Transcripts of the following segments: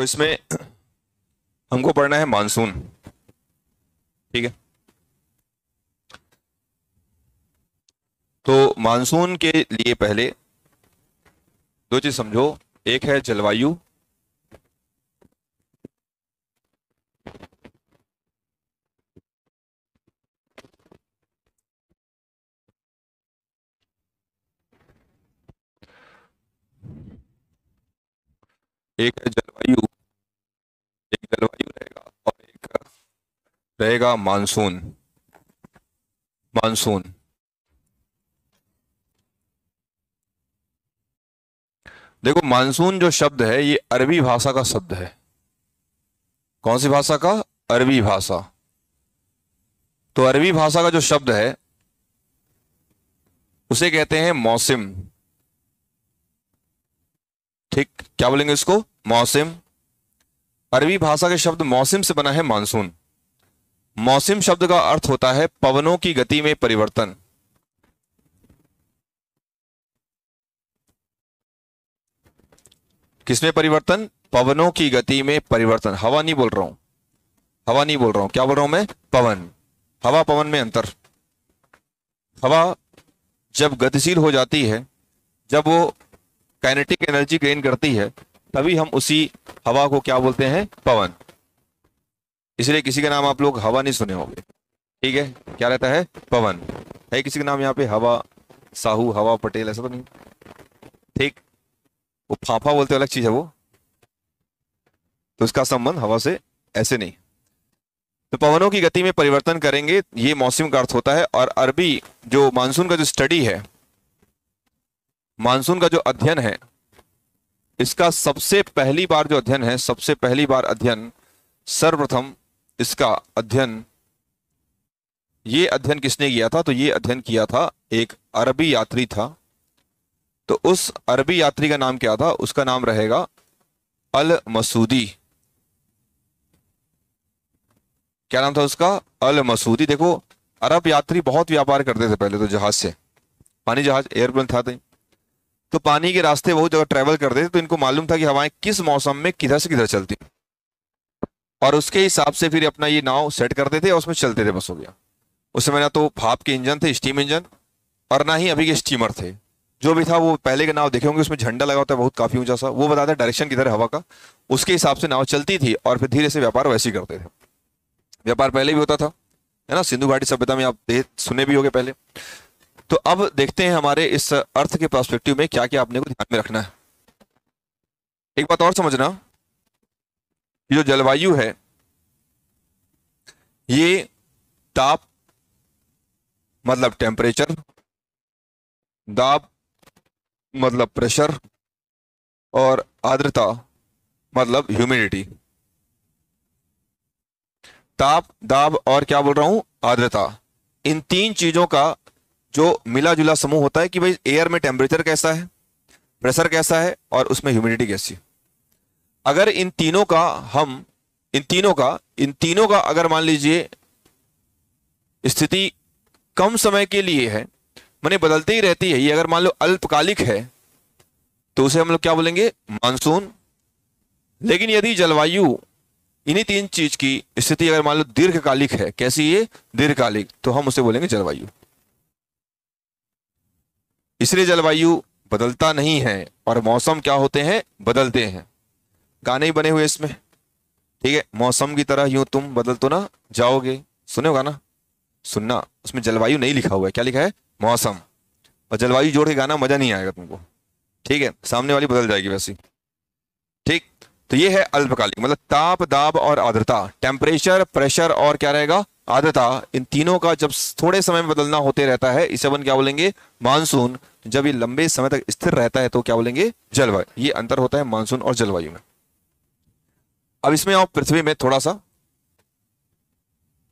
तो इसमें हमको पढ़ना है मानसून। ठीक है? तो मानसून के लिए पहले दो चीज़ समझो। एक है जलवायु एक है जलवायु, एक जलवायु रहेगा और एक रहेगा मानसून। मानसून। देखो, मानसून जो शब्द है, ये अरबी भाषा का शब्द है। कौन सी भाषा का? अरबी भाषा। तो अरबी भाषा का जो शब्द है, उसे कहते हैं मौसम। ठीक, क्या बोलेंगे इसको? मौसम अरबी भाषा के शब्द मौसम से बना है मानसून। मौसम शब्द का अर्थ होता है पवनों की गति में परिवर्तन। किसमें परिवर्तन? पवनों की गति में परिवर्तन। हवा नहीं बोल रहा हूँ। हवा नहीं बोल रहा हूँ। क्या बोल रहा हूँ मैं? पवन। हवा पवन में अंतर। हवा जब गतिशील हो जाती है, जब वो काइनेटिक एनर्जी गेन करती है तभी हम उसी हवा को क्या बोलते हैं? पवन। इसलिए किसी का नाम आप लोग हवा नहीं सुने होंगे। ठीक है? क्या रहता है? पवन। है किसी का नाम यहाँ पे? हवा, साहू, हवा, पटेल, ऐसा तो नहीं? ठीक। वो फाफा बोलते अलग चीज़ है वो। तो उसका संबंध हवा से ऐसे नहीं। तो पवनों की गति में परिवर्तन करेंगे, ये मौसम का अर्थ होता है। और अरबी, जो मानसून का जो स्टडी है, मानसून का जो अध्ययन है इसका सबसे पहली बार जो अध्ययन है सबसे पहली बार अध्ययन सर्वप्रथम इसका अध्ययन ये अध्ययन किसने किया था? तो ये अध्ययन किया था एक अरबी यात्री था। तो उस अरबी यात्री का नाम क्या था? उसका नाम रहेगा अल मसूदी क्या नाम था उसका? अल मसूदी देखो अरब यात्री बहुत व्यापार करते थे पहले तो जहाज़ से। पानी जहाज़ एयरप्लेन था तो, तो पानी के रास्ते बहुत जगह ट्रेवल करते थे तो इनको मालूम था कि हवाएँ किस मौसम में किधर से किधर चलती और उसके हिसाब से फिर अपना ये नाव सेट करते थे और उसमें चलते थे बस हो गया उस समय ना तो भाप के इंजन थे स्टीम इंजन और ना ही अभी के स्टीमर थे। जो भी था वो पहले के नाव देखे होंगे, उसमें झंडा लगा होता है, बहुत काफ़ी ऊँचा सा, वो बताता है डायरेक्शन किधर है हवा का। उसके हिसाब से नाव चलती थी और फिर धीरे से व्यापार वैसे ही करते थे। व्यापार पहले भी होता था, है ना? सिंधु घाटी सभ्यता में आप सुने भी होंगे पहले। तो अब देखते हैं हमारे इस अर्थ के पर्सपेक्टिव में क्या क्या आपने को ध्यान में रखना है। एक बात और समझना। जो जलवायु है, ये ताप मतलब टेम्परेचर दाब मतलब प्रेशर और आर्द्रता मतलब ह्यूमिडिटी ताप, दाब और क्या बोल रहा हूँ? आर्द्रता। इन तीन चीज़ों का जो मिला जुला समूह होता है कि भाई एयर में टेम्परेचर कैसा है प्रेशर कैसा है और उसमें ह्यूमिडिटी कैसी अगर इन तीनों का हम, इन तीनों का, इन तीनों का अगर मान लीजिए स्थिति कम समय के लिए है, मैंने बदलती ही रहती है, ये अगर मान लो अल्पकालिक है तो उसे हम लोग क्या बोलेंगे? मानसून। लेकिन यदि जलवायु इन्हीं तीन चीज़ की स्थिति अगर मान लो दीर्घकालिक है, कैसी ये दीर्घकालिक तो हम उसे बोलेंगे जलवायु। इसलिए जलवायु बदलता नहीं है और मौसम क्या होते हैं? बदलते हैं। गाने ही बने हुए इसमें। ठीक है, मौसम की तरह यूँ तुम बदल तो ना जाओगे। सुने होगा ना सुनना। उसमें जलवायु नहीं लिखा हुआ है। क्या लिखा है? मौसम। और जलवायु जोड़ के गाना मज़ा नहीं आएगा तुमको। ठीक है, सामने वाली बदल जाएगी वैसी। ठीक तो ये है अल्पकालिक। मतलब ताप, दाब और आर्द्रता। टेम्परेचर प्रेशर और क्या रहेगा? आर्द्रता इन तीनों का जब थोड़े समय में बदलना होते रहता है, इसे अपन क्या बोलेंगे? मानसून। जब ये लंबे समय तक स्थिर रहता है तो क्या बोलेंगे? जलवायु। ये अंतर होता है मानसून और जलवायु में। अब इसमें आप पृथ्वी में थोड़ा सा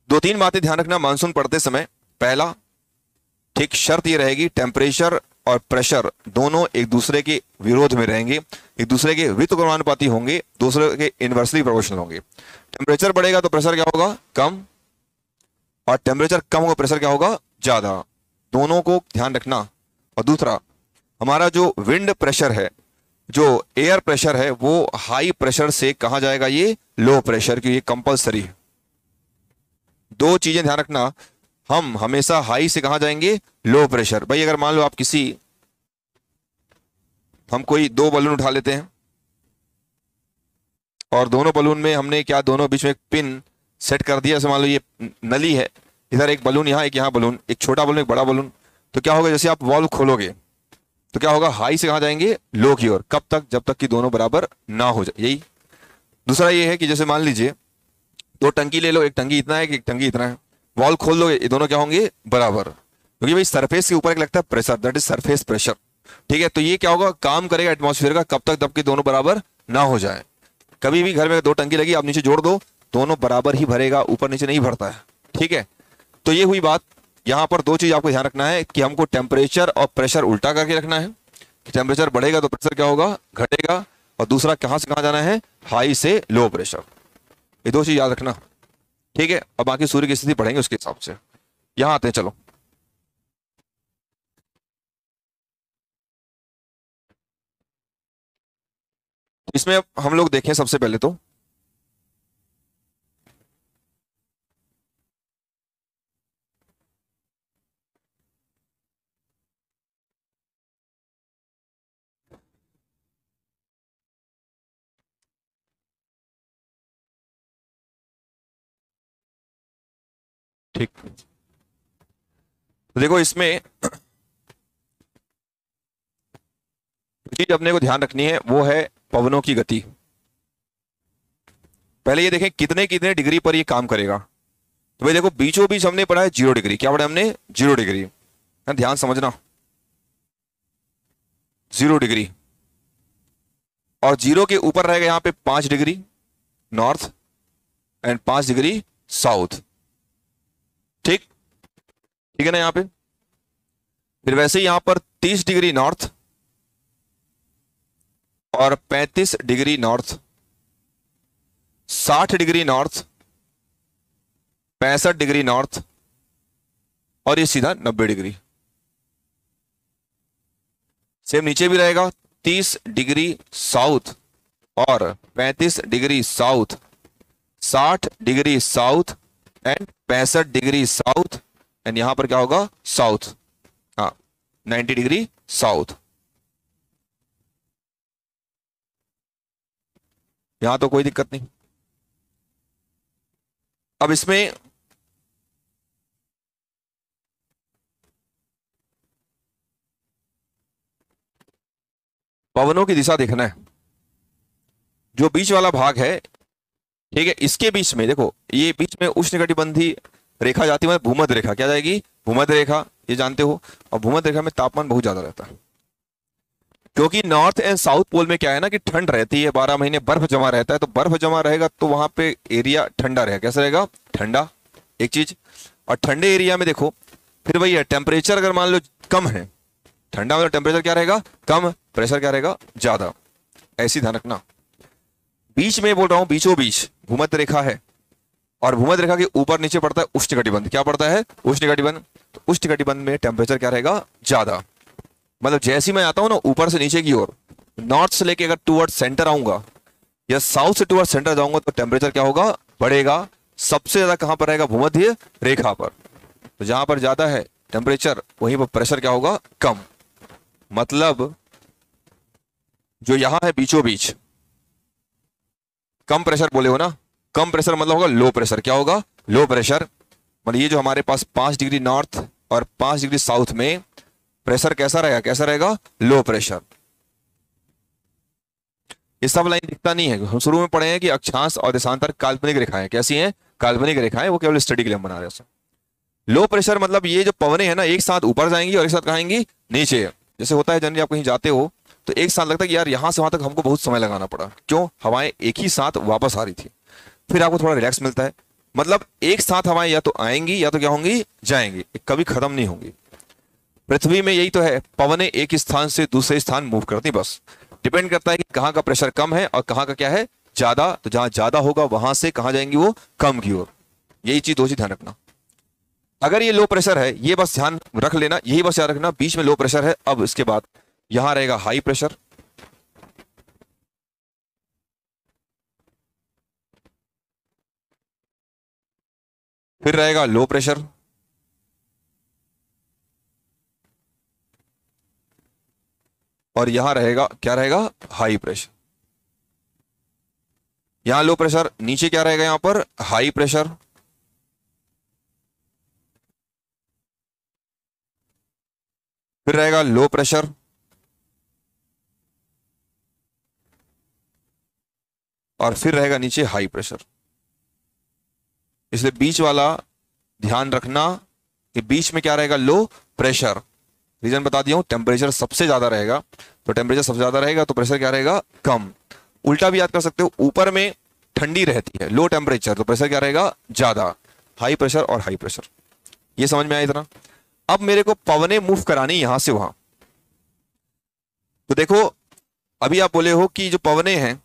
दो तीन बातें ध्यान रखना। मानसून पड़ते समय पहला, ठीक शर्त ये रहेगी टेम्परेचर और प्रेशर दोनों एक दूसरे के विरोध में रहेंगे। एक दूसरे के वित्त होंगे, दूसरे के इन्वर्सली प्रोपोर्शनल होंगे। टेम्परेचर बढ़ेगा तो प्रेशर क्या होगा? कम। और टेम्परेचर कम होगा प्रेशर क्या होगा? ज़्यादा। दोनों को ध्यान रखना। और दूसरा, हमारा जो विंड प्रेशर है, जो एयर प्रेशर है, वो हाई प्रेशर से कहा जाएगा ये? लो प्रेशर की ये कंपलसरी है। दो चीज़ें ध्यान रखना। हम हमेशा हाई से कहा जाएँगे? लो प्रेशर भाई, अगर मान लो आप किसी, हम कोई दो बलून उठा लेते हैं, और दोनों बलून में हमने क्या, दोनों बीच में एक पिन सेट कर दिया, जैसे मान लो ये नली है, इधर एक बलून, यहाँ एक यहाँ बलून, एक छोटा बलून, एक बड़ा बलून तो क्या होगा, जैसे आप वॉल्व खोलोगे तो क्या होगा हाई से कहा जाएँगे लो की ओर, कब तक, जब तक कि दोनों बराबर ना हो जाए, यही। दूसरा ये है कि जैसे मान लीजिए, दो टंकी ले लो, एक टंकी इतना है कि एक टंकी इतना है वॉल खोल लो ये दोनों क्या होंगे, बराबर। क्योंकि भाई सरफेस के ऊपर एक लगता है pressure that is surface pressure ठीक है तो ये क्या होगा, काम करेगा एटमोसफियर का, कब तक कि दोनों बराबर ना हो जाए। कभी भी घर में दो टंकी लगी, आप नीचे जोड़ दो दोनों बराबर ही भरेगा, ऊपर नीचे नहीं भरता है। ठीक है? तो ये हुई बात। यहाँ पर दो चीज़ आपको ध्यान रखना है कि हमको टेम्परेचर और प्रेशर उल्टा करके रखना है। कि टेम्परेचर बढ़ेगा तो प्रेशर क्या होगा? घटेगा। और दूसरा, कहाँ से कहाँ जाना है? हाई से लो प्रेशर ये दो चीज़ याद रखना। ठीक है? अब बाकी सूर्य की स्थिति पढ़ेंगे उसके हिसाब से। यहाँ आते हैं, चलो। इसमें हम लोग देखें सबसे पहले तो। ठीक। तो देखो इसमें चीज़ अपने को ध्यान रखनी है, वो है पवनों की गति। पहले ये देखें कितने कितने डिग्री पर ये काम करेगा। तो भाई देखो बीचों बीच हमने पढ़ा है ज़ीरो डिग्री। क्या पढ़ा हमने? Zero degree. ध्यान समझना। Zero degree. और ज़ीरो के ऊपर रहेगा यहाँ पे पाँच डिग्री नॉर्थ एंड पाँच डिग्री साउथ। ठीक है ना यहाँ पे? फिर वैसे ही यहाँ पर तीस डिग्री नॉर्थ और 35 डिग्री नॉर्थ 60 डिग्री नॉर्थ, पैंसठ डिग्री नॉर्थ और ये सीधा 90 डिग्री। सेम नीचे भी रहेगा 30 डिग्री साउथ और 35 degree south 60 degree south and पैंसठ डिग्री साउथ एंड यहाँ पर क्या होगा? साउथ हाँ 90 डिग्री साउथ यहाँ तो कोई दिक्कत नहीं। अब इसमें पवनों की दिशा देखना है। जो बीच वाला भाग है, ठीक है, इसके बीच में, देखो, ये बीच में उष्ण कटिबंधी रेखा जाती है भूमध रेखा, क्या जाएगी? भूमध रेखा, ये जानते हो? और भूमध रेखा में तापमान बहुत ज़्यादा रहता है। क्योंकि नॉर्थ एंड साउथ पोल में क्या है ना कि ठंड रहती है, बारह महीने बर्फ़ जमा रहता है तो बर्फ़ जमा रहेगा तो वहाँ पे एरिया ठंडा रहेगा। कैसा रहेगा? ठंडा, एक चीज़। और ठंडे एरिया में देखो, फिर वही है टेम्परेचर अगर मान लो कम है, ठंडा में टेम्परेचर क्या रहेगा? कम प्रेशर क्या रहेगा? ज़्यादा। ऐसी ध्यान रखना। बीच में बोल रहा हूँ, बीचों बीच, भूमध्य रेखा है। और भूमध्य रेखा के ऊपर नीचे पड़ता है, उष्ण कटिबंध। क्या पड़ता है? उष्ण कटिबंध। तो उष्ण कटिबंध में टेम्परेचर क्या रहेगा? ज़्यादा। मतलब जैसे मैं आता हूँ ना, ऊपर से नीचे की ओर नॉर्थ से लेके अगर टूवर्ड सेंटर आऊँगा, या साउथ से टूवर्ड सेंटर जाऊँगा तो टेम्परेचर क्या होगा? बढ़ेगा। सबसे ज़्यादा कहाँ पर रहेगा? भूमध्य रेखा पर। तो जहाँ पर ज़्यादा है टेम्परेचर वहीं पर प्रेशर क्या होगा? कम। मतलब जो यहाँ है बीचों बीच, कम प्रेशर बोले हो ना? कम प्रेशर मतलब होगा लो प्रेशर क्या होगा? लो प्रेशर मतलब ये जो हमारे पास पाँच डिग्री नॉर्थ और पाँच डिग्री साउथ में प्रेशर कैसा रहेगा? कैसा रहेगा? लो प्रेशर ये सब लाइन दिखता नहीं है। हम शुरू में पढ़े हैं कि अक्षांश और देशांतर काल्पनिक रेखाएँ कैसी हैं? काल्पनिक रेखाएँ, वो केवल स्टडी के लिए हम बना रहे हैं लो प्रेशर मतलब ये जो पवने हैं ना, एक साथ ऊपर जाएँगी और एक साथ कहेंगी नीचे। जैसे होता है जनरली आप कहीं जाते हो तो एक साथ लगता है कि यार यहाँ से वहाँ तक हमको बहुत समय लगाना पड़ा। क्यों? हवाएँ एक ही साथ वापस आ रही थी। फिर आपको थोड़ा रिलैक्स मिलता है। मतलब एक साथ हवाएँ या तो आएँगी या तो क्या होंगी? जाएँगी। कभी खत्म नहीं होंगी। पृथ्वी में यही तो है। पवने एक स्थान से दूसरे स्थान मूव करती बस। डिपेंड करता है कि कहाँ का प्रेशर कम है और कहाँ का क्या है? ज़्यादा। तो जहाँ ज़्यादा होगा, वहाँ से कहा जाएँगी वो? कम की ओर। यही चीज़ दो चीज़ ध्यान रखना। अगर ये लो प्रेशर है, ये बस ध्यान रख लेना। यही बस याद रखना, बीच में लो प्रेशर है, अब इसके बाद यहाँ रहेगा हाई प्रेशर फिर रहेगा लो प्रेशर और यहाँ रहेगा, क्या रहेगा? हाई प्रेशर यहाँ लो प्रेशर नीचे क्या रहेगा यहाँ पर? हाई प्रेशर फिर रहेगा लो प्रेशर और फिर रहेगा नीचे हाई प्रेशर इसलिए बीच वाला ध्यान रखना कि बीच में क्या रहेगा? लो प्रेशर रीजन बता दिया हूँ टेम्परेचर सबसे ज़्यादा रहेगा। तो टेम्परेचर सबसे ज़्यादा रहेगा तो प्रेशर क्या रहेगा? कम। उल्टा भी याद कर सकते हो, ऊपर में ठंडी रहती है लो टेम्परेचर तो प्रेशर क्या रहेगा? ज़्यादा। हाई प्रेशर और हाई प्रेशर ये समझ में आया इतना? अब मेरे को पवने मूव करानी यहाँ से वहाँ। तो देखो, अभी आप बोले हो कि जो पवने हैं,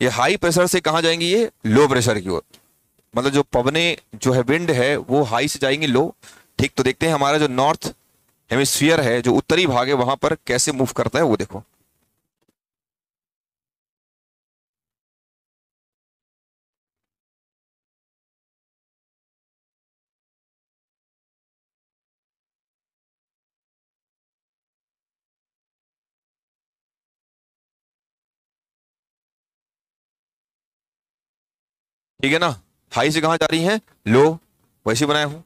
ये हाई प्रेशर से कहा जाएँगी? ये लो प्रेशर की ओर। मतलब जो पवने जो है विंड है, वो हाई से जाएँगे लो। ठीक तो देखते हैं हमारा जो नॉर्थ हेमिस्फीयर है, जो उत्तरी भाग है, वहाँ पर कैसे मूव करता है, वो देखो। ठीक है ना? हाई से कहा जा रही है? लो, वैसे बनाया हूँ।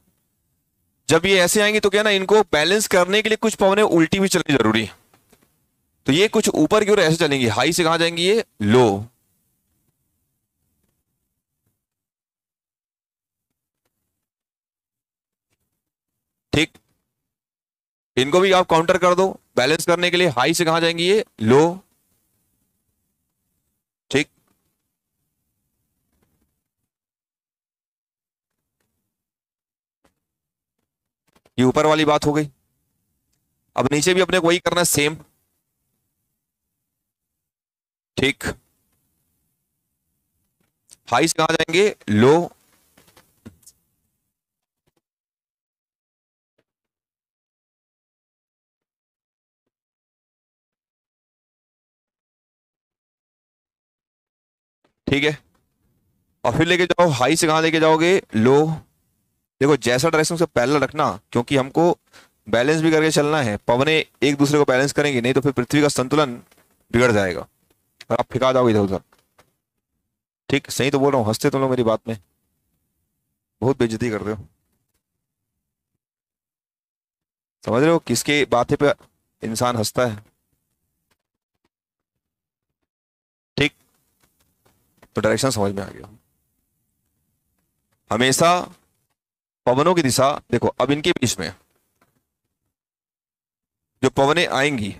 जब ये ऐसे आएँगे तो क्या ना, इनको बैलेंस करने के लिए कुछ पवने उल्टी भी चलनी ज़रूरी है। तो ये कुछ ऊपर की ओर ऐसे चलेंगी। हाई से कहा जाएँगी ये? लो। ठीक। इनको भी आप काउंटर कर दो। बैलेंस करने के लिए हाई से कहा जाएँगी ये? लो ठीक ये ऊपर वाली बात हो गई। अब नीचे भी अपने को वही करना है सेम ठीक। हाई से कहा जाएँगे? लो ठीक है। और फिर लेके जाओ हाई से कहा लेके जाओगे? लो देखो, जैसा डायरेक्शन से पैरेलल रखना, क्योंकि हमको बैलेंस भी करके चलना है, पवने एक दूसरे को बैलेंस करेंगे, नहीं तो फिर पृथ्वी का संतुलन बिगड़ जाएगा। और आप फिका जाओगे इधर उधर ठीक, सही तो बोल रहा हूँ, हँसते तुम लोग मेरी बात में। बहुत बेइज्जती कर रहे हो। समझ रहे हो किसके बातें पे इंसान हंसता है? ठीक तो डायरेक्शन समझ में आ गया। हमेशा पवनों की दिशा, देखो, अब इनके बीच में, जो पवने आएँगी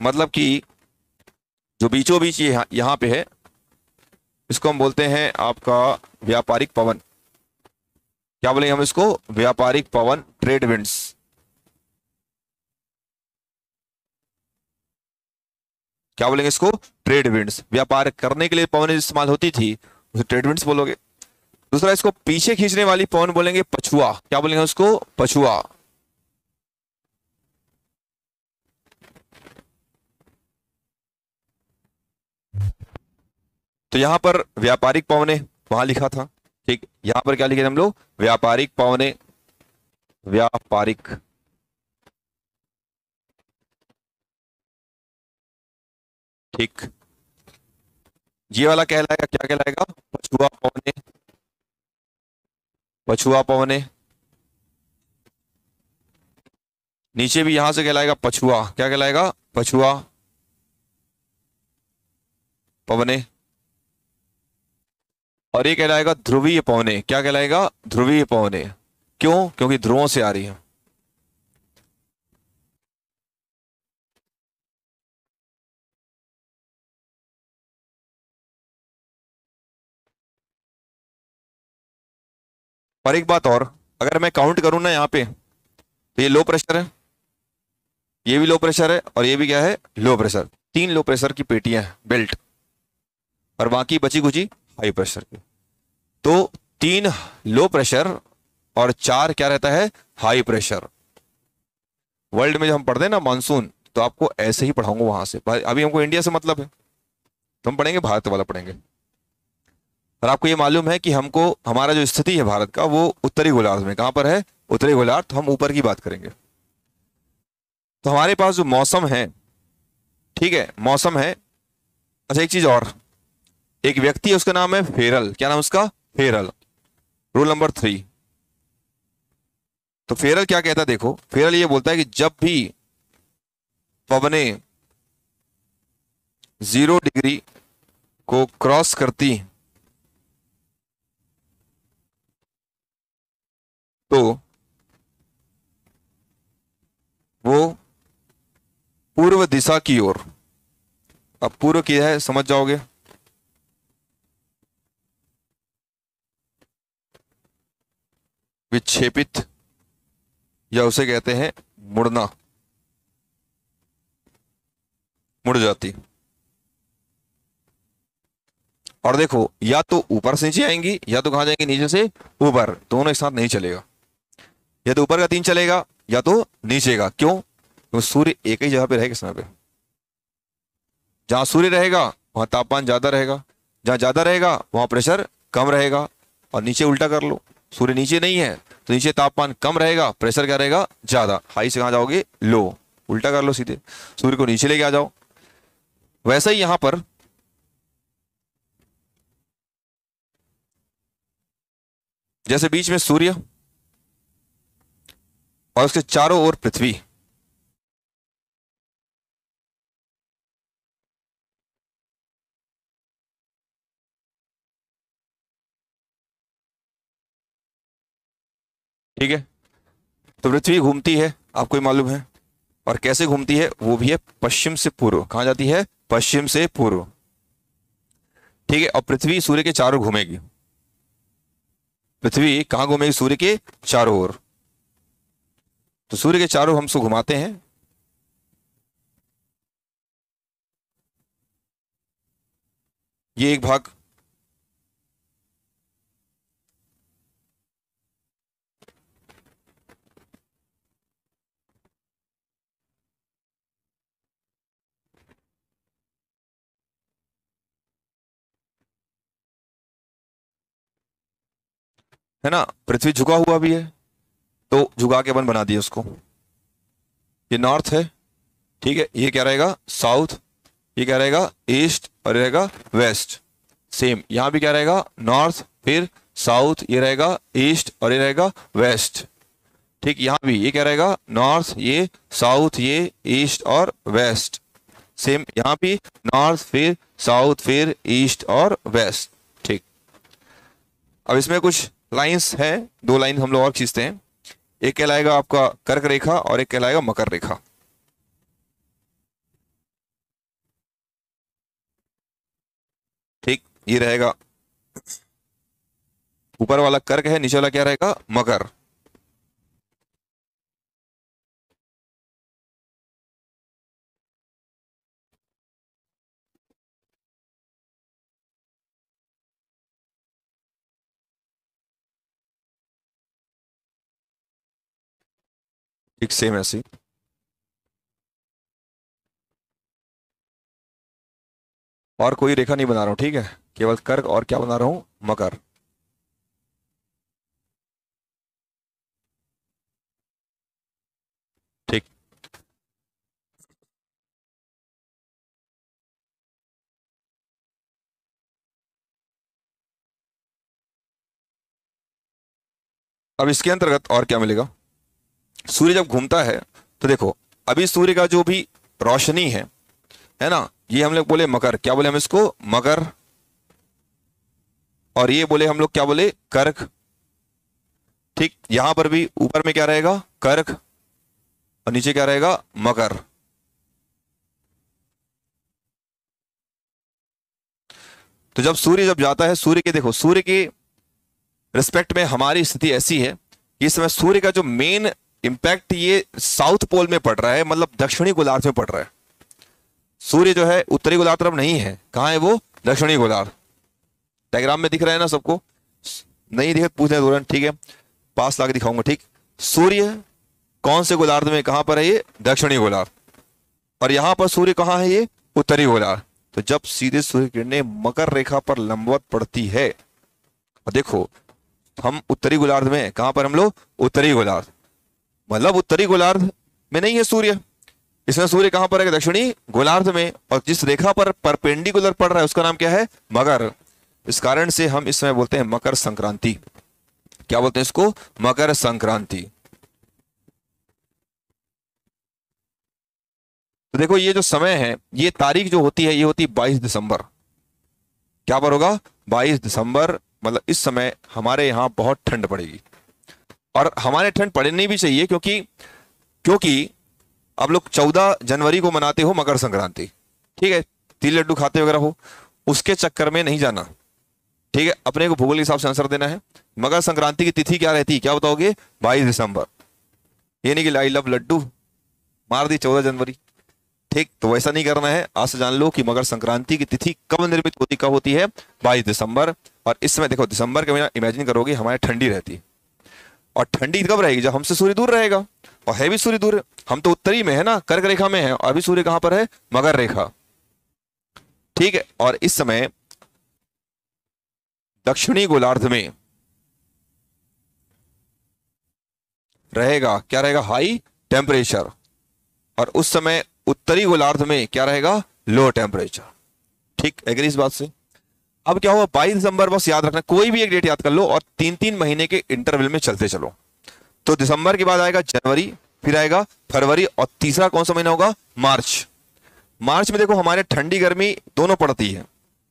मतलब कि जो बीचों बीच ये यहाँ पे है, इसको हम बोलते हैं आपका व्यापारिक पवन। क्या बोलेंगे हम इसको? व्यापारिक पवन ट्रेड विंड्स क्या बोलेंगे इसको? ट्रेड विंड्स व्यापार करने के लिए पवन इस्तेमाल होती थी, उसे ट्रेड विंड्स बोलोगे। दूसरा, इसको पीछे खींचने वाली पवन बोलेंगे पछुआ। क्या बोलेंगे उसको? पछुआ। तो यहाँ पर व्यापारिक पवने वहाँ लिखा था, ठीक? यहाँ पर क्या लिखे थे हम लोग? व्यापारिक पवने, व्यापारिक। ठीक। ये वाला कहलाएगा, क्या कहलाएगा? पछुआ पवने। पछुआ पवने। नीचे भी यहाँ से कहलाएगा पछुआ। क्या कहलाएगा? पछुआ पवने। और ये कहलाएगा ध्रुवीय पवने। क्या कहलाएगा? ध्रुवीय पवने। क्यों? क्योंकि ध्रुवों से आ रही है। और एक बात और, अगर मैं काउंट करूँ ना यहाँ पे तो ये लो प्रेशर है, ये भी लो प्रेशर है और ये भी क्या है लो प्रेशर तीन लो प्रेशर की पेटियाँ हैं बेल्ट और बाकी बची कुची हाई प्रेशर की. तो तीन लो प्रेशर और चार क्या रहता है हाई प्रेशर वर्ल्ड में जब हम पढ़ते हैं ना मानसून तो आपको ऐसे ही पढ़ाऊँगा वहाँ से. अभी हमको इंडिया से मतलब है. तो हम पढ़ेंगे, भारत वाला पढ़ेंगे. और आपको ये मालूम है कि हमको, हमारा जो स्थिति है भारत का, वो उत्तरी गोलार्ध में। कहाँ पर है? उत्तरी गोलार्ध। तो हम ऊपर की बात करेंगे। तो हमारे पास जो मौसम है, ठीक है, मौसम है अच्छा एक चीज़ और। एक व्यक्ति है, उसका नाम है फेरल। क्या नाम उसका? फेरल। Rule number three. तो फेरल क्या कहता है, देखो, फेरल ये बोलता है कि जब भी पवने ज़ीरो डिग्री को क्रॉस करती तो वो पूर्व दिशा की ओर। अब पूर्व की है, समझ जाओगे? विक्षेपित, या उसे कहते हैं मुड़ना। मुड़ जाती। और देखो, या तो ऊपर से नीचे आएँगी, या तो कहाँ जाएँगे? नीचे से ऊपर। दोनों एक साथ नहीं चलेगा। या तो ऊपर का तीन चलेगा, या तो नीचे का। क्यों? तो सूर्य एक ही जगह पे रहेगा समय पे। जहाँ सूर्य रहेगा, वहाँ तापमान ज़्यादा रहेगा। जहाँ ज़्यादा रहेगा, वहाँ प्रेशर कम रहेगा। और नीचे उल्टा कर लो। सूर्य नीचे नहीं है तो नीचे तापमान कम रहेगा, प्रेशर क्या रहेगा? ज़्यादा। हाई से कहा जाओगे? लो। उल्टा कर लो सीधे। सूर्य को नीचे लेके आ जाओ। वैसे ही यहाँ पर जैसे बीच में सूर्य और उसके चारों ओर पृथ्वी। ठीक है? तो पृथ्वी घूमती है, आपको ही मालूम है। और कैसे घूमती है, वो भी है पश्चिम से पूर्व। कहा जाती है? पश्चिम से पूर्व। ठीक है, और पृथ्वी सूर्य के चारों घूमेगी। पृथ्वी कहाँ घूमेगी? सूर्य के चारों ओर। तो सूर्य के चारों हम सो घुमाते हैं। ये एक भाग। है ना? पृथ्वी झुका हुआ भी है। तो झुका के अपन बना दिया उसको। ये नॉर्थ है, ठीक है, ये क्या रहेगा? साउथ, ये क्या रहेगा? ईस्ट और ये रहेगा वेस्ट। सेम, यहाँ भी क्या रहेगा? नॉर्थ, फिर साउथ, ये रहेगा ईस्ट और ये रहेगा वेस्ट। ठीक, यहाँ भी, ये क्या रहेगा? नॉर्थ, ये साउथ, ये ईस्ट और वेस्ट। सेम, यहाँ भी नॉर्थ, फिर साउथ, फिर ईस्ट और वेस्ट। ठीक। अब इसमें कुछ लाइंस है, दो लाइन हम लोग और खींचते हैं। एक कहलाएगा आपका कर्क रेखा और एक कहलाएगा मकर रेखा। ठीक, ये रहेगा। ऊपर वाला कर्क है, नीचे वाला क्या रहेगा? मकर। ठीक सेम ऐसी और कोई रेखा नहीं बना रहा हूँ, ठीक है? केवल कर्क और क्या बना रहा हूँ? मकर। ठीक। अब इसके अंतर्गत और क्या मिलेगा? सूर्य जब घूमता है तो देखो, अभी सूर्य का जो भी रोशनी है है ना, ये हम लोग बोले मकर। क्या बोले हम इसको? मकर। और ये बोले हम लोग क्या बोले? कर्क। ठीक, यहाँ पर भी ऊपर में क्या रहेगा? कर्क। और नीचे क्या रहेगा? मकर। तो जब सूर्य जब जाता है, सूर्य के देखो, सूर्य के रिस्पेक्ट में हमारी स्थिति ऐसी है इस समय सूर्य का जो मेन इंपैक्ट ये साउथ पोल में पड़ रहा है मतलब दक्षिणी गोलार्ध में पड़ रहा है। सूर्य जो है, उत्तरी गोलार्ध तरफ़ नहीं है। कहा है वो? दक्षिणी गोलार्ध। डायग्राम में दिख रहा है ना सबको? नहीं दिखे पूछने दौरान ठीक है। पास लाके दिखाऊँगा, ठीक। सूर्य कौन से गोलार्ध में कहाँ पर है ये? दक्षिणी गोलार्ध। और यहाँ पर सूर्य कहाँ है ये? उत्तरी गोलार्ध। तो जब सीधे सूर्य किरणें मकर रेखा पर लंबवत पड़ती है, और देखो, हम उत्तरी गोलार्ध में कहाँ पर हम लोग? उत्तरी गोलार्ध। मतलब उत्तरी गोलार्ध में नहीं है सूर्य। इसमें सूर्य कहाँ पर है? दक्षिणी गोलार्ध में। और जिस रेखा पर परपेंडिकुलर पड़ रहा है, उसका नाम क्या है? मगर इस कारण से हम इस समय बोलते हैं मकर संक्रांति। क्या बोलते हैं इसको? मकर संक्रांति। तो देखो, ये जो समय है, ये तारीख जो होती है, ये होती है बाईस दिसंबर। क्या पर होगा? बाईस दिसंबर मतलब इस समय हमारे यहाँ बहुत ठंड पड़ेगी। और हमारे ठंड पड़नी भी चाहिए क्योंकि क्योंकि आप लोग चौदह जनवरी को मनाते हो मकर संक्रांति। ठीक है? तिल लड्डू खाते वगैरह हो। उसके चक्कर में नहीं जाना। ठीक है? अपने को भूगोल के हिसाब से आंसर देना है। मकर संक्रांति की तिथि क्या रहती है? क्या बताओगे? बाईस दिसंबर। ये नहीं कि आई लव लड्डू। मार दी चौदह जनवरी। ठीक? तो वैसा नहीं करना है। आज से जान लो कि मकर संक्रांति की तिथि कब निर्मित होती, कब होती है? बाईस दिसंबर। और इस समय देखो, दिसंबर के महीना इमेजिन करोगे, हमारे ठंडी रहती है। और ठंडी कब रहेगी? जब हमसे सूर्य दूर रहेगा। और है भी सूर्य दूर। हम तो उत्तरी में है ना, कर्क रेखा में है, और अभी सूर्य कहाँ पर है? मगर रेखा। ठीक है, और इस समय दक्षिणी गोलार्ध में रहेगा, क्या रहेगा? हाई टेम्परेचर और उस समय उत्तरी गोलार्ध में क्या रहेगा? लो टेम्परेचर ठीक एग्री इस बात से? अब क्या हुआ? बाईस दिसंबर बस याद रखना, कोई भी एक डेट याद कर लो और तीन तीन महीने के इंटरवल में चलते चलो। तो दिसंबर के बाद आएगा जनवरी, फिर आएगा फरवरी और तीसरा कौन सा महीना होगा? मार्च। मार्च में देखो, हमारे ठंडी गर्मी दोनों पड़ती है।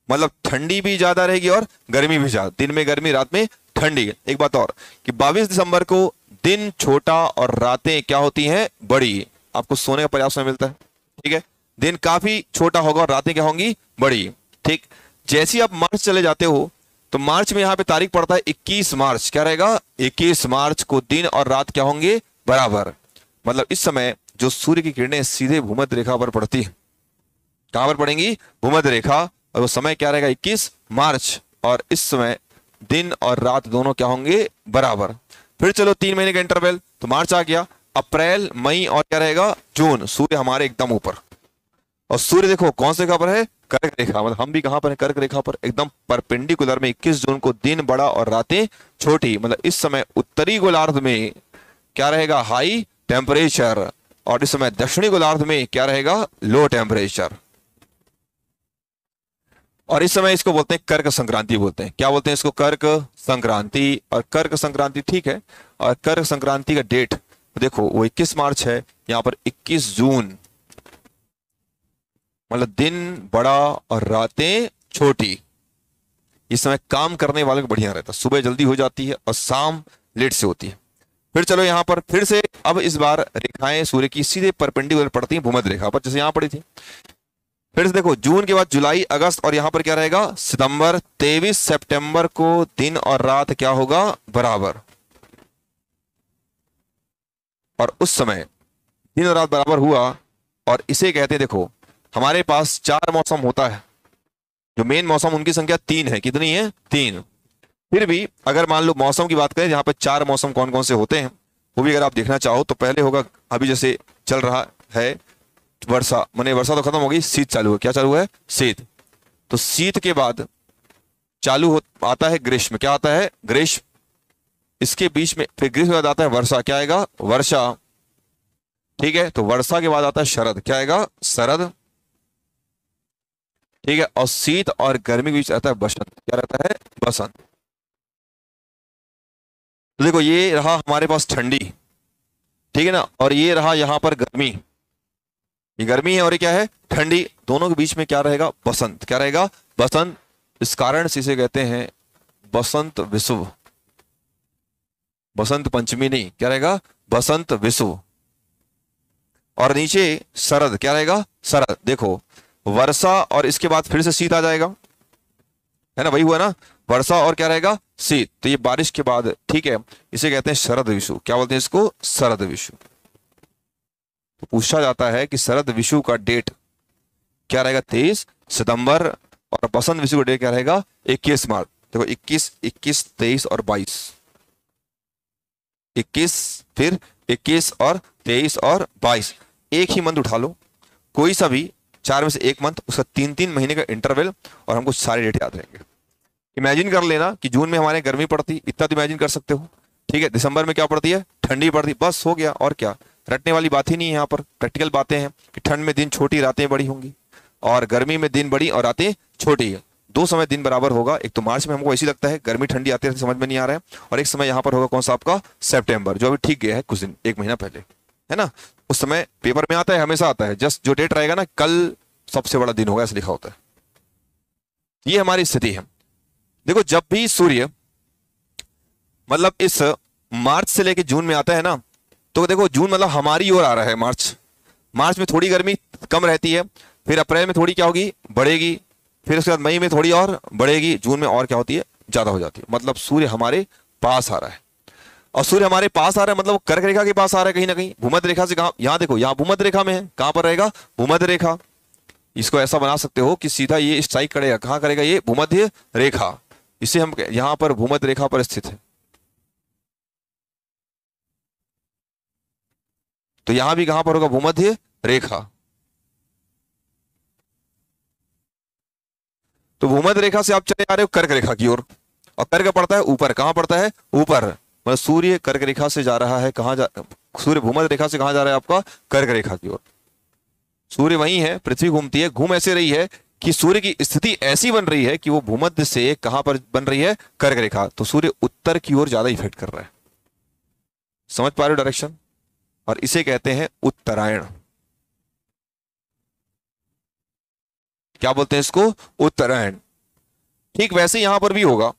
मतलब ठंडी भी ज़्यादा रहेगी और गर्मी भी ज़्यादा। दिन में गर्मी, रात में ठंडी। एक बात और कि 22 दिसंबर को दिन छोटा और रातें क्या होती हैं? बड़ी। आपको सोने का पर्याप्त समय मिलता है, ठीक है? दिन काफ़ी छोटा होगा और रातें क्या होंगी? बड़ी। ठीक? जैसे आप मार्च चले जाते हो तो मार्च में यहाँ पे तारीख पड़ता है 21 मार्च। क्या रहेगा? 21 मार्च को दिन और रात क्या होंगे? बराबर। मतलब इस समय जो सूर्य की किरणें सीधे भूमध्य रेखा पर पड़ती है। कहाँ पर पड़ेंगी? भूमध्य रेखा। और वो समय क्या रहेगा? 21 मार्च। और इस समय दिन और रात दोनों क्या होंगे? बराबर। फिर चलो तीन महीने का इंटरवल तो मार्च आ गया। अप्रैल, मई और क्या रहेगा? जून। सूर्य हमारे एकदम ऊपर। और सूर्य देखो, कौन से रेखा पर है? कर्क रेखा मतलब हम भी कहाँ पर है? कर्क रेखा पर, एकदम परपेंडिकुलर में 21 जून को दिन बड़ा और रातें छोटी। मतलब इस समय उत्तरी गोलार्ध में क्या रहेगा? हाई टेम्परेचर और इस समय दक्षिणी गोलार्ध में क्या रहेगा? लो टेम्परेचर और इस समय इसको बोलते हैं कर्क संक्रांति बोलते हैं। क्या बोलते हैं इसको? कर्क संक्रांति। और कर्क संक्रांति ठीक है। और कर्क संक्रांति का डेट देखो, वो 21 मार्च है। यहाँ पर 21 जून मतलब दिन, बड़ा और रातें छोटी। इस समय काम करने वाले को बढ़िया रहता सुबह जल्दी हो जाती है और शाम लेट से होती है। फिर चलो यहाँ पर, फिर से अब इस बार रेखाएँ सूर्य की सीधे परपेंडिकुलर पड़ती हैं, भूमध्य रेखा पर, जैसे यहाँ पड़ी थी। फिर से देखो, जून के बाद जुलाई, अगस्त, और यहाँ पर क्या रहेगा? सितंबर, तेईस सितंबर को दिन और रात क्या होगा? बराबर। और उस समय दिन और रात बराबर हुआ, और इसे कहते हैं, देखो हमारे पास चार मौसम होता है। जो मेन मौसम, उनकी संख्या तीन है। कितनी है? तीन। फिर भी अगर मान लो मौसम की बात करें यहाँ पर चार मौसम कौन कौन से होते हैं, वो भी अगर आप देखना चाहो तो पहले होगा, अभी जैसे चल रहा है वर्षा, मैंने वर्षा तो खत्म हो गई, शीत चालू है। क्या चालू है? शीत। तो शीत के बाद चालू हो, आता है ग्रीष्म। क्या आता है? ग्रीष्म। इसके बीच में, फिर ग्रीष्म बाद आता है वर्षा। क्या आएगा? वर्षा। ठीक है? तो वर्षा के बाद आता है शरद। क्या आएगा? शरद। ठीक है, और शीत और गर्मी के बीच रहता है बसंत। क्या रहता है? बसंत। तो देखो, ये रहा हमारे पास ठंडी, ठीक है ना? और ये रहा यहाँ पर गर्मी। ये गर्मी है और ये क्या है? ठंडी। दोनों के बीच में क्या रहेगा? बसंत। क्या रहेगा? बसंत। इस कारण से इसे कहते हैं बसंत विश्व बसंत पंचमी नहीं। क्या रहेगा? बसंत विश्व और नीचे शरद। क्या रहेगा? शरद। देखो वर्षा और इसके बाद फिर से शीत आ जाएगा। है ना, वही हुआ ना? वर्षा और क्या रहेगा? शीत। तो ये बारिश के बाद, ठीक है, इसे कहते हैं शरद विषु क्या बोलते हैं इसको? शरद विषु तो पूछा जाता है कि शरद विषु का डेट क्या रहेगा? तेईस सितंबर और बसंत विषु का डेट क्या रहेगा? इक्कीस मार्च। देखो, इक्कीस इक्कीस, तेईस और बाईस। इक्कीस, फिर इक्कीस और तेईस और बाईस। एक ही मंथ उठा लो। कोई सा भी चार में से एक मंथ, उसका तीन तीन महीने का इंटरवल और हमको सारे डेट याद रहेंगे। इमेजिन कर लेना कि जून में हमारे गर्मी पड़ती, इतना तो इमेजिन कर सकते हो। ठीक है, दिसंबर में क्या पड़ती है? ठंडी पड़ती, बस हो गया, और क्या? रटने वाली बात ही नहीं है यहाँ पर प्रैक्टिकल बातें हैं कि ठंड में दिन छोटी, रातें बड़ी होंगी। और गर्मी में दिन बड़ी और रातें छोटी है। दो समय दिन बराबर होगा, एक तो मार्च में हमको ऐसी लगता है, गर्मी ठंडी आती है समझ में नहीं आ रहा है। और एक समय यहाँ पर होगा कौन सा? आपका सेप्टेम्बर जो अभी ठीक गया है कुछ दिन, एक महीना पहले। है ना? उस समय पेपर में आता है, हमेशा आता है। जस्ट जो डेट रहेगा ना, कल सबसे बड़ा दिन होगा, ऐसा लिखा होता है। ये हमारी स्थिति है। देखो, जब भी सूर्य मतलब इस मार्च से लेके जून में आता है ना तो देखो, जून मतलब हमारी ओर आ रहा है मार्च। मार्च में थोड़ी गर्मी कम रहती है, फिर अप्रैल में थोड़ी क्या होगी? बढ़ेगी। फिर उसके बाद मई में थोड़ी और बढ़ेगी। जून में और क्या होती है? ज़्यादा हो जाती है। मतलब सूर्य हमारे पास आ रहा है। और सूर्य हमारे पास आ रहा है मतलब कर्क रेखा के पास आ रहा है कहीं ना कहीं। भूमध्य रेखा से कहा यहाँ देखो, यहाँ भूमध्य रेखा में है। कहाँ पर रहेगा? भूमध्य रेखा। इसको ऐसा बना सकते हो कि सीधा ये स्ट्राइक करेगा। कहाँ करेगा ये? भूमध्य रेखा। इसे हम यहाँ पर भूमध्य रेखा पर स्थित है। तो यहाँ भी कहाँ पर होगा? भूमध्य रेखा। तो भूमध्य रेखा से आप चले आ रहे हो कर्क रेखा की ओर। और कर्क पड़ता है ऊपर। कहाँ पड़ता है? ऊपर। मतलब सूर्य कर्क रेखा से जा रहा है, कहाँ जा, सूर्य भूमध्य रेखा से कहाँ जा रहा है आपका? कर्क रेखा की ओर। सूर्य वही है, पृथ्वी घूमती है, घूम ऐसे रही है कि सूर्य की स्थिति ऐसी बन रही है कि वो भूमध्य से कहाँ पर बन रही है? कर्क रेखा। तो सूर्य उत्तर की ओर ज़्यादा इफ़ेक्ट कर रहा है। समझ पा रहे हो डायरेक्शन और इसे कहते हैं उत्तरायण। क्या बोलते हैं इसको? उत्तरायण। ठीक वैसे यहाँ पर भी होगा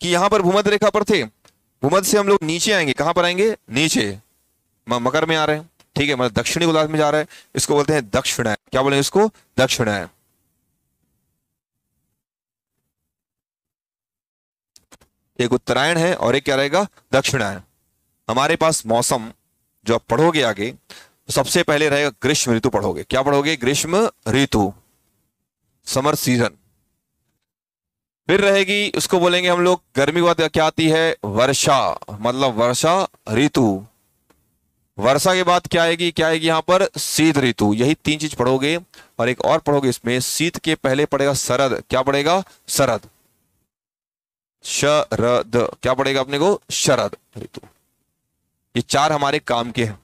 कि यहाँ पर भूमध्य रेखा पर थे भूमध्य से हम लोग नीचे आएँगे। कहाँ पर आएँगे? नीचे। मकर में आ रहे हैं। ठीक है मतलब दक्षिणी गोलार्ध में जा रहा है। इसको बोलते हैं दक्षिणायन। क्या बोलेंगे इसको? दक्षिणायन। एक उत्तरायण है और एक क्या रहेगा? दक्षिणायन। हमारे पास मौसम जो आप पढ़ोगे आगे तो सबसे पहले रहेगा ग्रीष्म ऋतु पढ़ोगे। क्या पढ़ोगे? ग्रीष्म ऋतु। Summer season. फिर रहेगी उसको बोलेंगे हम लोग गर्मी के बाद क्या आती है? वर्षा मतलब वर्षा ऋतु। वर्षा के बाद क्या आएगी? क्या आएगी यहाँ पर? शीत ऋतु। यही तीन चीज़ पढ़ोगे और एक और पढ़ोगे इसमें शीत के पहले पड़ेगा शरद। क्या पड़ेगा? शरद। शरद। क्या पड़ेगा अपने को? शरद ऋतु। ये चार हमारे काम के हैं।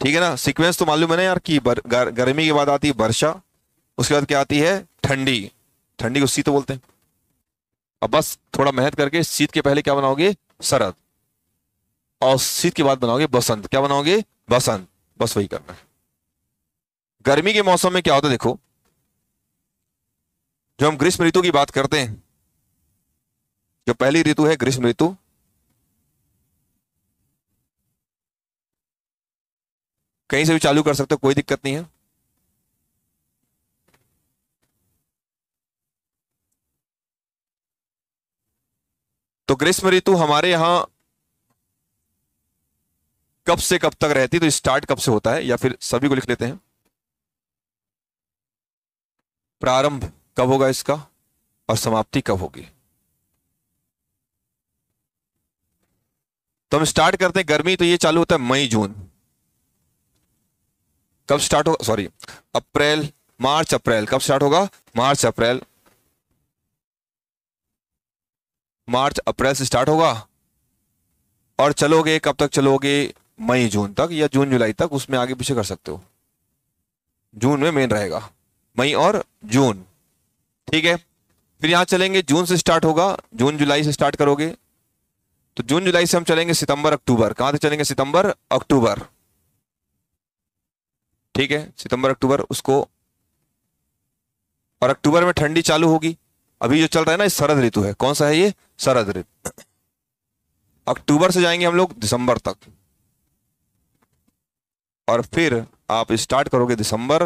ठीक है ना? सीक्वेंस तो मालूम है ना यार कि गर, गर्मी के बाद आती है वर्षा उसके बाद क्या आती है? ठंडी। ठंडी को शीत बोलते हैं। अब बस थोड़ा मेहनत करके शीत के पहले क्या बनाओगे? शरद और शीत के बाद बनाओगे बसंत। क्या बनाओगे? बसंत। बस वही करना है। गर्मी के मौसम में क्या होता है देखो? जो हम ग्रीष्म ऋतु की बात करते हैं जो पहली ऋतु है ग्रीष्म ऋतु, कहीं से भी चालू कर सकते हो, कोई दिक्कत नहीं है। तो ग्रीष्म ऋतु हमारे यहाँ कब से कब तक रहती तो स्टार्ट कब से होता है? या फिर सभी को लिख लेते हैं। प्रारंभ कब होगा इसका? और समाप्ति कब होगी? तो हम स्टार्ट करते हैं गर्मी तो ये चालू होता है मई, जून। कब स्टार्ट होगा सॉरी अप्रैल, मार्च, अप्रैल। कब स्टार्ट होगा? मार्च, अप्रैल। मार्च, अप्रैल से स्टार्ट होगा। और चलोगे, कब तक चलोगे? मई, जून तक या जून, जुलाई तक, उसमें आगे पीछे कर सकते हो। जून में मेन रहेगा। मई और जून। ठीक है? फिर यहाँ चलेंगे, जून से स्टार्ट होगा। जून, जुलाई से स्टार्ट करोगे। तो जून, जुलाई से हम चलेंगे सितंबर, अक्टूबर। कहाँ से चलेंगे? सितंबर, अक्टूबर। ठीक है? सितंबर, अक्टूबर, उसको और अक्टूबर में ठंडी चालू होगी। अभी जो चल रहा है ना, ये शरद ऋतु है। कौन सा है ये? शरद ऋतु। अक्टूबर से जाएँगे हम लोग, दिसंबर तक। और फिर आप स्टार्ट करोगे दिसंबर।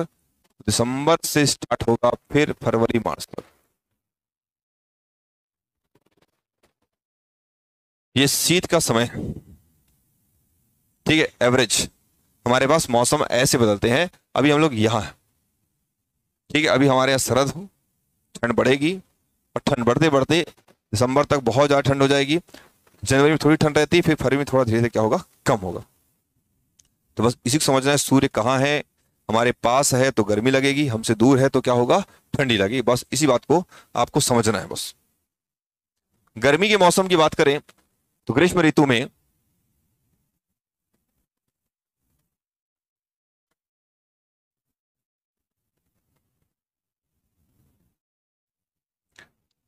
दिसंबर से स्टार्ट होगा फिर फरवरी, मार्च तक। ये शीत का समय। ठीक है एवरेज हमारे पास मौसम ऐसे बदलते हैं, अभी हम लोग यहाँ ठीक है, अभी हमारे यहाँ शरद हो, ठंड बढ़ेगी। और ठंड बढ़ते बढ़ते दिसंबर तक बहुत ज़्यादा ठंड हो जाएगी। जनवरी में थोड़ी ठंड रहती है, फिर फरवरी में थोड़ा धीरे धीरे क्या होगा? कम होगा। तो बस इसी को समझना है, सूर्य कहाँ है? हमारे पास है तो गर्मी लगेगी, हमसे दूर है तो क्या होगा? ठंडी लगेगी। बस इसी बात को आपको समझना है बस। गर्मी के मौसम की बात करें तो ग्रीष्म ऋतु में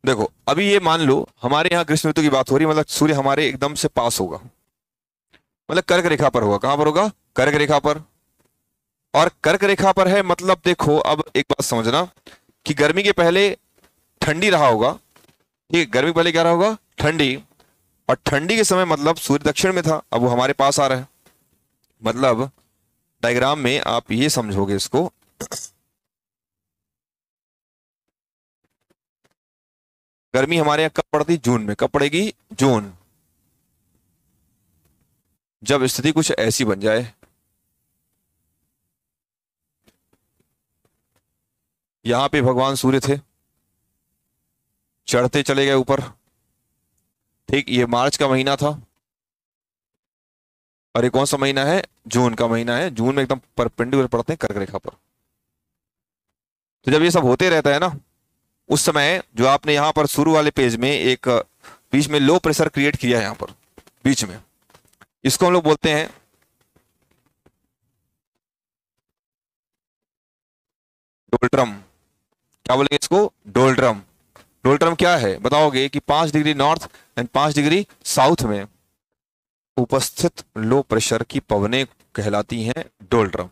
देखो, अभी ये मान लो, हमारे यहाँ ग्रीष्म ऋतु की बात हो रही है मतलब सूर्य हमारे एकदम से पास होगा। मतलब कर्क रेखा पर होगा। कहाँ पर होगा? कर्क रेखा पर। और कर्क रेखा पर है मतलब देखो, अब एक बात समझना कि गर्मी के पहले ठंडी रहा होगा। ठीक है, गर्मी पहले क्या रहा होगा? ठंडी। और ठंडी के समय मतलब सूर्य दक्षिण में था, अब वो हमारे पास आ रहा है। मतलब डायग्राम में आप ये समझोगे इसको गर्मी हमारे यहाँ कब पड़ती? जून में। कब पड़ेगी? जून। जब स्थिति कुछ ऐसी बन जाए। यहाँ पे भगवान सूर्य थे। चढ़ते चले गए ऊपर। ठीक, ये मार्च का महीना था। और ये कौन सा महीना है? जून का महीना है। जून में एकदम परपेंडिकुलर पड़ते हैं कर्क रेखा पर। तो जब ये सब होते रहता है ना उस समय जो आपने यहाँ पर शुरू वाले पेज में एक, बीच में लो प्रेशर क्रिएट किया यहाँ पर, बीच में। इसको हम लोग बोलते हैं डोल्ट्रम क्या बोलेंगे इसको? डोल्ट्रम डोल्ट्रम क्या है? बताओगे कि पाँच डिग्री नॉर्थ एंड पाँच डिग्री साउथ में उपस्थित लो प्रेशर की पवने कहलाती हैं डोल्ट्रम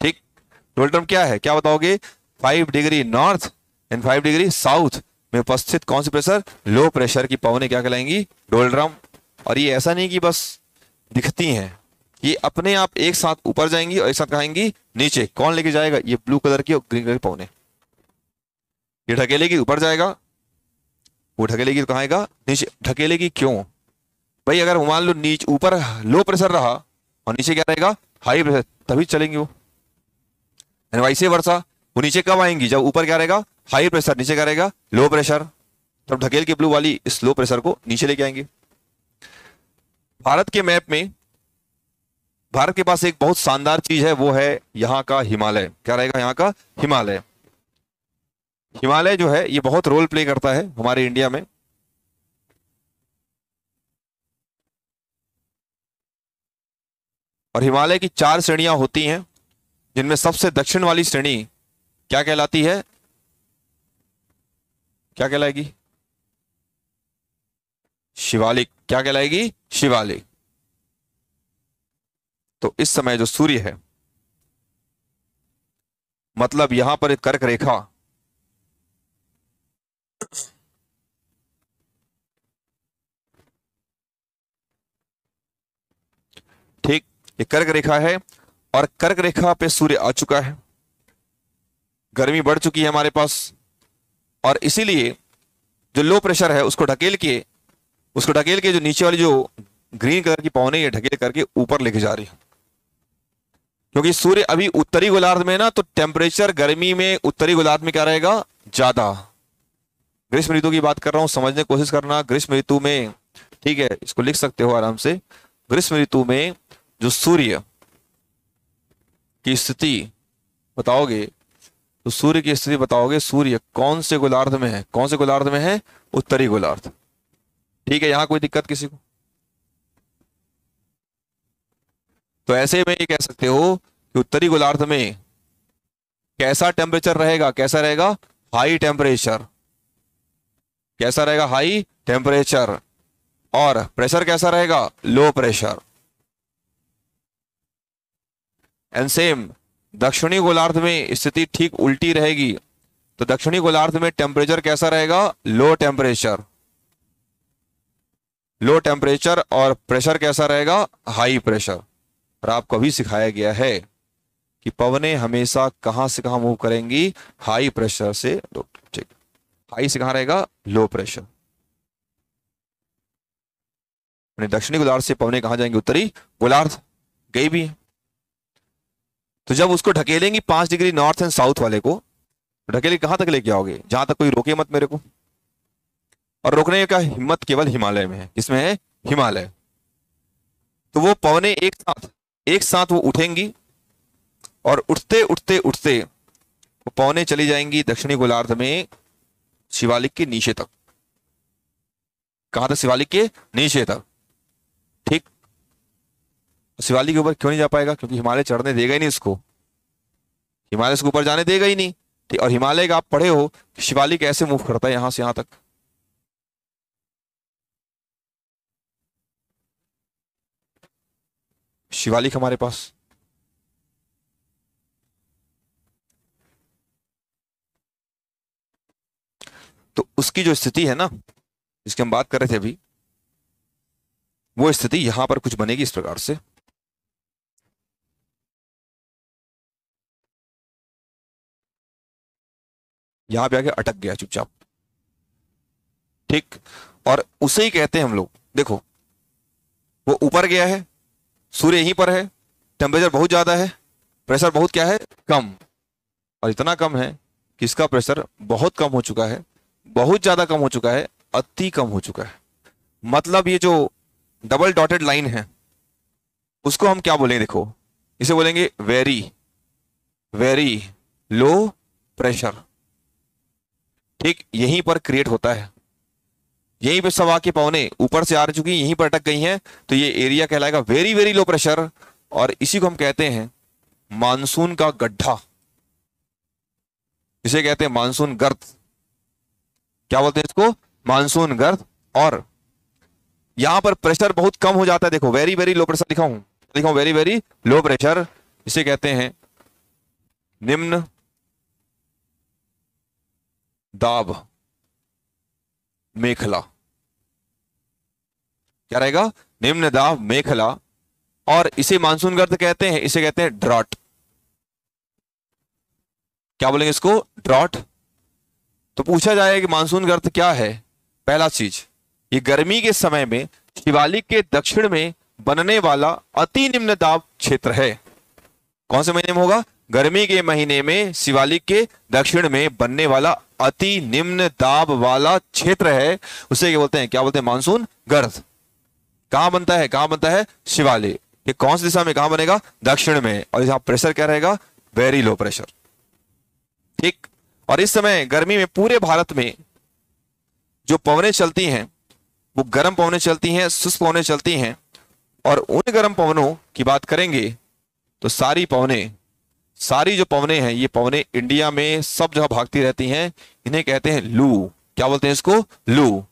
ठीक? डोल्ट्रम क्या है? क्या बताओगे? Five degree north and five degree south में उपस्थित कौन सी प्रेशर लो प्रेशर की पवने क्या कहलाएँगी? डोलड्रम और ये ऐसा नहीं कि बस दिखती हैं। ये अपने आप एक साथ ऊपर जाएँगी और एक साथ कहेंगी नीचे। कौन लेके जाएगा? ये ब्लू कलर की और ग्रीन कलर की पौने ये ढकेलेगी ऊपर जाएगा। वो ढकेलेगी तो कहा नीचे। ढकेलेगी क्यों? भाई, अगर मान लो नीचे ऊपर लो प्रेशर रहा और नीचे क्या रहेगा? हाई प्रेशर तभी चलेंगे वो। वैसे वर्षा वो नीचे कब आएँगी? जब ऊपर क्या रहेगा? हाई प्रेशर नीचे क्या रहेगा? लो प्रेशर तब ढकेल के ब्लू वाली इस लो प्रेशर को नीचे लेके आएँगे। भारत के मैप में, भारत के पास एक बहुत शानदार चीज़ है, वो है यहाँ का हिमालय। क्या रहेगा यहाँ का? हिमालय। हिमालय जो है, ये बहुत रोल प्ले करता है हमारे इंडिया में। और हिमालय की चार श्रेणियाँ होती हैं, जिनमें सबसे दक्षिण वाली श्रेणी क्या कहलाती है? क्या कहलाएगी? शिवालिक क्या कहलाएगी? शिवालिक तो इस समय जो सूर्य है मतलब यहाँ पर एक कर्क रेखा, ठीक, ये कर्क रेखा है और कर्क रेखा पे सूर्य आ चुका है। गर्मी बढ़ चुकी है हमारे पास। और इसीलिए जो लो प्रेशर है, उसको ढकेल के, उसको ढकेल के जो नीचे वाली जो ग्रीन कलर की पौने ये ढकेल करके ऊपर लेके जा रही है। क्योंकि सूर्य अभी उत्तरी गोलार्ध में ना तो टेम्परेचर गर्मी में उत्तरी गोलार्ध में क्या रहेगा? ज़्यादा। ग्रीष्म ऋतु की बात कर रहा हूँ, समझने की कोशिश करना। ग्रीष्म ऋतु में, ठीक है, इसको लिख सकते हो आराम से। ग्रीष्म ऋतु में जो सूर्य की स्थिति, बताओगे तो सूर्य की स्थिति बताओगे, सूर्य कौन से गोलार्ध में है? कौन से गोलार्ध में है? उत्तरी गोलार्ध। ठीक है, यहाँ कोई दिक्कत किसी को? तो ऐसे में ये कह सकते हो कि उत्तरी गोलार्ध में कैसा टेम्परेचर रहेगा? कैसा रहेगा? हाई टेम्परेचर कैसा रहेगा? हाई टेम्परेचर और प्रेशर कैसा रहेगा? लो प्रेशर एंड सेम दक्षिणी गोलार्ध में स्थिति ठीक उल्टी रहेगी तो दक्षिणी गोलार्ध में टेम्परेचर कैसा रहेगा? लो टेम्परेचर लो टेम्परेचर और प्रेशर कैसा रहेगा? हाई प्रेशर और आपको अभी सिखाया गया है कि पवने हमेशा कहाँ से कहाँ मूव करेंगी? हाई प्रेशर से लो ठीक। हाई से कहाँ रहेगा? लो प्रेशर दक्षिणी गोलार्ध से पवने कहाँ जाएँगे? उत्तरी गोलार्ध। गई भी है। तो जब उसको ढकेलेंगी पाँच डिग्री नॉर्थ एंड साउथ वाले को तो ढकेले कहाँ तक लेके आओगे? जहाँ तक कोई रोके मत मेरे को। और रोकने का हिम्मत केवल हिमालय में है। इसमें है? हिमालय। तो वो पवने एक साथ एक साथ वो उठेंगी और उठते उठते उठते वो पवने चली जाएँगी दक्षिणी गोलार्ध में शिवालिक के नीचे तक। कहा था शिवालिक के नीचे तक। ठीक? शिवालिक के ऊपर क्यों नहीं जा पाएगा? क्योंकि हिमालय चढ़ने देगा ही नहीं उसको। हिमालय उसके ऊपर जाने देगा ही नहीं। और हिमालय का आप पढ़े हो कि शिवालिक कैसे मूव करता है यहाँ से यहाँ तक। शिवालिक हमारे पास। तो उसकी जो स्थिति है ना, जिसकी हम बात कर रहे थे अभी, वो स्थिति यहाँ पर कुछ बनेगी इस प्रकार से। यहाँ पे आके अटक गया चुपचाप। ठीक? और उसे ही कहते हैं हम लोग, देखो, वो ऊपर गया है, सूर्य यहीं पर है टेम्परेचर बहुत ज़्यादा है प्रेशर बहुत क्या है? कम। और इतना कम है कि इसका प्रेशर बहुत कम हो चुका है, बहुत ज़्यादा कम हो चुका है, अति कम हो चुका है। मतलब ये जो डबल डॉटेड लाइन है, उसको हम क्या बोलेंगे देखो? इसे बोलेंगे वेरी वेरी लो प्रेशर ठीक, यहीं पर क्रिएट होता है। यहीं पे सब आके पौने, ऊपर से आ चुकी, यहीं पर अटक गई हैं तो ये एरिया कहलाएगा वेरी वेरी लो प्रेशर और इसी को हम कहते हैं मानसून का गड्ढा। इसे कहते हैं मानसून गर्द। क्या बोलते हैं इसको? मानसून गर्द, और यहाँ पर प्रेशर बहुत कम हो जाता है। देखो वेरी वेरी लो प्रेशर लिखा हूँ वेरी वेरी लो प्रेशर इसे कहते हैं निम्न दाब, मेखला। क्या रहेगा? निम्न दाब, मेखला, और इसे मानसून गर्द कहते हैं, इसे कहते हैं ड्रॉट। क्या बोलेंगे इसको? ड्रॉट। तो पूछा जाएगा कि मानसून गर्द क्या है? पहला चीज़, ये गर्मी के समय में शिवालिक के दक्षिण में बनने वाला अति निम्न दाब क्षेत्र है। कौन से महीने में होगा? गर्मी के महीने में शिवालिक के दक्षिण में बनने वाला अति निम्न दाब वाला क्षेत्र है। उसे क्या बोलते हैं? क्या बोलते हैं मानसून? गर्द। कहाँ बनता है? कहाँ बनता है? शिवालिक ये कौन सी दिशा में कहाँ बनेगा? दक्षिण में। और यहाँ प्रेशर क्या रहेगा? वेरी लो प्रेशर ठीक? और इस समय गर्मी में पूरे भारत में जो पवने चलती हैं, वो गर्म पवने चलती हैं, शुष्क पवनें चलती हैं, और उन गर्म पवनों की बात करेंगे तो सारी पवनें सारी जो पवने हैं, ये पवने इंडिया में सब जगह भागती रहती हैं। इन्हें कहते हैं लू। क्या बोलते हैं इसको? लू।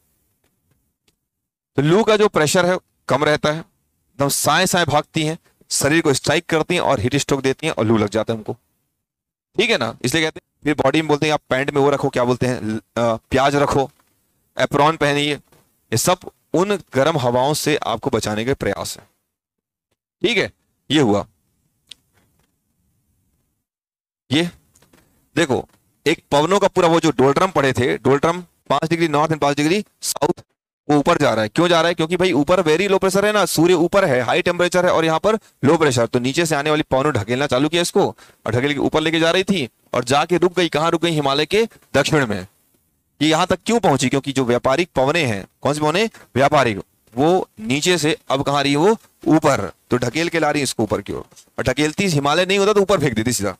तो लू का जो प्रेशर है, कम रहता है। एकदम साए साए भागती हैं, शरीर को स्ट्राइक करती हैं और हीट स्ट्रोक देती हैं और लू लग जाता है उनको। ठीक है ना? इसलिए कहते हैं, फिर बॉडी में बोलते हैं, आप पैंट में वो रखो, क्या बोलते हैं प्याज रखो एप्रॉन पहनिए। ये सब उन गर्म हवाओं से आपको बचाने के प्रयास है। ठीक है? ये हुआ। ये देखो, एक पवनों का पूरा वो जो डोल्ड्रम पड़े थे डोल्ड्रम पाँच डिग्री नॉर्थ एंड पाँच डिग्री साउथ, वो ऊपर जा रहा है। क्यों जा रहा है? क्योंकि भाई ऊपर वेरी लो प्रेशर है ना, सूर्य ऊपर है हाई टेम्परेचर है और यहाँ पर लो प्रेशर तो नीचे से आने वाली पवनों ढकेलना चालू किया इसको और ढकेल के ऊपर लेके जा रही थी और जाके रुक गई। कहाँ रुक गई? हिमालय के दक्षिण में। ये यहाँ तक क्यों पहुँची? क्योंकि जो व्यापारिक पवने हैं, कौन सी पवने? व्यापारिक। वो नीचे से अब कहा रही है? वो ऊपर। तो ढकेल के ला रही है इसको ऊपर की ओर। और ढकेलती हिमालय नहीं होता तो ऊपर फेंक देती सीधा।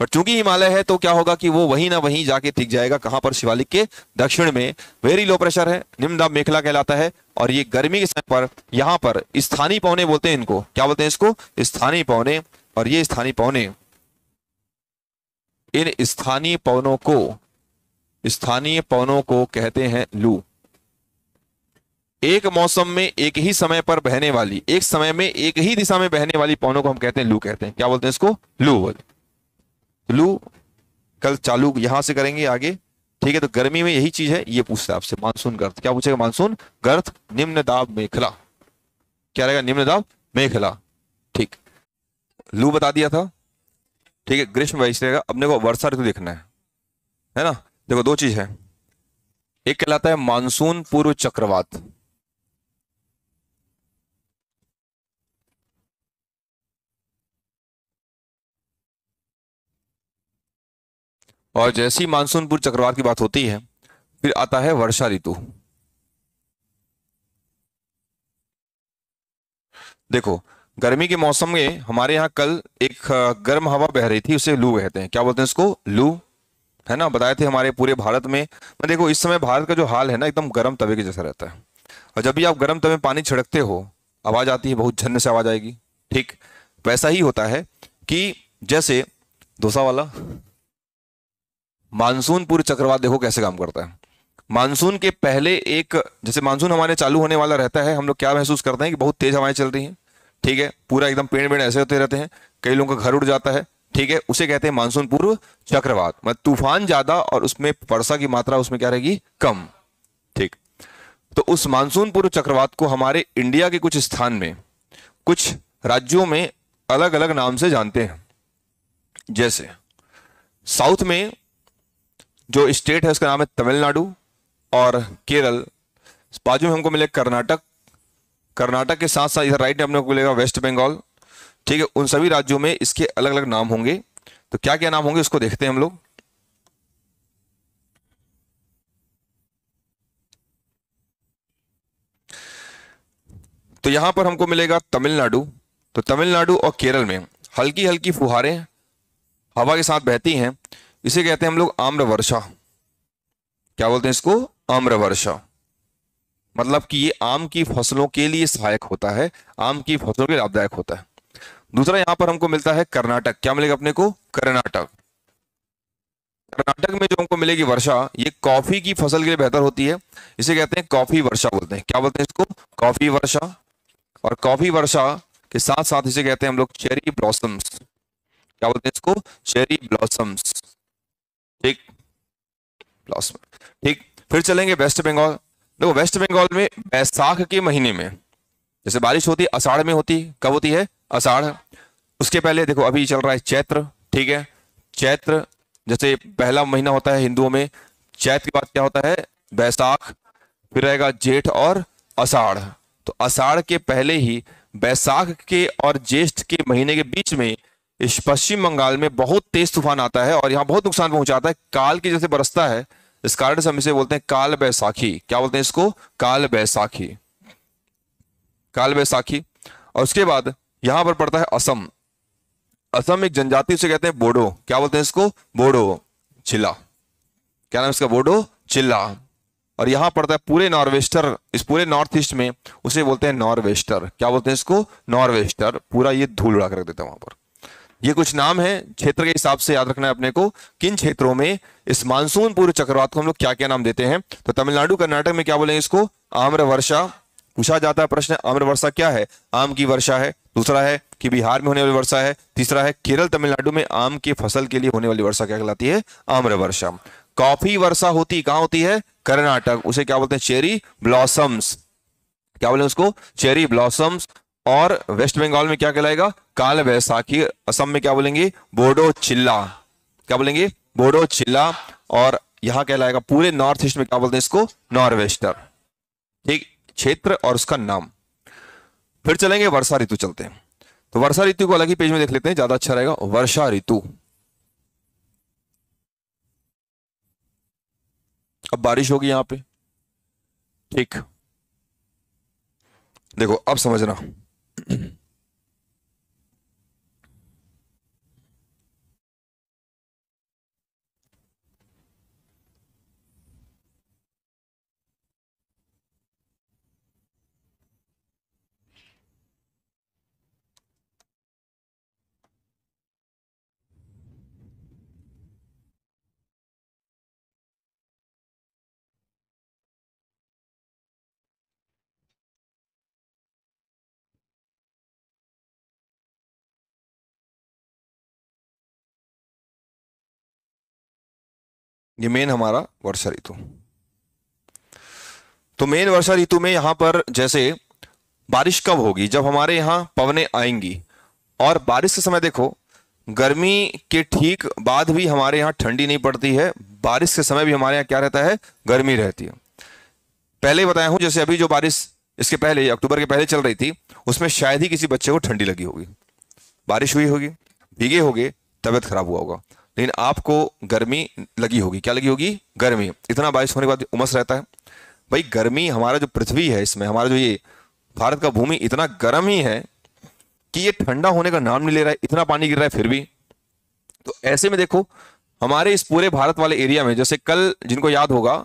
पर चूँकि हिमालय है तो क्या होगा कि वो वहीं ना वहीं जाके टिक जाएगा। कहाँ पर? शिवालिक के दक्षिण में। वेरी लो प्रेशर है निम्न दाब मेखला कहलाता है, और ये गर्मी के समय पर, यहाँ पर स्थानीय पौने बोलते हैं इनको। क्या बोलते हैं इसको? स्थानीय पौने, और ये स्थानीय पौने। इन स्थानीय पवनों को, स्थानीय पवनों को कहते हैं लू। एक मौसम में एक ही समय पर बहने वाली, एक समय में एक ही दिशा में बहने वाली पवनों को हम कहते हैं, लू कहते हैं। क्या बोलते हैं इसको? लू बोलते लू, कल चालू यहाँ से करेंगे आगे। ठीक है तो गर्मी में यही चीज़ है, ये पूछता है आपसे, मानसून गर्थ क्या पूछेगा मानसून? गर्थ निम्न दाब, मेखला। क्या रहेगा? निम्न दाब, मेखला। ठीक। लू बता दिया था। ठीक है, ग्रीष्म रहेगा अपने को वर्षा ऋतु देखना है। है ना? देखो, दो चीज़ है। एक कहलाता है मानसून पूर्व चक्रवात। और जैसी मानसूनपुर चक्रवात की बात होती है, फिर आता है वर्षा ऋतु। देखो, गर्मी के मौसम में हमारे यहाँ कल एक गर्म हवा बह रही थी, उसे लू कहते हैं। क्या बोलते हैं इसको? लू। है ना? बताए थे हमारे पूरे भारत में। मैं देखो, इस समय भारत का जो हाल है ना, एकदम गर्म तवे के जैसा रहता है। और जब भी आप गर्म तवे पानी छिड़कते हो, आवाज़ आती है, बहुत झन्न से आवाज़ आएगी। ठीक, वैसा ही होता है कि जैसे, डोसा वाला मानसून पूर्व चक्रवात देखो कैसे काम करता है। मानसून के पहले एक, जैसे मानसून हमारे चालू होने वाला रहता है, हम लोग क्या महसूस करते हैं कि बहुत तेज हवाएँ चल रही हैं। ठीक है, पूरा एकदम पेड़ पेड़ ऐसे होते रहते हैं, कई लोगों का घर उड़ जाता है। ठीक है, उसे कहते हैं मानसून पूर्व चक्रवात। मतलब तूफ़ान ज़्यादा और उसमें वर्षा की मात्रा उसमें क्या रहेगी? कम। ठीक। तो उस मानसून पूर्व चक्रवात को हमारे इंडिया के कुछ स्थान में, कुछ राज्यों में अलग अलग नाम से जानते हैं। जैसे, साउथ में जो स्टेट है उसका नाम है तमिलनाडु और केरल। बाजू में हमको मिले कर्नाटक। कर्नाटक के साथ साथ इधर राइट में अपने को मिलेगा वेस्ट बंगाल ठीक है, उन सभी राज्यों में इसके अलग अलग नाम होंगे। तो क्या क्या नाम होंगे उसको देखते हैं हम लोग। तो यहाँ पर हमको मिलेगा तमिलनाडु। तो तमिलनाडु और केरल में हल्की हल्की फुहारें हवा के साथ बहती हैं। इसे कहते हैं हम लोग आम्र वर्षा क्या बोलते हैं इसको? आम्र वर्षा मतलब कि ये आम की फ़सलों के लिए सहायक होता है, आम की फ़सलों के लाभदायक होता है। दूसरा यहाँ पर हमको मिलता है कर्नाटक। क्या मिलेगा अपने को? कर्नाटक। कर्नाटक में जो हमको मिलेगी वर्षा, ये कॉफ़ी की फ़सल के लिए बेहतर होती है। इसे कहते हैं कॉफ़ी वर्षा बोलते हैं। क्या बोलते हैं इसको? कॉफ़ी वर्षा। और कॉफ़ी वर्षा के साथ साथ इसे कहते हैं हम लोग चेरी ब्लॉसम्स। क्या बोलते हैं इसको? Cherry blossoms. ठीक? ब्लॉसम ठीक, फिर चलेंगे वेस्ट बंगाल देखो वेस्ट बंगाल में बैसाख के महीने में, जैसे बारिश होती है अषाढ़ में होती, कब होती है? अषाढ़ उसके पहले देखो, अभी चल रहा है चैत्र, ठीक है? चैत्र, जैसे पहला महीना होता है हिंदुओं में चैत्र के बाद क्या होता है? बैसाख, फिर रहेगा जेठ और अषाढ़ तो अषाढ़ के पहले ही, बैसाख के और ज्येष्ठ के महीने के बीच में इस पश्चिम बंगाल में बहुत तेज तूफ़ान आता है और यहाँ बहुत नुकसान पहुंचाता है। काल की जैसे बरसता है, इस कारण से हम इसे बोलते हैं काल बैसाखी। क्या बोलते हैं इसको? काल बैसाखी। काल बैसाखी। और उसके बाद यहाँ पर पड़ता है असम। असम एक जनजाति से कहते हैं बोडो। क्या बोलते हैं इसको? बोडो। चिल्ला। क्या नाम इसका? बोडो चिल्ला। और यहाँ पड़ता है पूरे नॉर्वेस्टर, इस पूरे नॉर्थ ईस्ट में उसे बोलते हैं नॉर्वेस्टर। क्या बोलते हैं इसको? नॉर्वेस्टर। पूरा ये धूल उड़ा कर देता है वहाँ पर। ये कुछ नाम है, क्षेत्र के हिसाब से याद रखना है अपने को, किन क्षेत्रों में इस मानसून पूर्व चक्रवात को हम लोग क्या क्या नाम देते हैं? तो तमिलनाडु, कर्नाटक में क्या बोलेंगे इसको? आम्र वर्षा। पूछा जाता है प्रश्न, आम्र वर्षा क्या है? आम की वर्षा है। दूसरा है कि बिहार में होने वाली वर्षा है। तीसरा है, केरल, तमिलनाडु में आम की फ़सल के लिए होने वाली वर्षा क्या कहलाती है? आम्र वर्षा। कॉफ़ी वर्षा होती, कहाँ होती है? कर्नाटक। उसे क्या बोलते हैं? Cherry blossoms. क्या बोले उसको? Cherry blossoms. और वेस्ट बंगाल में क्या कहलाएगा? काल वैसाखी असम में क्या बोलेंगे? बोडो चिल्ला। क्या बोलेंगे? बोडो चिल्ला। और यहाँ कहलाएगा पूरे नॉर्थ ईस्ट में क्या बोलते हैं इसको? नॉर्वेस्टर। ठीक, क्षेत्र और उसका नाम। फिर चलेंगे वर्षा ऋतु चलते हैं। तो वर्षा ऋतु को अलग ही पेज में देख लेते हैं, ज़्यादा अच्छा रहेगा। वर्षा ऋतु। अब बारिश होगी यहाँ पे। ठीक। देखो, अब समझना। ये मेन हमारा वर्षा ऋतु। तो मेन वर्षा ऋतु में यहाँ पर जैसे बारिश कब होगी? जब हमारे यहाँ पवने आएँगी। और बारिश के समय देखो, गर्मी के ठीक बाद भी हमारे यहाँ ठंडी नहीं पड़ती है। बारिश के समय भी हमारे यहाँ क्या रहता है? गर्मी रहती है। पहले बताया हूँ, जैसे अभी जो बारिश इसके पहले, अक्टूबर के पहले चल रही थी, उसमें शायद ही किसी बच्चे को ठंडी लगी होगी। बारिश हुई होगी, भीगे होगे, तबियत खराब हुआ होगा। लेकिन आपको गर्मी लगी होगी। क्या लगी होगी? गर्मी। इतना बारिश होने के बाद उमस रहता है। भाई, गर्मी हमारा जो पृथ्वी है इसमें, हमारा जो ये भारत का भूमि इतना गर्म ही है कि ये ठंडा होने का नाम नहीं ले रहा है, इतना पानी गिर रहा है फिर भी। तो ऐसे में देखो, हमारे इस पूरे भारत वाले एरिया में, जैसे कल जिनको याद होगा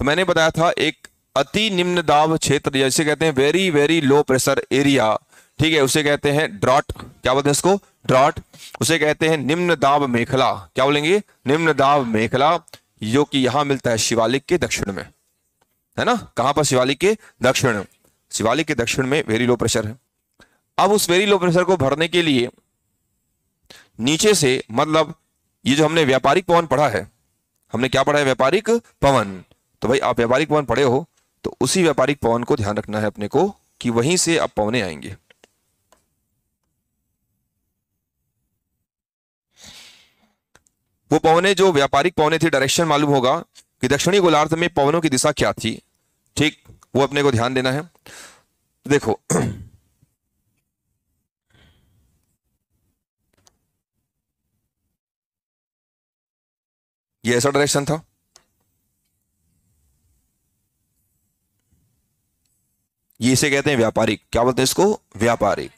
तो मैंने बताया था एक अति निम्न दाब क्षेत्र, जैसे कहते हैं very very low pressure area ठीक है, उसे कहते हैं ड्रॉट। क्या बोलते हैं इसको ड्रॉट। उसे कहते हैं निम्न दाब मेखला। क्या बोलेंगे? निम्न दाब मेखला, जो कि यहाँ मिलता है शिवालिक के दक्षिण में। है ना? कहाँ पर? शिवालिक के दक्षिण शिवालिक के दक्षिण में वेरी लो प्रेशर है। अब उस वेरी लो प्रेशर को भरने के लिए नीचे से मतलब ये जो हमने व्यापारिक पवन पढ़ा है, हमने क्या पढ़ा है? व्यापारिक पवन। तो भाई, आप व्यापारिक पवन पढ़े हो तो उसी व्यापारिक पवन को ध्यान रखना है अपने को, कि वहीं से अब पवने आएँगे। वो पवने जो व्यापारिक पवने थे डायरेक्शन मालूम होगा कि दक्षिणी गोलार्ध में पवनों की दिशा क्या थी। ठीक, वो अपने को ध्यान देना है। देखो, ये ऐसा डायरेक्शन था। ये इसे कहते हैं व्यापारिक। क्या बोलते हैं इसको? व्यापारिक।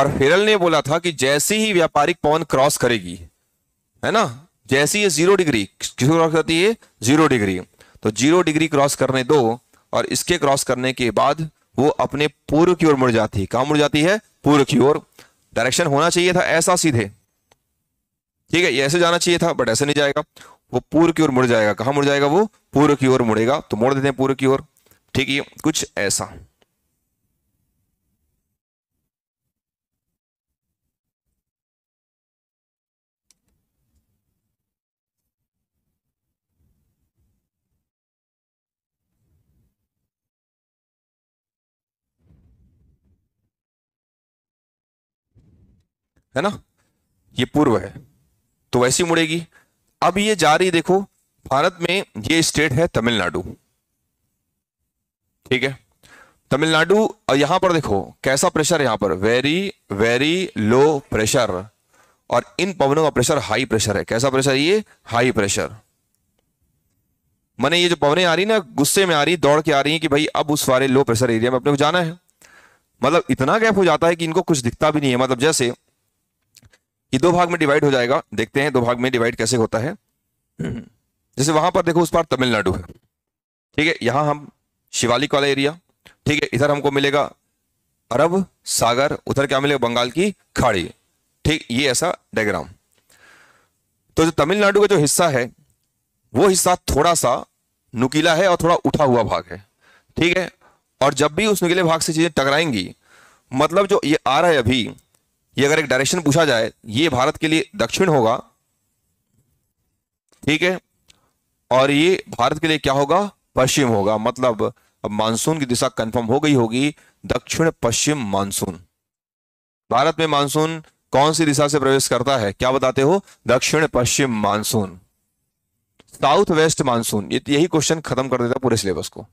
और फेरल ने बोला था कि जैसे ही व्यापारिक पवन क्रॉस करेगी, है ना? जैसे ये ज़ीरो डिग्री, किसको क्रॉस करती है? Zero degree. तो ज़ीरो डिग्री क्रॉस करने दो और इसके क्रॉस करने के बाद वो अपने पूर्व की ओर मुड़ जाती है। कहाँ मुड़ जाती है? पूर्व की ओर। डायरेक्शन होना चाहिए था ऐसा सीधे। ठीक है ऐसे जाना चाहिए था, बट ऐसे नहीं जाएगा। वो पूर्व की ओर मुड़ जाएगा। कहाँ मुड़ जाएगा वो? पूर्व की ओर मुड़ेगा। तो मोड़ देते हैं पूर्व की ओर। ठीक है, कुछ ऐसा। है ना? ये पूर्व है। तो वैसी मुड़ेगी। अब ये जा रही, देखो, भारत में ये स्टेट है तमिलनाडु। ठीक है? तमिलनाडु यहाँ पर देखो, कैसा प्रेशर यहाँ पर। वेरी वेरी लो प्रेशर और इन पवनों का प्रेशर हाई प्रेशर है। कैसा प्रेशर ये? हाई प्रेशर मैंने ये जो पवने आ रही ना, गुस्से में आ रही, दौड़ के आ रही है कि भाई, अब उस वाले लो प्रेशर एरिया में अपने को जाना है। मतलब इतना गैप हो जाता है कि इनको कुछ दिखता भी नहीं है। मतलब जैसे ये दो भाग में डिवाइड हो जाएगा। देखते हैं दो भाग में डिवाइड कैसे होता है। जैसे वहाँ पर देखो उस पार तमिलनाडु है। ठीक है, यहाँ हम शिवालिक वाला एरिया ठीक है, इधर हमको मिलेगा अरब सागर, उधर क्या मिलेगा बंगाल की खाड़ी। ठीक, ये ऐसा डायग्राम तो जो तमिलनाडु का जो हिस्सा है, वो हिस्सा थोड़ा सा नुकीला है और थोड़ा उठा हुआ भाग है। ठीक है, और जब भी उस नुकीले भाग से चीज़ें टकराएँगी मतलब जो ये आ रहा है अभी ये अगर एक डायरेक्शन पूछा जाए, ये भारत के लिए दक्षिण होगा। ठीक है? और ये भारत के लिए क्या होगा? पश्चिम होगा। मतलब अब मानसून की दिशा कंफर्म हो गई होगी। दक्षिण पश्चिम मानसून। भारत में मानसून कौन सी दिशा से प्रवेश करता है? क्या बताते हो? दक्षिण पश्चिम मानसून। South west monsoon. यही क्वेश्चन खत्म कर देता पूरे सिलेबस को।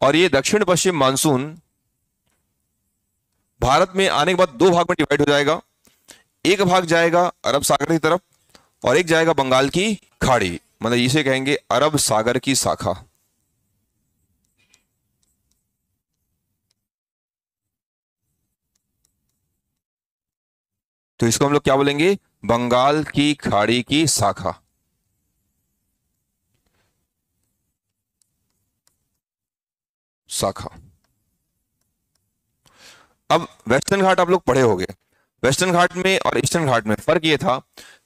और ये दक्षिण पश्चिम मानसून भारत में आने के बाद दो भाग में डिवाइड हो जाएगा। एक भाग जाएगा अरब सागर की तरफ़ और एक जाएगा बंगाल की खाड़ी। मतलब इसे कहेंगे अरब सागर की शाखा। तो इसको हम लोग क्या बोलेंगे? बंगाल की खाड़ी की शाखा। शाखा। अब वेस्टर्न घाट आप लोग पढ़े होंगे। वेस्टर्न घाट में और ईस्टर्न घाट में फ़र्क ये था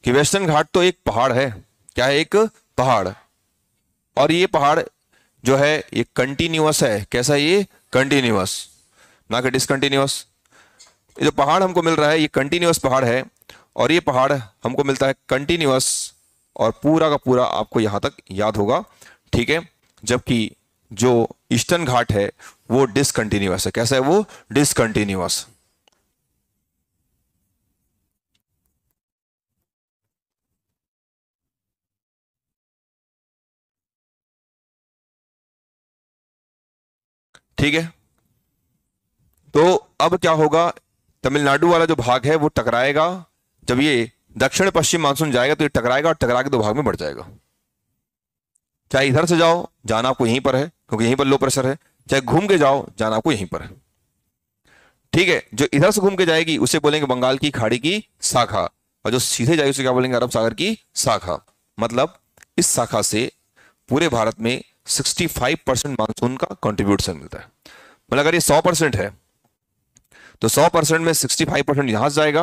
कि वेस्टर्न घाट तो एक पहाड़ है। क्या है? एक पहाड़। और ये पहाड़ जो है, ये कंटिन्यूअस है। कैसा ये? कंटिन्यूअस ना कि डिसकंटिन्यूअस ये जो पहाड़ हमको मिल रहा है, ये कंटिन्यूअस पहाड़ है। और ये पहाड़ हमको मिलता है कंटिन्यूअस और पूरा का पूरा आपको यहाँ तक याद होगा। ठीक है? जबकि जो ईस्टर्न घाट है वो डिसकंटिन्यूअस है। कैसा है वो? डिसकंटिन्यूअस ठीक है? तो अब क्या होगा? तमिलनाडु वाला जो भाग है, वो टकराएगा। जब ये दक्षिण पश्चिम मानसून जाएगा तो ये टकराएगा और टकरा के दो भाग में बढ़ जाएगा। चाहे इधर से जाओ, जाना आपको यहीं पर है, क्योंकि यहीं पर लो प्रेशर है। चाहे घूम के जाओ, जाना आपको यहीं पर ठीक है, जो इधर से घूम के जाएगी, उसे बोलेंगे बंगाल की खाड़ी की शाखा, और जो सीधे जाएगी, उसे क्या बोलेंगे? अरब सागर की शाखा। मतलब इस शाखा से पूरे भारत में 65 परसेंट मानसून का कंट्रीब्यूशन मिलता है। मतलब अगर ये 100 परसेंट है तो 100 परसेंट में 65 परसेंट यहाँ से जाएगा,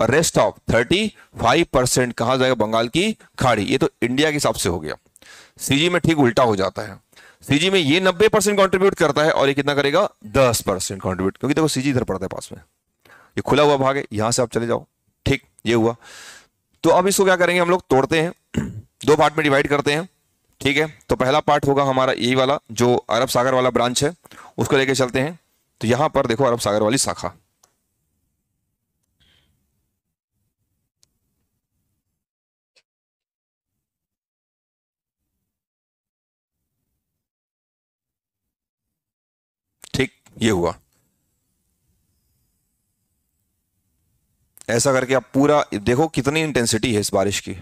और रेस्ट ऑफ़ 35 परसेंट कहाँ जाएगा? बंगाल की खाड़ी। ये तो इंडिया के हिसाब से हो गया। सीजी में ठीक उल्टा हो जाता है। सीजी में ये 90 परसेंट कॉन्ट्रीब्यूट करता है और ये कितना करेगा? 10 परसेंट कॉन्ट्रीब्यूट क्योंकि देखो सीजी इधर पड़ता है पास में। ये खुला हुआ भाग है, यहाँ से आप चले जाओ। ठीक, ये हुआ। तो अब इसको क्या करेंगे? हम लोग तोड़ते हैं। दो पार्ट में डिवाइड करते हैं। ठीक है तो पहला पार्ट होगा हमारा यही वाला, जो अरब सागर वाला ब्रांच है, उसको लेके चलते हैं। तो यहाँ पर देखो अरब सागर वाली शाखा ठीक ये हुआ। ऐसा करके आप पूरा, देखो कितनी इंटेंसिटी है इस बारिश की।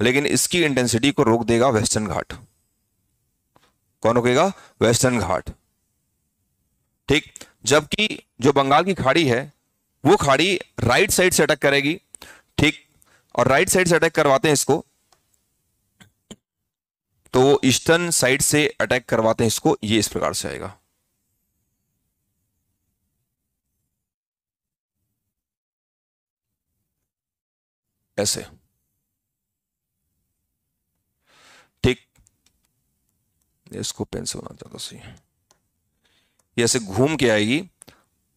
लेकिन इसकी इंटेंसिटी को रोक देगा वेस्टर्न घाट कौन रोकेगा? वेस्टर्न घाट ठीक? जबकि जो बंगाल की खाड़ी है, वो खाड़ी राइट साइड से अटैक करेगी। ठीक? और राइट साइड से अटैक करवाते हैं इसको। तो ईस्टर्न साइड से अटैक करवाते हैं इसको, ये इस प्रकार से आएगा। ऐसे। ठीक। इसको पेन से होना चाहता सही ये ऐसे घूम के आएगी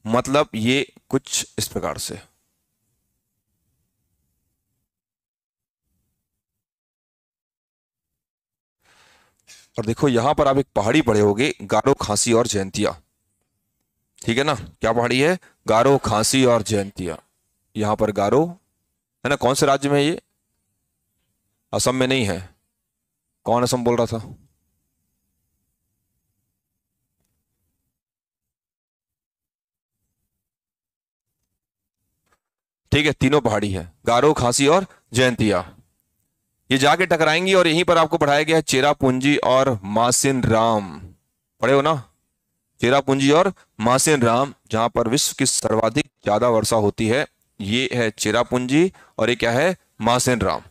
मतलब ये कुछ इस प्रकार से। और देखो, यहाँ पर आप एक पहाड़ी पड़े होगे, गारो खांसी और जयंतिया। ठीक है ना? क्या पहाड़ी है? गारो खांसी और जयंतिया। यहाँ पर गारो है ना? कौन से राज्य में ये? असम में नहीं है। कौन असम बोल रहा था? ठीक है, तीनों पहाड़ी है। गारो, खांसी और जयंतिया। ये जाके टकराएँगी और यहीं पर आपको पढ़ाया गया है, चेरापूंजी और मासिन राम। पढ़े हो ना? चेरापूंजी और मासिन राम, जहाँ पर विश्व की सर्वाधिक ज़्यादा वर्षा होती है। ये है चेरापूंजी और ये क्या है? मासेन राम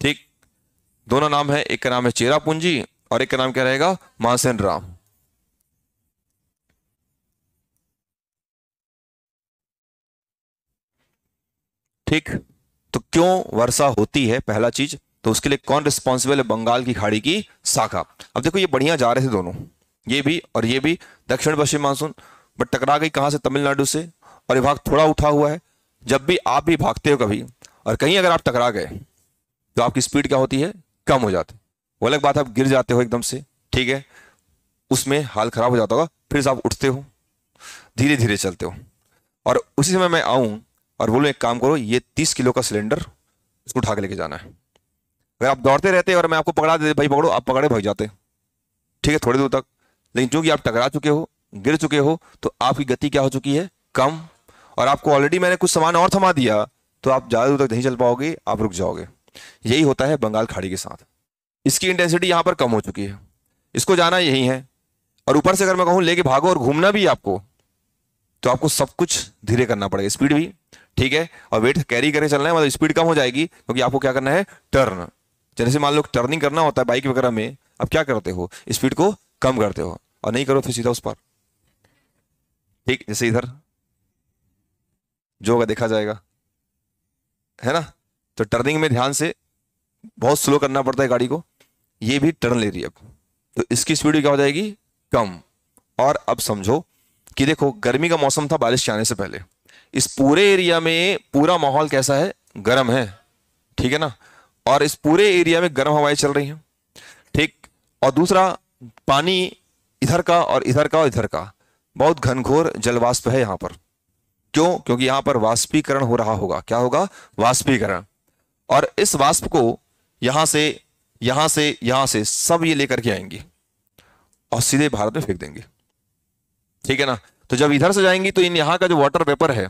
ठीक? दोनों नाम है, एक का नाम है चेरापूंजी और एक का नाम क्या रहेगा? मासेन राम ठीक? तो क्यों वर्षा होती है? पहला चीज़ तो उसके लिए कौन रिस्पॉन्सिबल है बंगाल की खाड़ी की शाखा? अब देखो, ये बढ़िया जा रहे थे दोनों। ये भी और ये भी। दक्षिण पश्चिम मानसून, बट टकरा गई कहाँ से? तमिलनाडु से। और ये भाग थोड़ा उठा हुआ है, जब भी आप भी भागते हो कभी, और कहीं अगर आप टकरा गए तो आपकी स्पीड क्या होती है? कम हो जाती। वो अलग बात आप गिर जाते हो एकदम से, ठीक है? उसमें हाल खराब हो जाता होगा, फिर आप उठते हो धीरे धीरे चलते हो। और उसी समय मैं आऊँ, और बोलो, एक काम करो, ये तीस किलो का सिलेंडर इसको उठा के लेके जाना है। अगर आप दौड़ते रहते और मैं आपको पकड़ा देते भाई पकड़ो, आप पकड़े भाग जाते। ठीक है, थोड़ी दूर तक। लेकिन चूँकि आप टकरा चुके हो, गिर चुके हो तो आपकी गति क्या हो चुकी है? कम और आपको ऑलरेडी मैंने कुछ सामान और थमा दिया तो आप ज़्यादा दूर तक नहीं चल पाओगे, आप रुक जाओगे। यही होता है बंगाल खाड़ी के साथ। इसकी इंटेंसिटी यहाँ पर कम हो चुकी है। इसको जाना यही है। और ऊपर से अगर मैं कहूँ, लेके भागो और घूमना भी आपको तो आपको सब कुछ धीरे करना पड़ेगा। स्पीड भी, ठीक है? और वेट कैरी करके चलना है मतलब स्पीड कम हो जाएगी, क्योंकि आपको क्या करना है? टर्न जैसे मान लो टर्निंग करना होता है बाइक वगैरह में, अब क्या करते हो? स्पीड को कम करते हो, और नहीं करो तो सीधा उस पर। ठीक? जैसे इधर। जो होगा देखा जाएगा। है ना? तो टर्निंग में ध्यान से बहुत स्लो करना पड़ता है गाड़ी को। ये भी टर्न ले रही है अब। तो इसकी स्पीड क्या हो जाएगी? कम। और अब समझो कि देखो, गर्मी का मौसम था बारिश के आने से पहले। इस पूरे एरिया में पूरा माहौल कैसा है? गर्म है। ठीक है ना? और इस पूरे एरिया में गर्म हवाएँ चल रही हैं। ठीक? और दूसरा, पानी इधर का और इधर का और इधर का। बहुत घनघोर जलवाष्प है यहाँ पर। क्यों? क्योंकि यहाँ पर वाष्पीकरण हो रहा होगा। क्या होगा? वाष्पीकरण। और इस वाष्प को यहाँ से यहाँ से यहाँ से सब ये लेकर के आएँगे और सीधे भारत में फेंक देंगे। ठीक है ना? तो जब इधर से जाएँगी तो इन यहाँ का जो वाटर पेपर है,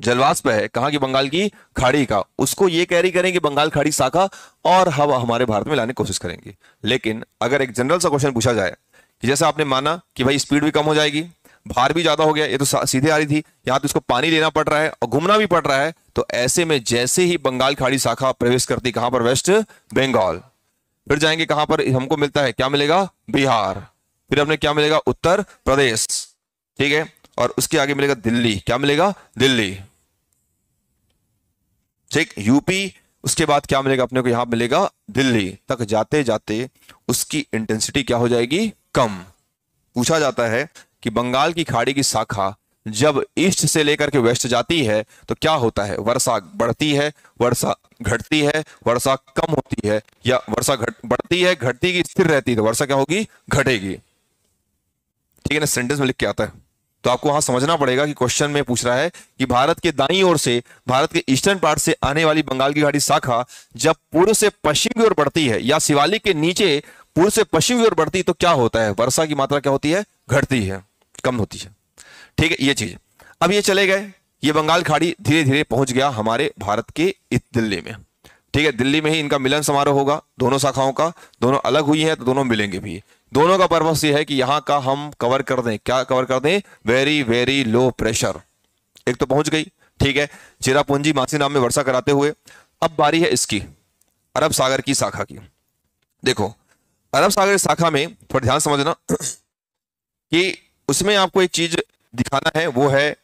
जलवाष्प है, कहाँ की? बंगाल की खाड़ी का, उसको ये कैरी करेंगे बंगाल खाड़ी शाखा और हवा हमारे भारत में लाने की कोशिश करेंगे। लेकिन अगर एक जनरल सा क्वेश्चन पूछा जाए कि जैसे आपने माना कि भाई स्पीड भी कम हो जाएगी भार भी ज़्यादा हो गया, ये तो सीधे आ रही थी। यहाँ तो इसको पानी लेना पड़ रहा है और घूमना भी पड़ रहा है। तो ऐसे में जैसे ही बंगाल खाड़ी शाखा प्रवेश करती, कहाँ पर? वेस्ट बंगाल। फिर जाएँगे कहाँ पर? हमको मिलता है, क्या मिलेगा? बिहार। फिर हमने क्या मिलेगा? उत्तर प्रदेश। ठीक है? और उसके आगे मिलेगा दिल्ली। क्या मिलेगा? दिल्ली। ठीक? यूपी। उसके बाद क्या मिलेगा? अपने को यहाँ मिलेगा दिल्ली। तक जाते जाते उसकी इंटेंसिटी क्या हो जाएगी? कम। पूछा जाता है कि बंगाल की खाड़ी की शाखा जब ईस्ट से लेकर के वेस्ट जाती है तो क्या होता है? वर्षा बढ़ती है, वर्षा घटती है, वर्षा कम होती है, या वर्षा घट, बढ़ती है, घटती की स्थिर रहती है तो वर्षा क्या होगी? घटेगी। ठीक है ना? सेंटेंस में लिख के आता है। तो आपको वहाँ समझना पड़ेगा कि क्वेश्चन में पूछ रहा है कि भारत के दाई ओर से, भारत के ईस्टर्न पार्ट से आने वाली बंगाल की घाटी शाखा जब पूर्व से पश्चिम की ओर बढ़ती है, या शिवालिक के नीचे पूर्व से पश्चिम की ओर बढ़ती तो क्या होता है? वर्षा की मात्रा क्या होती है? घटती है। कम होती है। ठीक है, ये चीज़। अब ये चले गए। ये बंगाल खाड़ी धीरे धीरे पहुँच गया हमारे भारत के दिल्ली में। ठीक है, दिल्ली में ही इनका मिलन समारोह होगा, दोनों शाखाओं का। दोनों अलग हुई हैं तो दोनों मिलेंगे भी। दोनों का पर्पस ये है कि यहाँ का हम कवर कर दें। क्या कवर कर दें? वेरी वेरी लो प्रेशर एक तो पहुँच गई। ठीक है, चिरापूंजी मासी नाम में वर्षा कराते हुए। अब बारी है इसकी, अरब सागर की शाखा की। देखो, अरब सागर शाखा में थोड़ा ध्यान समझना कि उसमें आपको एक चीज़ दिखाना है, वो है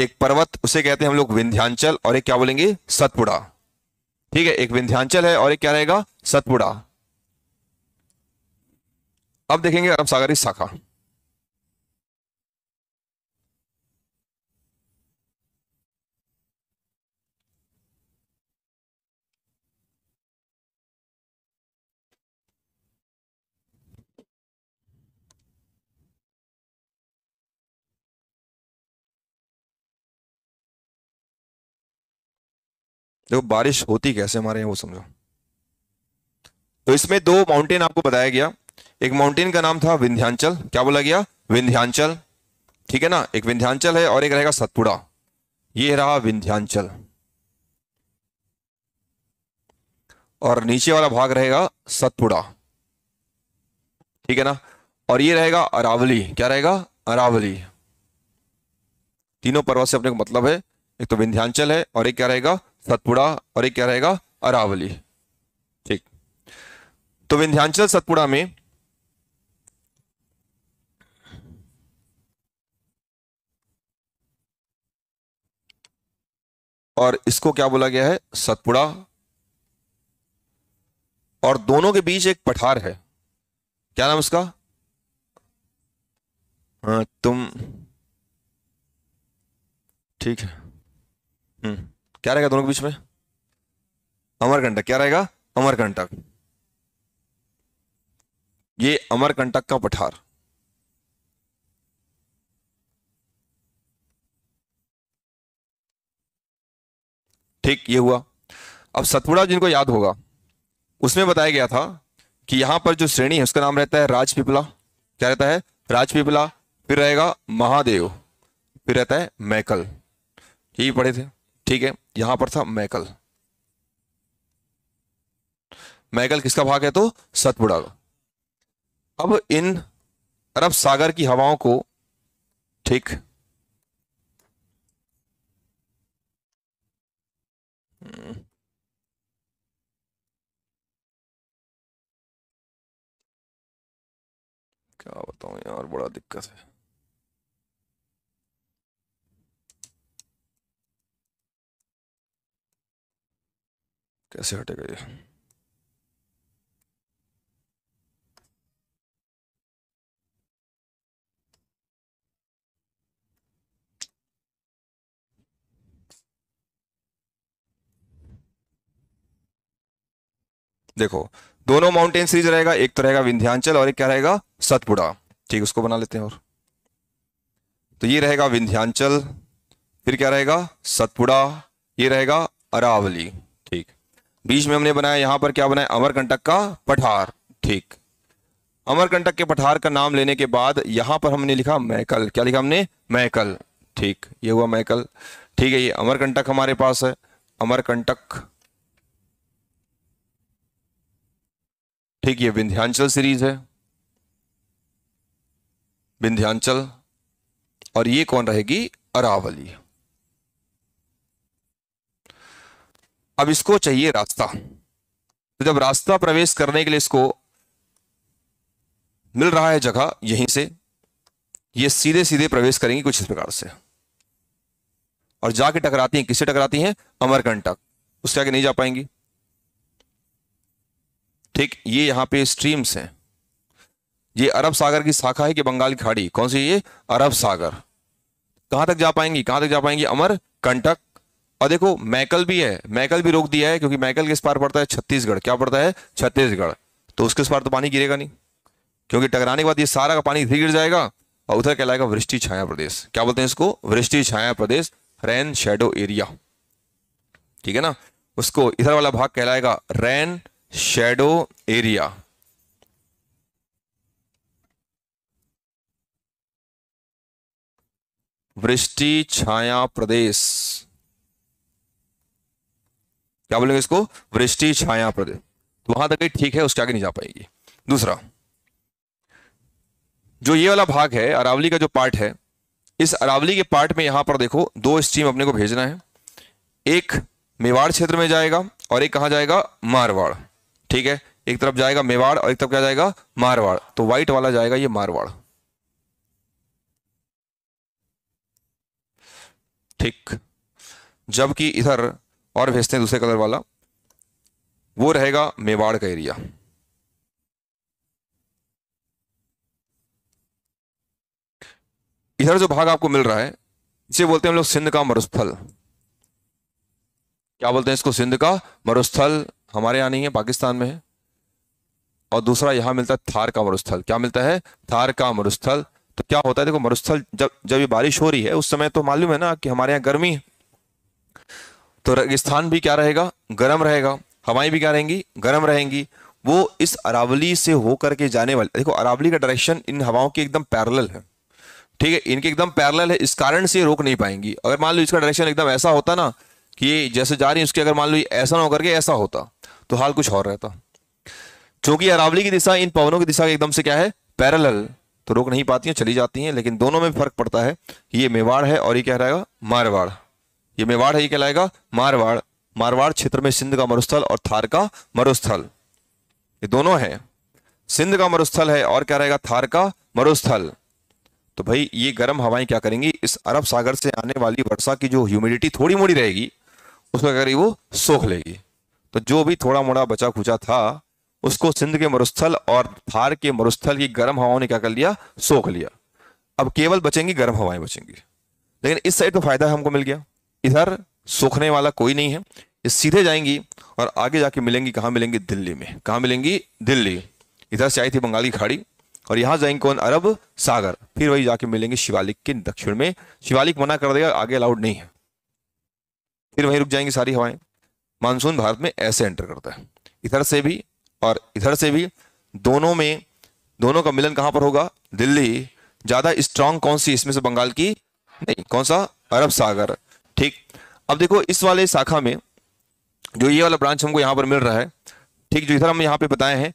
एक पर्वत, उसे कहते हैं हम लोग विंध्यांचल और एक क्या बोलेंगे? सतपुड़ा। ठीक है, एक विंध्यांचल है और एक क्या रहेगा? सतपुड़ा। अब देखेंगे अरब सागरी शाखा। देखो, बारिश होती कैसे हमारे यहाँ, वो समझो। तो इसमें दो माउंटेन आपको बताया गया। एक माउंटेन का नाम था विंध्यांचल। क्या बोला गया? विंध्यांचल। ठीक है ना? एक विंध्यांचल है और एक रहेगा सतपुड़ा। ये रहा विंध्यांचल। और नीचे वाला भाग रहेगा सतपुड़ा। ठीक है ना? और ये रहेगा अरावली। क्या रहेगा? अरावली। तीनों पर्वत से अपने को मतलब है। एक तो विंध्यांचल है और एक क्या रहेगा? सतपुड़ा और एक क्या रहेगा? अरावली। ठीक। तो विंध्यांचल सतपुड़ा में और इसको क्या बोला गया है? सतपुड़ा। और दोनों के बीच एक पठार है। क्या नाम उसका? हाँ तुम। ठीक है। हम्म। क्या रहेगा दोनों के बीच में? अमरकंटक। क्या रहेगा? अमरकंटक। ये अमरकंटक का पठार। ठीक, ये हुआ। अब सतपुड़ा जिनको याद होगा, उसमें बताया गया था कि यहाँ पर जो श्रेणी है, उसका नाम रहता है राजपिपला। क्या रहता है? राजपिपला, फिर रहेगा महादेव, फिर रहता है मैकल। यही पढ़े थे। ठीक है। यहाँ पर था मैकल। मैकल किसका भाग है तो? सतपुड़ा का। अब इन अरब सागर की हवाओं को, ठीक। क्या बताऊँ यार, बड़ा दिक्कत है। कैसे हटेगा ये? देखो, दोनों माउंटेन सीरीज़ रहेगा, एक तो रहेगा विंध्यांचल और एक क्या रहेगा? सतपुड़ा। ठीक, उसको बना लेते हैं और। तो ये रहेगा विंध्यांचल, फिर क्या रहेगा? सतपुड़ा, ये रहेगा अरावली। ठीक। बीच में हमने बनाया, यहाँ पर क्या बनाया? अमरकंटक का पठार। ठीक। अमरकंटक के पठार का नाम लेने के बाद यहाँ पर हमने लिखा मैकल। क्या लिखा हमने? मैकल। ठीक। ये हुआ मैकल। ठीक है, ये अमरकंटक हमारे पास है। अमरकंटक। ठीक, ये विंध्यांचल सीरीज़ है। विंध्यांचल। और ये कौन रहेगी? अरावली। अब इसको चाहिए रास्ता। तो जब रास्ता प्रवेश करने के लिए इसको मिल रहा है जगह यहीं से, ये सीधे सीधे प्रवेश करेंगी कुछ इस प्रकार से। और जाके टकराती हैं, किससे टकराती हैं? अमरकंटक। उससे आगे नहीं जा पाएँगी। ठीक, ये यहाँ पे स्ट्रीम्स हैं। ये अरब सागर की शाखा है कि बंगाल की खाड़ी? कौन सी ये? अरब सागर। कहाँ तक जा पाएँगी? कहाँ तक जा पाएँगी? अमर कंटक और देखो मैकल भी है। मैकल भी रोक दिया है, क्योंकि मैकल किस पार पड़ता है? छत्तीसगढ़। क्या पड़ता है? छत्तीसगढ़। तो उसके पार तो पानी गिरेगा नहीं। क्योंकि टकराने के बाद ये सारा का पानी गिर जाएगा और उधर कहलाएगा वृष्टि छाया प्रदेश। क्या बोलते हैं इसको? वृष्टि छाया प्रदेश रैन शेडो एरिया ठीक है ना? उसको इधर वाला भाग कहलाएगा रैन शेडो एरिया वृष्टि छाया प्रदेश। क्या बोलेंगे इसको? वृष्टि, छाया प्रदेश। तो वहाँ तक ठीक है, उसके आगे नहीं जा पाएगी। दूसरा, जो ये वाला भाग है, अरावली का जो पार्ट है, इस अरावली के पार्ट में यहाँ पर देखो, दो स्ट्रीम अपने को भेजना है। एक मेवाड़ क्षेत्र में जाएगा और एक कहा जाएगा? मारवाड़। ठीक है? एक तरफ़ जाएगा मेवाड़ और एक तरफ़ क्या जाएगा? मारवाड़। तो व्हाइट वाला जाएगा ये मारवाड़। ठीक। जबकि इधर और भेजते हैं दूसरे कलर वाला। वो रहेगा मेवाड़ का एरिया। इधर जो भाग आपको मिल रहा है इसे बोलते हैं हम लोग सिंध का मरुस्थल। क्या बोलते हैं इसको? सिंध का मरुस्थल हमारे यहाँ नहीं है, पाकिस्तान में है। और दूसरा यहाँ मिलता है थार का मरुस्थल। क्या मिलता है? थार का मरुस्थल। तो क्या होता है? देखो, मरुस्थल जब जब ये बारिश हो रही है, उस समय तो मालूम है ना कि हमारे यहाँ गर्मी है तो रेगिस्तान भी क्या रहेगा? गर्म रहेगा। हवाएँ भी क्या रहेंगी? गर्म रहेंगी। वो इस अरावली से होकर के जाने वाले देखो, अरावली का डायरेक्शन इन हवाओं के एकदम पैरल है। ठीक है? इनके एकदम पैरल है। इस कारण से रोक नहीं पाएँगी। अगर मान लो इसका डायरेक्शन एकदम ऐसा होता ना, कि जैसे जा रही है, उसके अगर मान लो ऐसा ना होकर के ऐसा होता तो हाल कुछ और रहता। क्योंकि अरावली की दिशा, इन पवनों की दिशा के एकदम से क्या है? पैरल तो रोक नहीं पाती हैं, चली जाती हैं, लेकिन दोनों में फ़र्क पड़ता है ये मेवाड़ है और ये क्या रहेगा? मारवाड़। ये मेवाड़ है, ये कहलाएगा मारवाड़। मारवाड़ क्षेत्र में सिंध का मरुस्थल और थार का मरुस्थल। ये दोनों है। सिंध का मरुस्थल है और क्या रहेगा? थार का मरुस्थल। तो भाई, ये गर्म हवाएँ क्या करेंगी? इस अरब सागर से आने वाली वर्षा की जो ह्यूमिडिटी थोड़ी मोड़ी रहेगी, उसमें क्या वो सोख लेगी। तो जो भी थोड़ा मोड़ा बचा खुचा था, उसको सिंध के मरुस्थल और थार के मरुस्थल की गर्म हवाओं ने क्या कर लिया? सोख लिया। अब केवल बचेंगी, गर्म हवाएँ बचेंगी। लेकिन इस साइड तो फ़ायदा हमको मिल गया। इधर सोखने वाला कोई नहीं है। ये सीधे जाएँगी और आगे जाके मिलेंगी, कहाँ मिलेंगी? दिल्ली में। कहाँ मिलेंगी? दिल्ली। इधर से आई थी बंगाली खाड़ी और यहाँ जाएँगे कौन? अरब सागर। फिर वही जाके मिलेंगे शिवालिक के दक्षिण में। शिवालिक मना कर देगा, आगे अलाउड नहीं है। फिर वहीं रुक जाएँगी सारी हवाएँ। मानसून भारत में ऐसे एंटर करता है। इधर से भी और इधर से भी दोनों में, दोनों का मिलन कहाँ पर होगा? दिल्ली। ज़्यादा स्ट्रांग कौन सी इसमें से बंगाल की? नहीं, कौन सा? अरब सागर। ठीक? अब देखो, इस वाले शाखा में जो ये वाला ब्रांच हमको यहाँ पर मिल रहा है, ठीक, जो इधर हम यहाँ पे बताए हैं,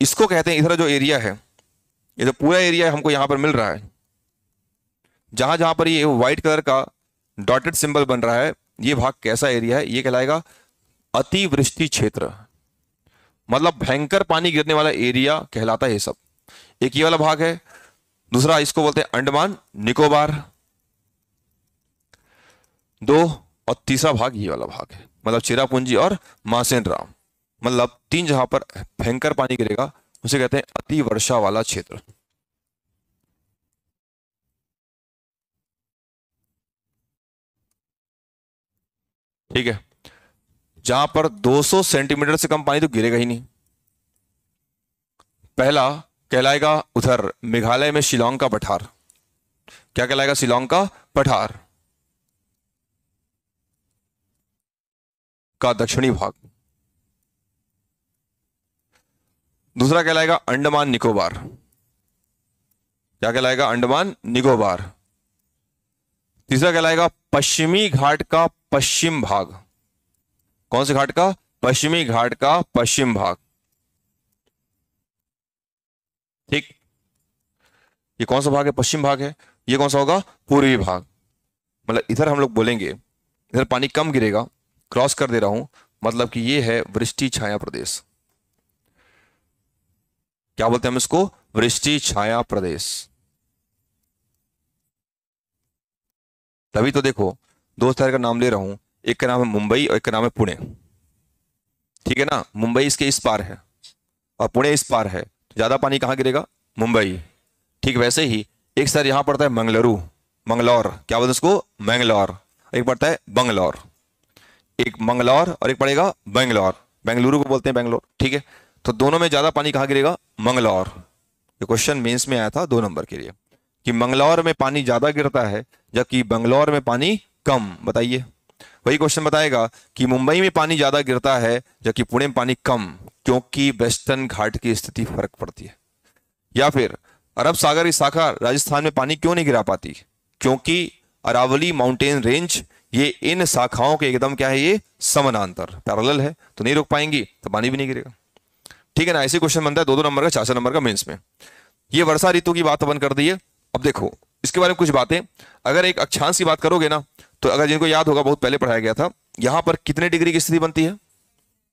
इसको कहते हैं इधर जो एरिया है, ये जो पूरा एरिया हमको यहाँ पर मिल रहा है। जहाँ जहाँ पर ये व्हाइट कलर का डॉटेड सिंबल बन रहा है, ये भाग कैसा एरिया है, ये कहलाएगा अतिवृष्टि क्षेत्र। मतलब भयंकर पानी गिरने वाला एरिया कहलाता है ये सब। एक ये वाला भाग है, दूसरा इसको बोलते हैं अंडमान निकोबार। दो और तीसरा भाग ये वाला भाग है। मतलब चिरापुंजी और मासेन राम मतलब तीन जहाँ पर भयंकर पानी गिरेगा, उसे कहते हैं अति वर्षा वाला क्षेत्र। ठीक है। जहाँ पर 200 सेंटीमीटर से कम पानी तो गिरेगा ही नहीं। पहला कहलाएगा उधर मेघालय में शिलोंग का पठार। क्या कहलाएगा शिलोंग का पठार? का दक्षिणी भाग। दूसरा कहलाएगा अंडमान निकोबार। क्या कहलाएगा अंडमान निकोबार? तीसरा कहलाएगा पश्चिमी घाट का पश्चिम भाग। कौन से घाट का? पश्चिमी घाट का पश्चिम भाग। ठीक। ये कौन सा भाग है? पश्चिम भाग है। ये कौन सा होगा? पूर्वी भाग। मतलब इधर हम लोग बोलेंगे, इधर पानी कम गिरेगा। क्रॉस कर दे रहा हूँ मतलब कि ये है वृष्टि छाया प्रदेश। क्या बोलते हैं हम इसको? वृष्टि छाया प्रदेश। तभी तो देखो, दो शहर का नाम ले रहा हूँ, एक का नाम है मुंबई और एक का नाम है पुणे। ठीक है ना? मुंबई इसके इस पार है और पुणे इस पार है। तो ज़्यादा पानी कहाँ गिरेगा? मुंबई। ठीक वैसे ही एक शहर यहाँ पड़ता है मंगलुरु, मंगलौर। क्या बोलते हैं उसको मैंगलौर। एक पड़ता है बंगलौर। एक मंगलौर और एक पड़ेगा बेंगलोर। बेंगलुरु को बोलते हैं बेंगलोर, ठीक है? तो दोनों में ज़्यादा पानी कहाँ गिरेगा? मंगलौर। ये क्वेश्चन मेंस में आया था दो नंबर के लिए। कि मंगलौर में पानी ज़्यादा गिरता है, जबकि बंगलौर में पानी कम, बताइए। वही क्वेश्चन बताएगा कि मुंबई में पानी ज़्यादा गिरता है, जबकि पुणे में पानी कम, क्योंकि वेस्टर्न घाट की स्थिति फ़र्क पड़ती है। या फिर, अरब सागर की शाखा राजस्थान में पानी क्यों नहीं गिरा पाती? क्योंकि अरावली माउंटेन रेंज ये इन शाखाओं के एकदम क्या है ये? समानांतर पैरल है। तो नहीं रोक पाएँगी तो पानी भी नहीं गिरेगा। ठीक है ना? ऐसे क्वेश्चन बनता है दो दो नंबर का चार नंबर का मेंस में। ये वर्षा ऋतु की बात अपन कर दी है। अब देखो, इसके बारे में कुछ बातें। अगर एक अक्षांश की बात करोगे ना तो अगर जिनको याद होगा, बहुत पहले पढ़ाया गया था, यहाँ पर कितने डिग्री की स्थिति बनती है?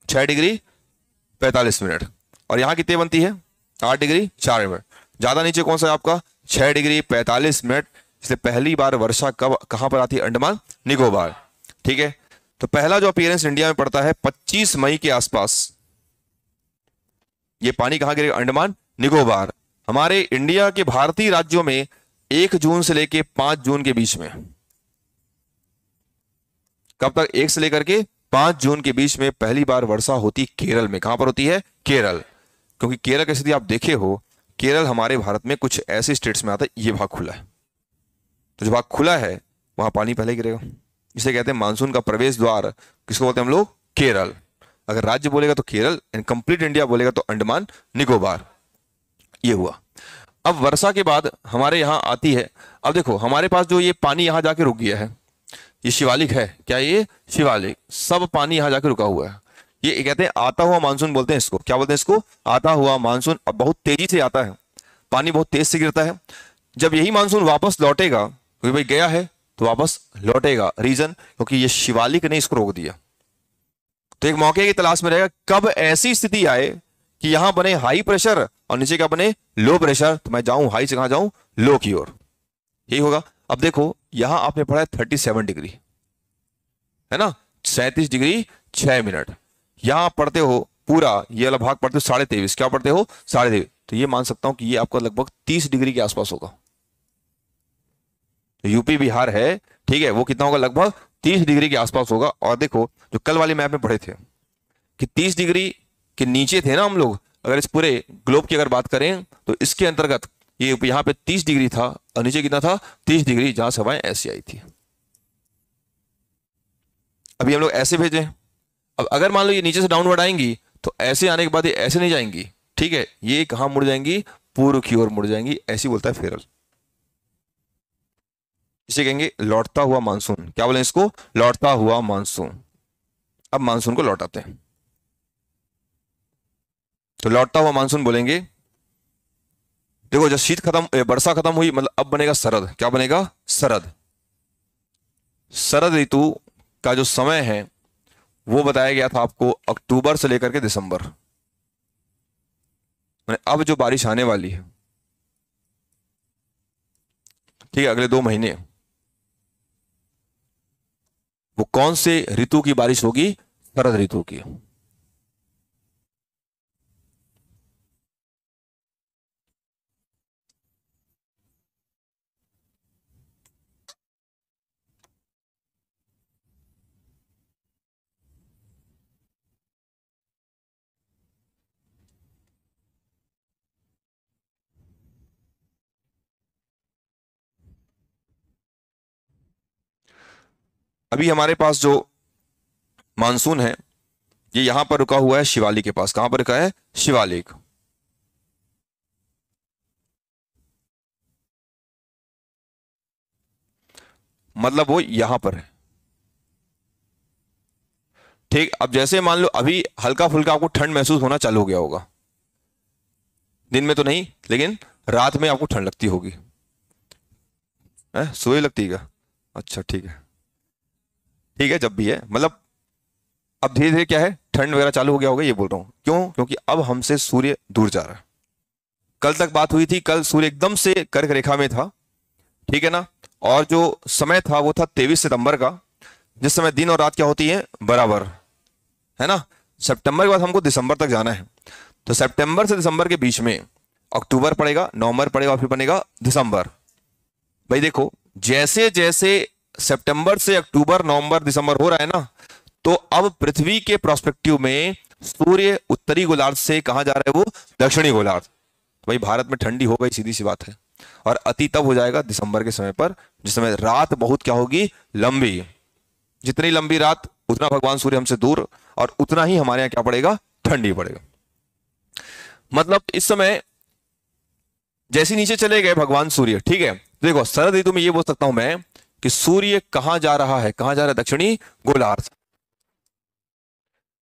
छह डिग्री, पैंतालीस मिनट। और यहाँ कितनी बनती है? आठ डिग्री, चार मिनट। ज़्यादा नीचे कौन सा है आपका? छह डिग्री, पैंतालीस मिनट। इसलिए पहली बार वर्षा कब, कहाँ पर आती है? अंडमान निकोबार। ठीक है? तो पहला जो अपीयरेंस इंडिया में पड़ता है 25 मई के आसपास। ये पानी कहाँ गिरेगा? अंडमान निकोबार। हमारे इंडिया के भारतीय राज्यों में एक जून से लेकर पाँच जून के बीच में। कब तक? एक से लेकर के पाँच जून के बीच में पहली बार वर्षा होती केरल में। कहाँ पर होती है? केरल। क्योंकि केरल की स्थिति आप देखे हो, केरल हमारे भारत में कुछ ऐसे स्टेट्स में आता है, ये भाग खुला है। तो जो भाग खुला है, वहाँ पानी पहले गिरेगा। इसे कहते हैं मानसून का प्रवेश द्वार। किसको बोलते हैं हम लोग? केरल। अगर राज्य बोलेगा तो केरल एंड कंप्लीट इंडिया बोलेगा तो अंडमान, निकोबार। ये हुआ। अब वर्षा के बाद हमारे यहाँ आती है। अब देखो, हमारे पास जो ये पानी यहाँ जाके रुक गया है, ये शिवालिक है। क्या ये? शिवालिक। सब पानी यहाँ जाके रुका हुआ है। ये कहते हैं आता हुआ मानसून बोलते हैं इसको। क्या बोलते हैं इसको? आता हुआ मानसून। अब बहुत तेज़ी से आता है। पानी बहुत तेज से गिरता है। जब यही मानसून वापस लौटेगा क्योंकि भाई गया है तो वापस लौटेगा। रीजन क्योंकि ये शिवालिक ने इसको रोक दिया। तो एक मौके की तलाश में रहेगा। कब ऐसी स्थिति आए कि यहाँ बने हाई प्रेशर और नीचे क्या बने लो प्रेशर तो मैं जाऊँ हाई से कहा जाऊँ? लो की ओर। यही होगा। अब देखो, यहाँ आपने पढ़ा है थर्टी सेवन डिग्री है ना? सैंतीस डिग्री छह मिनट यहाँ पढ़ते हो पूरा, ये वाला भाग पढ़ते हो साढ़े तेईस। क्या पढ़ते हो? साढ़े तेईस। तो ये मान सकता हूँ कि ये आपका लगभग तीस डिग्री के आसपास होगा। यूपी, बिहार है, ठीक है, वो कितना होगा? लगभग तीस डिग्री के आसपास होगा। और देखो, जो कल वाली मैप में पढ़े थे, कि तीस डिग्री के नीचे थे ना हम लोग, अगर इस पूरे ग्लोब की अगर बात करें तो इसके अंतर्गत ये यहाँ पे तीस डिग्री था, और नीचे कितना था? तीस डिग्री, जहाँ सभाएँ ऐसी आई थी। अभी हम लोग ऐसे भेजे। अब अगर मान लो ये नीचे से डाउनवर्ड आएँगी तो ऐसे आने के बाद ये ऐसे नहीं जाएँगी, ठीक है? ये कहाँ मुड़ जाएँगी? पूर्व की ओर मुड़ जाएँगी, ऐसी बोलता है फेरल। इसे कहेंगे लौटता हुआ मानसून। क्या बोले इसको? लौटता हुआ मानसून। अब मानसून को लौटाते हैं। तो लौटता हुआ मानसून बोलेंगे, देखो जब शीत खत्म वर्षा खत्म हुई मतलब अब बनेगा शरद। क्या बनेगा? शरद। शरद ऋतु का जो समय है, वो बताया गया था आपको अक्टूबर से लेकर के दिसंबर। अब जो बारिश आने वाली है, ठीक है, अगले दो महीने। वो कौन से ऋतु की बारिश होगी? शरद ऋतु की। अभी हमारे पास जो मानसून है, ये यहाँ पर रुका हुआ है शिवालिक के पास। कहाँ पर रुका है? शिवालिक मतलब वो यहाँ पर है। ठीक, अब जैसे मान लो अभी हल्का फुल्का आपको ठंड महसूस होना चालू हो गया होगा। दिन में तो नहीं, लेकिन रात में आपको ठंड लगती होगी। सोए लगती है अच्छा ठीक है। ठीक है, जब भी है। मतलब अब धीरे धीरे क्या है, ठंड वगैरह चालू हो गया होगा, ये बोल रहा हूँ। क्यों? क्योंकि अब हमसे सूर्य दूर जा रहा है। कल तक बात हुई थी, कल सूर्य एकदम से कर्क रेखा में था, ठीक है ना? और जो समय था, वो था तेईस सितंबर का, जिस समय दिन और रात क्या होती है, बराबर, है ना? सितंबर के बाद हमको दिसंबर तक जाना है। तो सितंबर से दिसंबर के बीच में अक्टूबर पड़ेगा, नवंबर पड़ेगा फिर बनेगा दिसंबर। भाई देखो जैसे जैसे सितंबर से अक्टूबर, नवंबर, दिसंबर हो रहा है ना तो अब पृथ्वी के प्रोस्पेक्टिव में सूर्य उत्तरी गोलार्ध से कहा जा रहा है वो? दक्षिणी गोलार्ध। तो भाई भारत में ठंडी हो गई, सीधी सी बात है। और अति तब हो जाएगा दिसंबर के समय पर, जिस समय रात बहुत क्या होगी? लंबी। जितनी लंबी रात, उतना भगवान सूर्य हमसे दूर और उतना ही हमारे यहाँ क्या पड़ेगा? ठंडी पड़ेगा। मतलब इस समय जैसे नीचे चले गए भगवान सूर्य, ठीक है? देखो, शरद ऋतु में ये बोल सकता हूँ मैं कि सूर्य कहाँ जा रहा है, कहाँ जा रहा है दक्षिणी गोलार्ध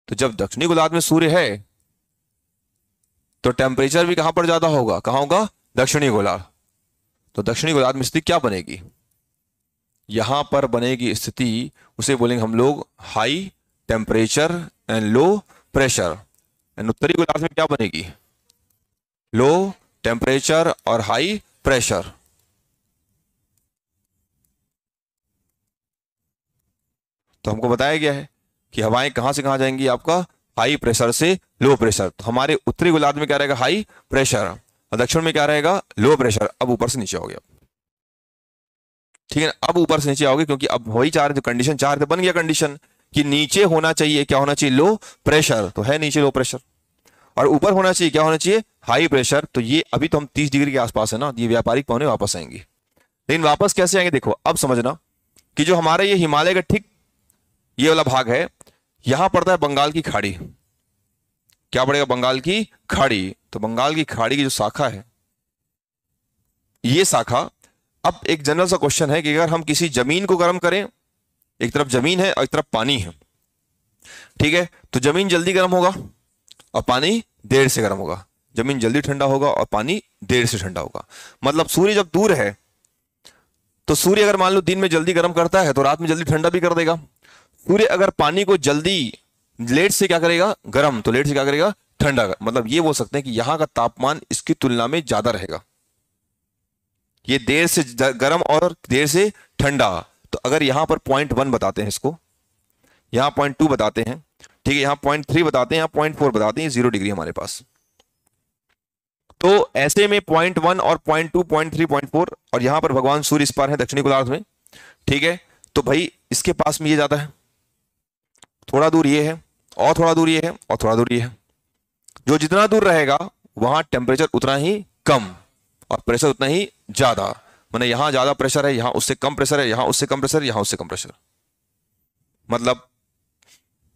तो जब दक्षिणी गोलार्ध में सूर्य है तो टेम्परेचर भी कहाँ पर ज़्यादा होगा? कहाँ होगा? दक्षिणी गोलार्ध। तो दक्षिणी गोलार्ध में स्थिति क्या बनेगी? यहाँ पर बनेगी स्थिति, उसे बोलेंगे हम लोग high temperature and low pressure and उत्तरी गोलार्ध में क्या बनेगी? लो टेम्परेचर और हाई प्रेशर तो हमको बताया गया है कि हवाएँ कहाँ से कहाँ जाएँगी आपका हाई प्रेशर से लो प्रेशर तो हमारे उत्तरी गोलार्ध में क्या रहेगा? हाई प्रेशर और दक्षिण में क्या रहेगा? लो प्रेशर अब ऊपर से नीचे हो गया। ठीक है अब ऊपर से नीचे आओगे क्योंकि अब वही चाह रहे थे कंडीशन चाह रहे थे बन गया कंडीशन कि नीचे होना चाहिए, क्या होना चाहिए? लो प्रेशर तो है नीचे लो प्रेशर और ऊपर होना चाहिए, क्या होना चाहिए? हाई प्रेशर तो ये अभी तो हम तीस डिग्री के आसपास है ना? ये व्यापारिक पौने वापस आएँगे। लेकिन वापस कैसे आएँगे? देखो, अब समझना कि जो हमारे ये हिमालय का ठीक ये वाला भाग है, यहाँ पड़ता है बंगाल की खाड़ी। क्या पड़ेगा बंगाल की खाड़ी? तो बंगाल की खाड़ी की जो शाखा है, ये शाखा, अब एक जनरल सा क्वेश्चन है कि अगर हम किसी ज़मीन को गर्म करें, एक तरफ़ ज़मीन है और एक तरफ़ पानी है, ठीक है? तो ज़मीन जल्दी गर्म होगा और पानी देर से गर्म होगा। ज़मीन जल्दी ठंडा होगा और पानी देर से ठंडा होगा। मतलब सूर्य जब दूर है तो सूर्य अगर मान लो दिन में जल्दी गर्म करता है तो रात में जल्दी ठंडा भी कर देगा। सूर्य अगर पानी को जल्दी लेट से क्या करेगा? गर्म। तो लेट से क्या करेगा? ठंडा मतलब ये बोल सकते हैं कि यहाँ का तापमान इसकी तुलना में ज़्यादा रहेगा। ये देर से गर्म और देर से ठंडा। तो अगर यहाँ पर पॉइंट वन बताते हैं इसको। यहाँ पॉइंट टू बताते हैं। ठीक है, यहाँ पॉइंट थ्री बताते हैं, यहाँ पॉइंट फोर बताते हैं। ज़ीरो डिग्री हमारे पास। तो ऐसे में पॉइंट वन और point two point three point four और यहाँ पर भगवान सूर्य इस पार है दक्षिणी गोलार्ध में। ठीक है? तो भाई इसके पास में ये जाता है। थोड़ा दूर ये है, और थोड़ा दूर ये है, और थोड़ा दूर ये है। जो जितना दूर रहेगा, वहाँ टेम्परेचर उतना ही कम, और प्रेशर उतना ही ज़्यादा। मैंने यहाँ ज़्यादा प्रेशर है, यहाँ उससे कम प्रेशर है, यहाँ उससे कम प्रेशर यहाँ उससे कम प्रेशर मतलब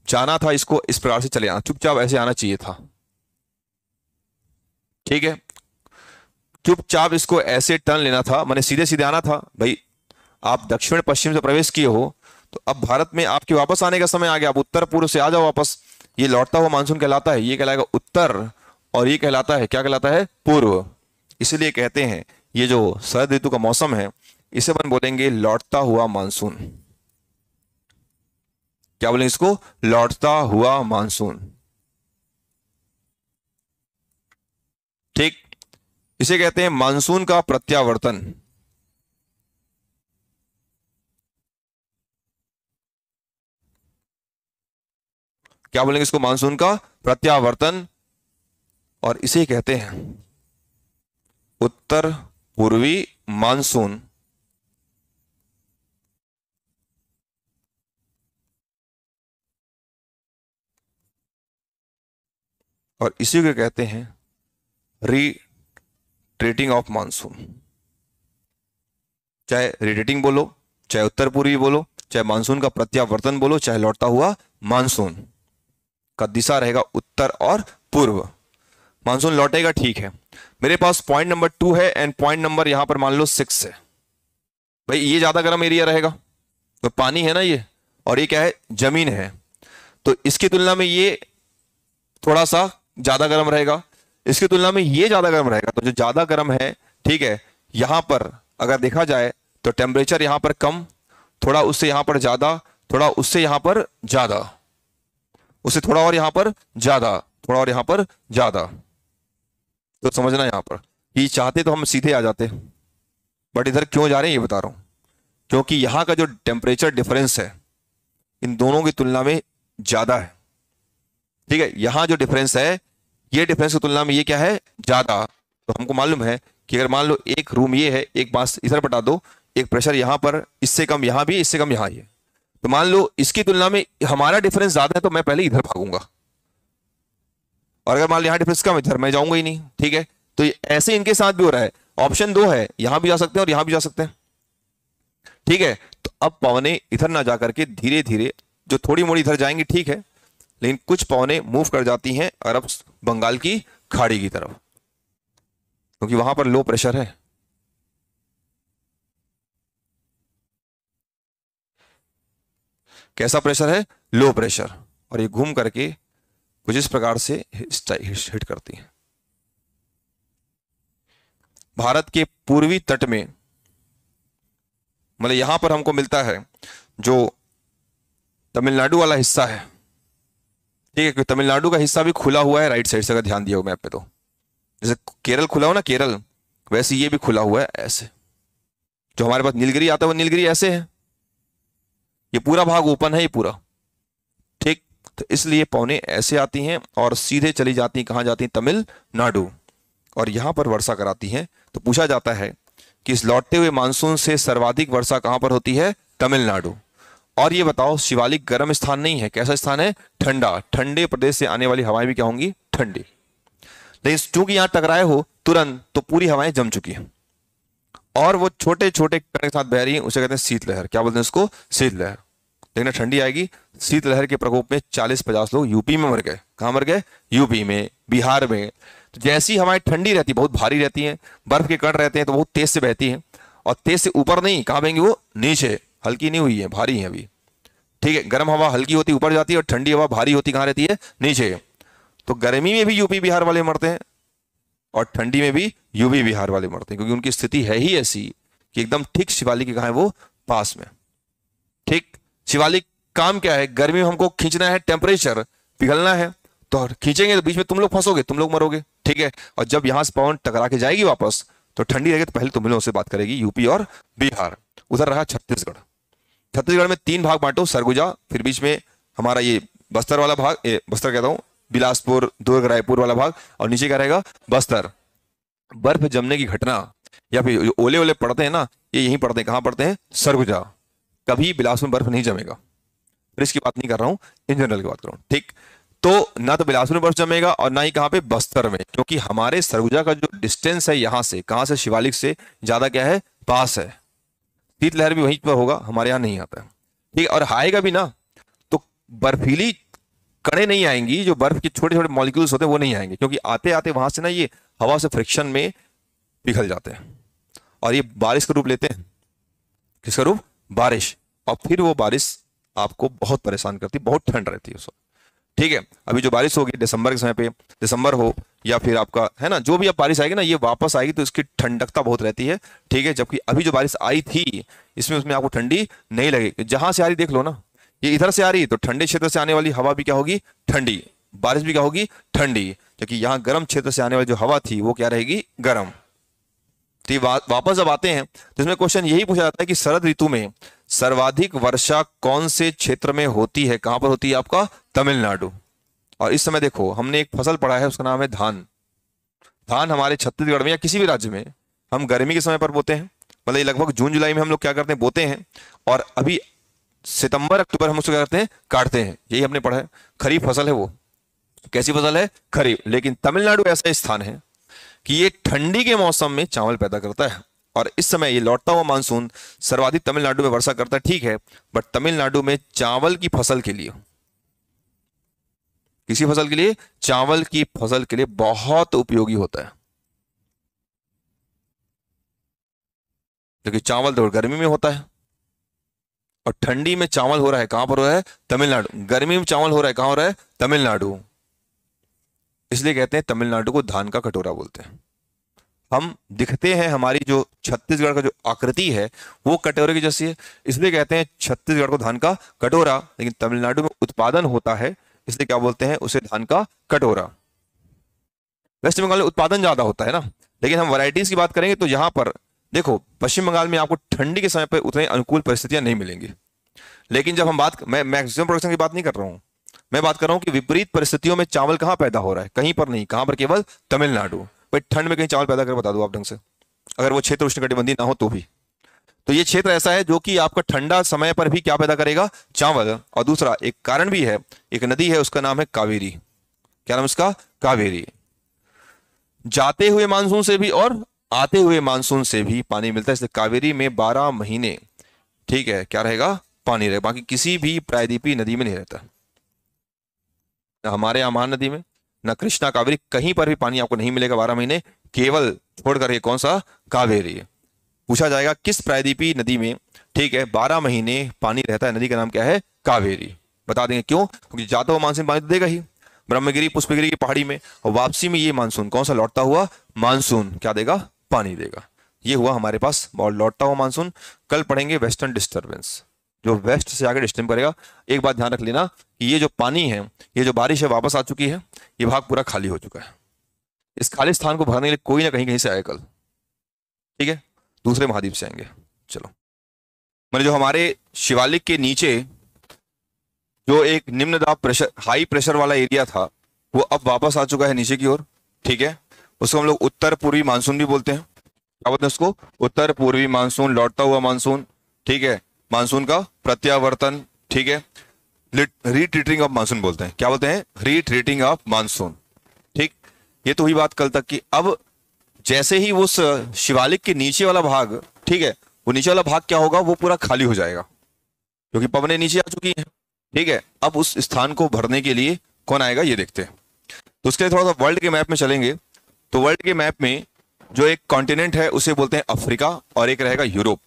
जाना था इसको इस प्रकार से चले आना, चुपचाप ऐसे आना चाहिए था। ठीक है? चुपचाप इसको ऐसे टर्न लेना था, मैंने सीधे सीधे आना था, भाई, आप दक्षिण पश्चिम से प्रवेश किए हो तो अब भारत में आपके वापस आने का समय आ गया। आप उत्तर पूर्व से आ जाओ वापस। ये लौटता हुआ मानसून कहलाता है, ये कहलाएगा उत्तर और ये कहलाता है, क्या कहलाता है? पूर्व। इसलिए कहते हैं, ये जो शरद ऋतु का मौसम है, इसे अपन बोलेंगे लौटता हुआ मानसून। क्या बोलेंगे इसको? लौटता हुआ मानसून। ठीक। इसे कहते हैं मानसून का प्रत्यावर्तन। क्या बोलेंगे इसको, मानसून का प्रत्यावर्तन? और इसे कहते हैं उत्तर पूर्वी मानसून। और इसी को कहते हैं रीट्रेटिंग ऑफ़ मानसून। चाहे रिटेटिंग बोलो, चाहे उत्तर पूर्वी बोलो, चाहे मानसून का प्रत्यावर्तन बोलो, चाहे लौटता हुआ मानसून। का दिशा रहेगा उत्तर और पूर्व। मानसून लौटेगा, ठीक है। मेरे पास पॉइंट नंबर टू है एंड पॉइंट नंबर यहाँ पर मान लो सिक्स है। भाई, ये ज़्यादा गर्म एरिया रहेगा। तो पानी है ना ये? और ये क्या है? ज़मीन है। तो इसकी तुलना में ये थोड़ा सा ज़्यादा गर्म रहेगा। इसकी तुलना में ये ज़्यादा गर्म रहेगा। तो जो ज़्यादा गर्म है, ठीक है, यहाँ पर अगर देखा जाए तो टेम्परेचर यहाँ पर कम, थोड़ा उससे यहाँ पर ज़्यादा, थोड़ा उससे यहाँ पर ज़्यादा। उससे थोड़ा और यहाँ पर ज़्यादा, थोड़ा और यहाँ पर ज़्यादा। तो समझना यहाँ पर, कि चाहते तो हम सीधे आ जाते, बट इधर क्यों जा रहे हैं ये बता रहा हूँ। क्योंकि यहाँ का जो टेम्परेचर डिफरेंस है, इन दोनों की तुलना में ज़्यादा है। ठीक है, यहाँ जो डिफरेंस है, ये डिफरेंस की तुलना में ये क्या है? ज़्यादा। तो हमको मालूम है कि अगर मान लो एक रूम ये है, एक बाँस इधर बटा दो, एक प्रेशर यहाँ पर, इससे कम यहाँ भी, इससे कम यहाँ ये। तो मान लो, इसकी तुलना में हमारा डिफरेंस ज़्यादा है तो मैं पहले इधर भागूँगा। और अगर मान लो यहाँ डिफरेंस कम इधर मैं जाऊँगा ही नहीं, ठीक है? तो ऐसे इनके साथ भी हो रहा है। ऑप्शन दो है, यहाँ भी जा सकते हैं और यहाँ भी जा सकते हैं। ठीक है? तो अब पवने इधर ना जाकर के धीरे धीरे जो थोड़ी मोड़ी इधर जाएँगी, ठीक है? लेकिन कुछ पवने मूव कर जाती हैं अरब, बंगाल की खाड़ी की तरफ़। क्योंकि वहाँ पर लो प्रेशर है। कैसा प्रेशर है? लो प्रेशर और ये घूम करके कुछ इस प्रकार से हिट करती है। भारत के पूर्वी तट में मतलब यहाँ पर हमको मिलता है, जो तमिलनाडु वाला हिस्सा है। ठीक है, क्योंकि तमिलनाडु का हिस्सा भी खुला हुआ है राइट साइड से, अगर ध्यान दिया हो मैप पे तो। जैसे केरल खुला हो ना, केरल, वैसे ये भी खुला हुआ है ऐसे। जो हमारे पास नीलगिरी आता है, वो नीलगिरी ऐसे है। ये पूरा भाग ओपन है, ये पूरा। ठीक? तो इसलिए पौने ऐसे आती हैं और सीधे चली जाती हैं कहाँ जाती हैं? तमिलनाडु और यहाँ पर वर्षा कराती हैं। तो पूछा जाता है कि इस लौटते हुए मानसून से सर्वाधिक वर्षा कहाँ पर होती है? तमिलनाडु और ये बताओ, शिवालिक गर्म स्थान नहीं है, कैसा स्थान है? ठंडा। ठंडे प्रदेश से आने वाली हवाएँ भी क्या होंगी? ठंडी। लेकिन चूँकि यहाँ टकराए हो तुरंत तो पूरी हवाएँ जम चुकी हैं। और वो छोटे छोटे कण के साथ बह रही है, उसे कहते हैं शीतलहर क्या बोलते हैं उसको? शीतलहर लेकिन ठंडी आएगी। शीतलहर के प्रकोप में 40-50 लोग यूपी में मर गए। कहाँ मर गए? यूपी में, बिहार में। तो जैसी हवाएँ ठंडी रहती, बहुत भारी रहती हैं, बर्फ़ के कण रहते हैं तो बहुत तेज से बहती हैं। और तेज से ऊपर नहीं, कहाँ बहेंगे वो? नीचे। हल्की नहीं हुई है, भारी है अभी। ठीक है, गर्म हवा हल्की होती, ऊपर जाती है, और ठंडी हवा भारी होती, कहाँ रहती है? नीचे। तो गर्मी में भी यूपी, बिहार वाले मरते हैं। और ठंडी में भी यूपी बिहार वाले मरते हैं क्योंकि उनकी स्थिति है ही ऐसी कि एकदम ठीक शिवालिक कहा है वो पास में। ठीक? शिवालिक काम क्या है? गर्मी में हमको खींचना है टेम्परेचर पिघलना है तो खींचेंगे तो बीच में तुम लोग फंसोगे तुम लोग मरोगे ठीक है? और जब यहाँ से पवन टकरा के जाएगी वापस तो ठंडी रहेगी तो पहले तुम लोगों से बात करेगी यूपी और बिहार। उधर रहा छत्तीसगढ़। छत्तीसगढ़ में तीन भाग बांटो सरगुजा फिर बीच में हमारा ये बस्तर वाला भाग ए, बस्तर कहता हूँ बिलासपुर, दुर्ग, रायपुर वाला भाग और नीचे क्या रहेगा? बस्तर। बर्फ़ जमने की घटना, या फिर ओले ओले पड़ते हैं ना, ये यहीं पड़ते हैं। कहाँ पड़ते हैं? सरगुजा। कभी बिलासपुर में बर्फ़ नहीं जमेगा। फिर इसकी बात नहीं कर रहा हूँ, इन जनरल की बात कर रहा हूँ, ठीक? तो ना तो बिलासपुर में बर्फ़ जमेगा और ना ही कहाँ पे? बस्तर में। क्योंकि हमारे सरगुजा का जो डिस्टेंस है यहाँ से, कहाँ से? शिवालिक से ज़्यादा क्या है? पास है। शीतलहर भी वहीं पर होगा, हमारे यहाँ नहीं आता। है ठीक? और आएगा भी ना तो बर्फीली कड़े नहीं आएँगी, जो बर्फ़ के छोटे छोटे मॉलिक्यूल्स होते हैं, वो नहीं आएँगे, क्योंकि आते आते वहाँ से ना ये हवा से फ्रिक्शन में पिघल जाते हैं। और ये बारिश का रूप लेते हैं। किसका रूप? बारिश। और फिर वो बारिश आपको बहुत परेशान करती बहुत ठंड रहती है उस ठीक है? अभी जो बारिश होगी, दिसंबर के समय पे, दिसंबर हो, या फिर आपका, है ना, जो भी अब बारिश आएगी ना, ये वापस आएगी तो इसकी ठंडकता बहुत रहती है। ठीक है? जबकि अभी जो बारिश आई थी, इसमें उसमें आपको ठंडी नहीं लगेगी। जहाँ से आ रही, देख लो ना। ये इधर से आ रही तो ठंडे क्षेत्र से आने वाली हवा भी क्या होगी? ठंडी। बारिश भी क्या होगी? ठंडी। क्योंकि यहाँ गर्म क्षेत्र से आने वाली जो हवा थी वो क्या रहेगी? गर्म। तो वा, वापस जब आते हैं तो इसमें क्वेश्चन यही पूछा जाता है कि शरद ऋतु में सर्वाधिक वर्षा कौन से क्षेत्र में होती है? कहाँ पर होती है आपका? तमिलनाडु। और इस समय देखो हमने एक फ़सल पढ़ा है उसका नाम है धान। धान हमारे छत्तीसगढ़ में या किसी भी राज्य में हम गर्मी के समय पर बोते हैं। मतलब लगभग जून जुलाई में हम लोग क्या करते हैं बोते हैं। और अभी सितंबर, अक्टूबर हम उसको क्या करते हैं? काटते हैं। यही हमने पढ़ा है। खरीफ फ़सल है वो। कैसी फ़सल है? खरीफ। लेकिन तमिलनाडु ऐसा स्थान है कि ये ठंडी के मौसम में चावल पैदा करता है। और इस समय ये लौटता हुआ मानसून सर्वाधिक तमिलनाडु में वर्षा करता है, ठीक है, बट तमिलनाडु में चावल की फ़सल के लिए। किसी फ़सल के लिए? चावल की फ़सल के लिए बहुत उपयोगी होता है। क्योंकि चावल तो गर्मी में होता है। और ठंडी में चावल हो रहा है, कहाँ पर हो रहा है? तमिलनाडु। गर्मी में चावल हो रहा है, कहाँ हो रहा है? तमिलनाडु। इसलिए कहते हैं, तमिलनाडु को धान का कटोरा बोलते हैं। हम दिखते हैं, हमारी जो छत्तीसगढ़ का जो आकृति है, वो कटोरे की जैसी है। इसलिए कहते हैं, छत्तीसगढ़ को धान का कटोरा। लेकिन तमिलनाडु में उत्पादन होता है, इसलिए क्या बोलते हैं, उसे धान का कटोरा। वेस्ट बंगाल में उत्पादन ज़्यादा होता है ना? लेकिन हम वैरायटीज की बात करेंगे तो यहाँ पर देखो, पश्चिम बंगाल में आपको ठंडी के समय पर उतनी अनुकूल परिस्थितियाँ नहीं मिलेंगी। लेकिन जब हम बात, मैं मैक्सिमम प्रोडक्शन की बात नहीं कर रहा हूँ। मैं बात कर रहा हूँ कि विपरीत परिस्थितियों में चावल कहाँ पैदा हो रहा है? कहीं पर नहीं, कहाँ पर केवल तमिलनाडु। भाई, ठंड में कहीं चावल पैदा कर बता दो आप ढंग से। अगर वो क्षेत्र उष्णकटिबंधी ना हो तो भी। तो ये क्षेत्र ऐसा है जो कि आपका ठंडा समय पर भी क्या पैदा करेगा? चावल। और दूसरा, एक कारण भी है। एक नदी है, उसका नाम है कावेरी। क्या नाम उसका? कावेरी। जाते हुए मानसून से भी और आते हुए मानसून से भी पानी मिलता है, इसलिए कावेरी में बारह महीने, ठीक है, क्या रहेगा? पानी रहेगा, बाकी किसी भी प्रायद्वीपीय नदी में नहीं रहता। न हमारे यहाँ महानदी में, न कृष्णा कावेरी, कहीं पर भी पानी आपको नहीं मिलेगा बारह महीने, केवल छोड़कर ये कौन सा? कावेरी। पूछा जाएगा किस प्रायद्वीपीय नदी में, ठीक है, बारह महीने पानी रहता है, नदी का नाम क्या है? कावेरी। बता देंगे क्यों? क्योंकि जाता हुआ मानसून पानी तो देगा ही। ब्रह्मगिरी, पुष्पगिरी की पहाड़ी में, और वापसी में ये मानसून, कौन सा लौटता हुआ मानसून, क्या देगा? पानी देगा। ये हुआ हमारे पास। और लौटता हुआ मानसून, कल पढ़ेंगे वेस्टर्न डिस्टर्बेंस जो वेस्ट से आगे डिस्टर्ब करेगा, एक बात ध्यान रख लेना कि ये जो पानी है, ये जो बारिश है, वापस आ चुकी है, ये भाग पूरा खाली हो चुका है। इस खाली स्थान को भरने के लिए कोई ना कहीं कहीं से आएगा कल। ठीक है? दूसरे महाद्वीप से आएँगे। चलो। मैंने जो हमारे शिवालिक के नीचे जो एक निम्न दाब प्रेशर हाई प्रेशर वाला एरिया था, वो अब वापस आ चुका है नीचे की ओर। ठीक है? उसको हम लोग उत्तर पूर्वी मानसून भी बोलते हैं। क्या बोलते हैं उसको? उत्तर पूर्वी मानसून, लौटता हुआ मानसून, ठीक है? मानसून का प्रत्यावर्तन, ठीक है? रीट्रीटिंग ऑफ़ मानसून बोलते हैं। क्या बोलते हैं? रीट्रीटिंग ऑफ़ मानसून ठीक? ये तो हुई बात कल तक की। अब जैसे ही उस शिवालिक के नीचे वाला भाग, ठीक है? वो नीचे वाला भाग क्या होगा? वो पूरा खाली हो जाएगा। क्योंकि पवने नीचे आ चुकी हैं, ठीक है? अब उस स्थान को भरने के लिए कौन आएगा? ये देखते हैं। तो उसके लिए थोड़ा सा वर्ल्ड के मैप में चलेंगे। तो वर्ल्ड के मैप में जो एक कॉन्टिनेंट है, उसे बोलते हैं अफ्रीका और एक रहेगा यूरोप।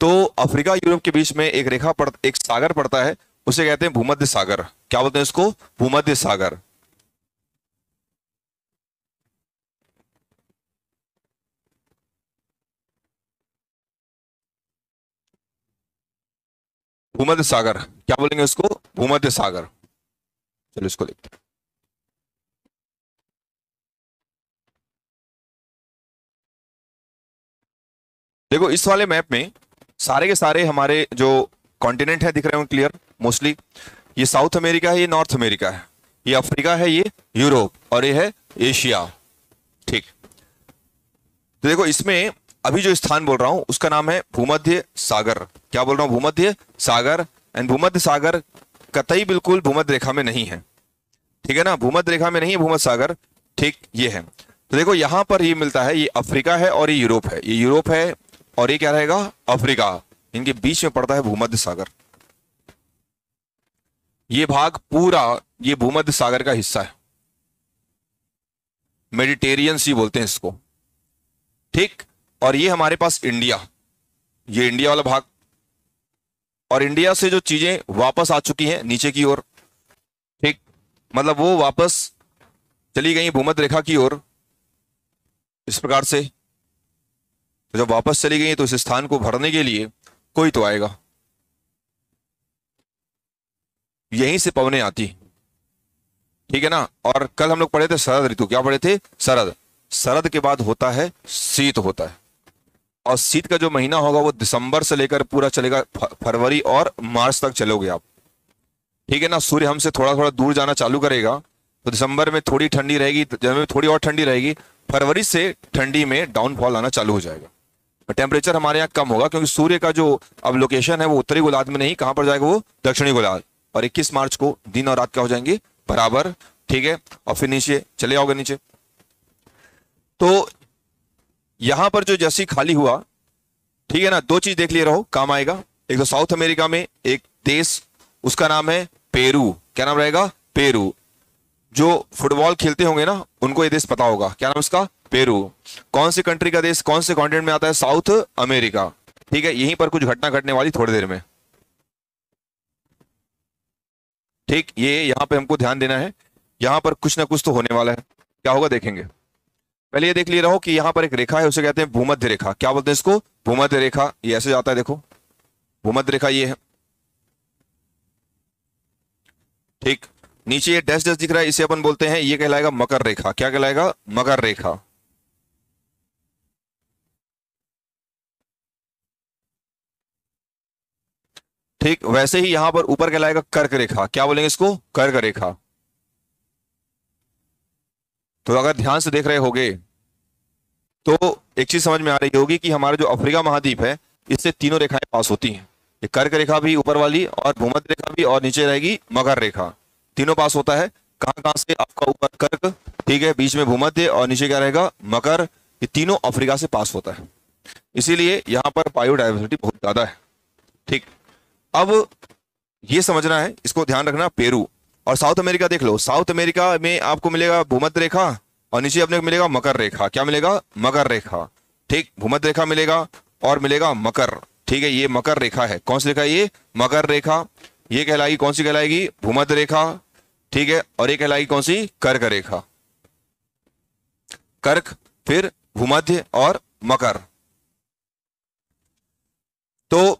तो अफ्रीका, यूरोप के बीच में एक रेखा पड़, एक सागर पड़ता है, उसे कहते हैं भूमध्य सागर। क्या बोलते हैं इसको भूमध्य सागर। भूमध्य सागर। क्या बोलेंगे उसको? भूमध्य सागर। चलो इसको लिखते देखो, इस वाले मैप में सारे के सारे हमारे जो कॉन्टिनेंट है, दिख रहे हो क्लियर मोस्टली ये साउथ अमेरिका है, ये नॉर्थ अमेरिका है। ये अफ्रीका है, ये यूरोप और ये है एशिया ठीक। तो देखो, इसमें अभी जो स्थान बोल रहा हूँ, उसका नाम है भूमध्य सागर। क्या बोल रहा हूँ? भूमध्य सागर। एंड भूमध्य सागर कतई बिल्कुल भूमध्य रेखा में नहीं है। ठीक है ना? भूमध्य रेखा में नहीं है, भूमध्य सागर। ठीक, ये है। तो देखो, यहाँ पर ये मिलता है, ये अफ्रीका है और ये यूरोप है। ये यूरोप है और ये क्या रहेगा? अफ्रीका। इनके बीच में पड़ता है भूमध्य सागर। ये भाग पूरा ये भूमध्य सागर का हिस्सा है। मेडिटेरियन सी बोलते हैं इसको। ठीक? और ये हमारे पास इंडिया ये इंडिया वाला भाग। और इंडिया से जो चीज़ें वापस आ चुकी हैं, नीचे की ओर। ठीक? मतलब वो वापस चली गई भूमध्य रेखा की ओर। इस प्रकार से। तो जब वापस चली गई तो इस स्थान को भरने के लिए कोई तो आएगा। यहीं से पवने आती। ठीक है ना? और कल हम लोग पढ़े थे शरद ऋतु। क्या पढ़े थे? शरद। शरद के बाद होता है शीत होता है। और शीत का जो महीना होगा वो दिसंबर से लेकर पूरा चलेगा फरवरी और मार्च तक चलोगे आप। ठीक है ना? सूर्य हमसे थोड़ा थोड़ा दूर जाना चालू करेगा। तो दिसंबर में थोड़ी ठंडी रहेगी, जनवरी में थोड़ी और ठंडी रहेगी। फरवरी से ठंडी में डाउनफॉल आना चालू हो जाएगा। टेम्परेचर हमारे यहाँ कम होगा क्योंकि सूर्य का जो अब लोकेशन है, वो उत्तरी गोलार्ध में नहीं, कहाँ पर जाएगा वो? दक्षिणी गोलार्ध। और 21 मार्च को दिन और रात क्या हो जाएँगे। बराबर, ठीक है? और फिर नीचे, चले जाओगे नीचे। तो यहाँ पर जो जैसी खाली हुआ, ठीक है ना? दो चीज़ देख लिए रहो, काम आएगा। एक तो साउथ अमेरिका में एक देश, उसका नाम है पेरू। क्या नाम रहेगा? पेरू। जो फुटबॉल खेलते होंगे ना, उनको ये देश पता होगा। क्या नाम उसका? पेरू। कौन सी कंट्री का देश, कौन से कॉन्टिनेंट में आता है? साउथ अमेरिका ठीक है, यहीं पर कुछ घटना घटने वाली थोड़ी देर में। ठीक, ये यहाँ पे हमको ध्यान देना है। यहाँ पर कुछ ना कुछ तो होने वाला है। क्या होगा देखेंगे। पहले ये देख लिया रहो कि यहाँ पर एक रेखा है, उसे कहते हैं भूमध्य रेखा। क्या बोलते हैं इसको? भूमध्य रेखा। ये ऐसे जाता है, देखो। भूमध्य रेखा ये है। ठीक नीचे ये डैश डैश दिख रहा है, इसे अपन बोलते हैं, ये कहलाएगा मकर रेखा। क्या कहलाएगा? मकर रेखा। ठीक, वैसे ही यहाँ पर ऊपर कहलाएगा कर्क रेखा। क्या बोलेंगे इसको? कर्क रेखा। तो अगर ध्यान से देख रहे होगे तो एक चीज़ समझ में आ रही होगी कि हमारा जो अफ्रीका महाद्वीप है, इससे तीनों रेखाएँ पास होती हैं। ये कर्क रेखा भी ऊपर वाली और भूमध्य रेखा भी, और नीचे रहेगी मकर रेखा। तीनों पास होता है। कहाँ कहाँ से आपका ऊपर कर्क, ठीक है, बीच में भूमध्य और नीचे क्या रहेगा? मकर, ये तीनों अफ्रीका से पास होता है। इसीलिए यहाँ पर बायोडाइवर्सिटी बहुत ज़्यादा है। ठीक। अब ये समझना है, इसको ध्यान रखना पेरू। और साउथ अमेरिका देख लो। साउथ अमेरिका में आपको मिलेगा भूमध्य रेखा और नीचे अपने मिलेगा मकर रेखा। क्या मिलेगा? मकर रेखा। ठीक। भूमध्य रेखा मिलेगा और मिलेगा मकर। ठीक है, ये मकर रेखा है। कौन सी रेखा ये? मकर रेखा। ये कहलाएगी कौन सी कहलाएगी? भूमध्य रेखा, ठीक है? और ये कहलाएगी कौन सी? कर्क रेखा। कर्क, फिर भूमध्य और मकर। तो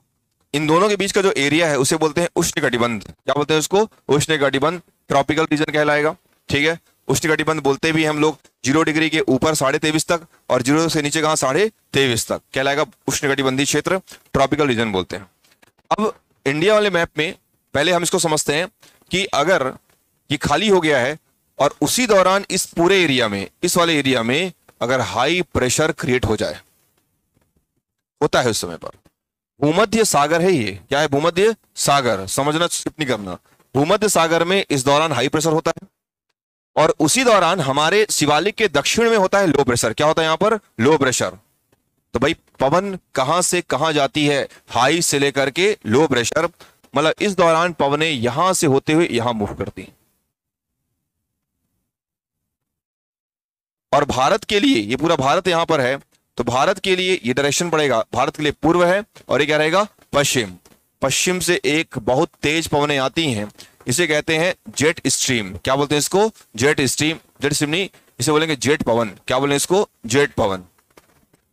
इन दोनों के बीच का जो एरिया है, उसे बोलते हैं उष्ण कटिबंध क्या बोलते हैं उसको? उष्ण कटिबंध ट्रॉपिकल रीजन कहलाएगा, ठीक है? उष्ण कटिबंध बोलते भी हम लोग ज़ीरो डिग्री के ऊपर साढ़े तेईस तक और ज़ीरो से नीचे कहा? साढ़े तेईस तक। कहलाएगा उष्ण कटिबंधी क्षेत्र ट्रॉपिकल रीजन बोलते हैं। अब इंडिया वाले मैप में पहले हम इसको समझते हैं कि अगर ये खाली हो गया है और उसी दौरान इस पूरे एरिया में, इस वाले एरिया में अगर हाई प्रेशर क्रिएट हो जाए, होता है उस समय पर। भूमध्य सागर है ये। क्या है भूमध्य? सागर। समझना नहीं करना भूमध्य सागर में इस दौरान हाई प्रेशर होता है और उसी दौरान हमारे शिवालिक के दक्षिण में होता है लो प्रेशर क्या होता है यहाँ पर? लो प्रेशर तो भाई पवन कहाँ से कहाँ जाती है? हाई से लेकर के लो प्रेशर मतलब इस दौरान पवने यहाँ से होते हुए यहाँ मूव करती और भारत के लिए, ये पूरा भारत यहाँ पर है तो भारत के लिए ये डायरेक्शन पड़ेगा। भारत के लिए पूर्व है और ये क्या रहेगा? पश्चिम। पश्चिम से एक बहुत तेज पवने आती हैं। इसे कहते हैं जेट स्ट्रीम क्या बोलते हैं इसको? जेट स्ट्रीम जेट स्ट्रीम नहीं, इसे बोलेंगे जेट पवन। क्या बोलेंगे इसको? जेट पवन।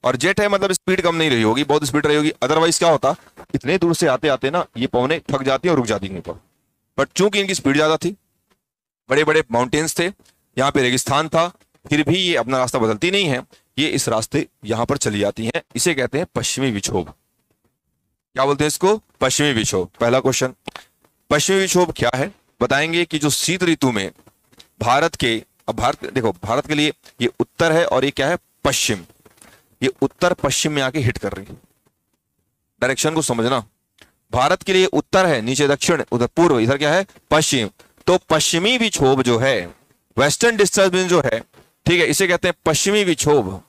और जेट है मतलब स्पीड कम नहीं रही होगी, बहुत स्पीड रही होगी। अदरवाइज़ क्या होता? इतने दूर से आते आते ना, ये पवने थक जाती है और रुक जाती है पर बट चूँकि इनकी स्पीड ज़्यादा थी बड़े बड़े माउंटेन्स थे, यहाँ पे रेगिस्तान था, फिर भी ये अपना रास्ता बदलती नहीं है। ये इस रास्ते यहाँ पर चली जाती हैं। इसे कहते हैं पश्चिमी विक्षोभ। क्या बोलते हैं इसको? पश्चिमी विक्षोभ। पहला क्वेश्चन पश्चिमी विक्षोभ क्या है? बताएँगे कि जो शीत ऋतु में भारत के, अब भारत, देखो, भारत के लिए ये उत्तर है और ये क्या है? पश्चिम। ये उत्तर पश्चिम में आके हिट कर रही है। डायरेक्शन को समझना। भारत के लिए उत्तर है, नीचे दक्षिण, उधर पूर्व, इधर क्या है? पश्चिम। तो पश्चिमी विक्षोभ जो है वेस्टर्न डिस्टर्बेंस जो है, ठीक है, इसे कहते हैं पश्चिमी विक्षोभ।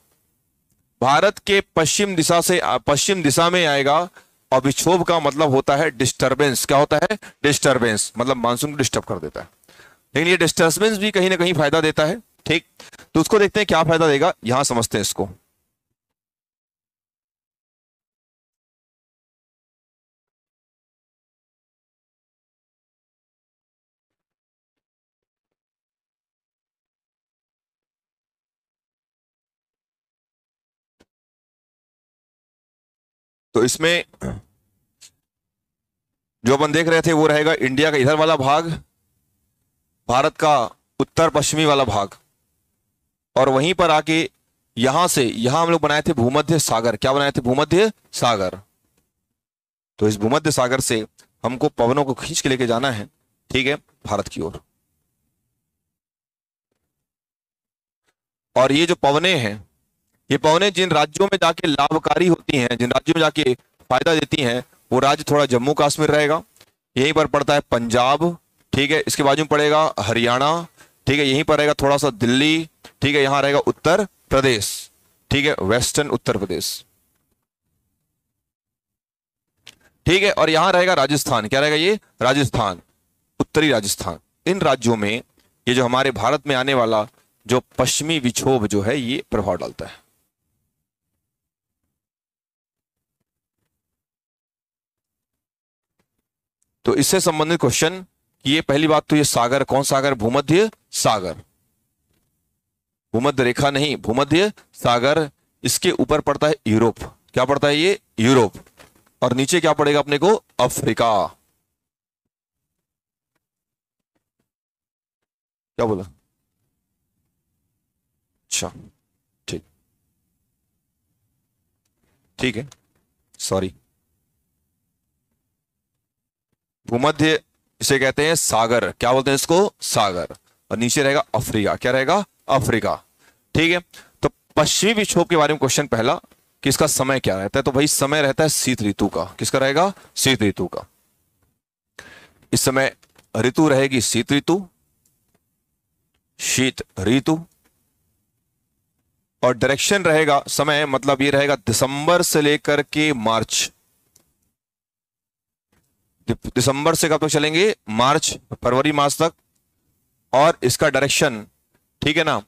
भारत के पश्चिम दिशा से पश्चिम दिशा में आएगा, और विक्षोभ का मतलब होता है डिस्टरबेंस क्या होता है? डिस्टरबेंस मतलब मानसून को डिस्टर्ब कर देता है। लेकिन ये डिस्टर्बेंस भी कहीं ना कहीं फ़ायदा देता है, ठीक? तो उसको देखते हैं क्या फ़ायदा देगा? यहाँ समझते हैं इसको। तो इसमें जो अपन देख रहे थे वो रहेगा इंडिया का इधर वाला भाग, भारत का उत्तर पश्चिमी वाला भाग। और वहीं पर आके यहाँ से, यहाँ हम लोग बनाए थे भूमध्य सागर। क्या बनाए थे? भूमध्य सागर। तो इस भूमध्य सागर से हमको पवनों को खींच के लेके जाना है, ठीक है, भारत की ओर। और ये जो पवने हैं ये पौने जिन राज्यों में जाके लाभकारी होती हैं, जिन राज्यों में जाके फ़ायदा देती हैं, वो राज्य थोड़ा जम्मू कश्मीर रहेगा। यहीं पर पड़ता है पंजाब, ठीक है, इसके बाजू में पड़ेगा हरियाणा, ठीक है, यहीं पर रहेगा थोड़ा सा दिल्ली, ठीक है, यहाँ रहेगा उत्तर प्रदेश, ठीक है, वेस्टर्न उत्तर प्रदेश। ठीक है, और यहाँ रहेगा राजस्थान, क्या रहेगा ये? राजस्थान, उत्तरी राजस्थान। इन राज्यों में ये जो हमारे भारत में आने वाला जो पश्चिमी विक्षोभ जो है, ये प्रभाव डालता है। तो इससे संबंधित क्वेश्चन ये पहली बात तो ये सागर, कौन सागर? भूमध्य सागर। भूमध्य रेखा नहीं, भूमध्य सागर। इसके ऊपर पड़ता है यूरोप। क्या पड़ता है ये? यूरोप। और नीचे क्या पड़ेगा अपने को? अफ्रीका। क्या बोला? अच्छा ठीक। ठीक है। सॉरी भूमध्य इसे कहते हैं सागर। क्या बोलते हैं इसको? सागर। और नीचे रहेगा अफ्रीका। क्या रहेगा? अफ्रीका। ठीक है? तो पश्चिमी विक्षोभ के बारे में क्वेश्चन पहला, कि इसका समय क्या रहता है? तो भाई, समय रहता है शीत ऋतु का। किसका रहेगा? शीत ऋतु का। इस समय ऋतु रहेगी शीत ऋतु शीत ऋतु, और डायरेक्शन रहेगा, समय मतलब ये रहेगा दिसंबर से लेकर के मार्च। दिसंबर से कब तक चलेंगे? मार्च, फरवरी मास तक। और इसका डायरेक्शन ठीक है ना?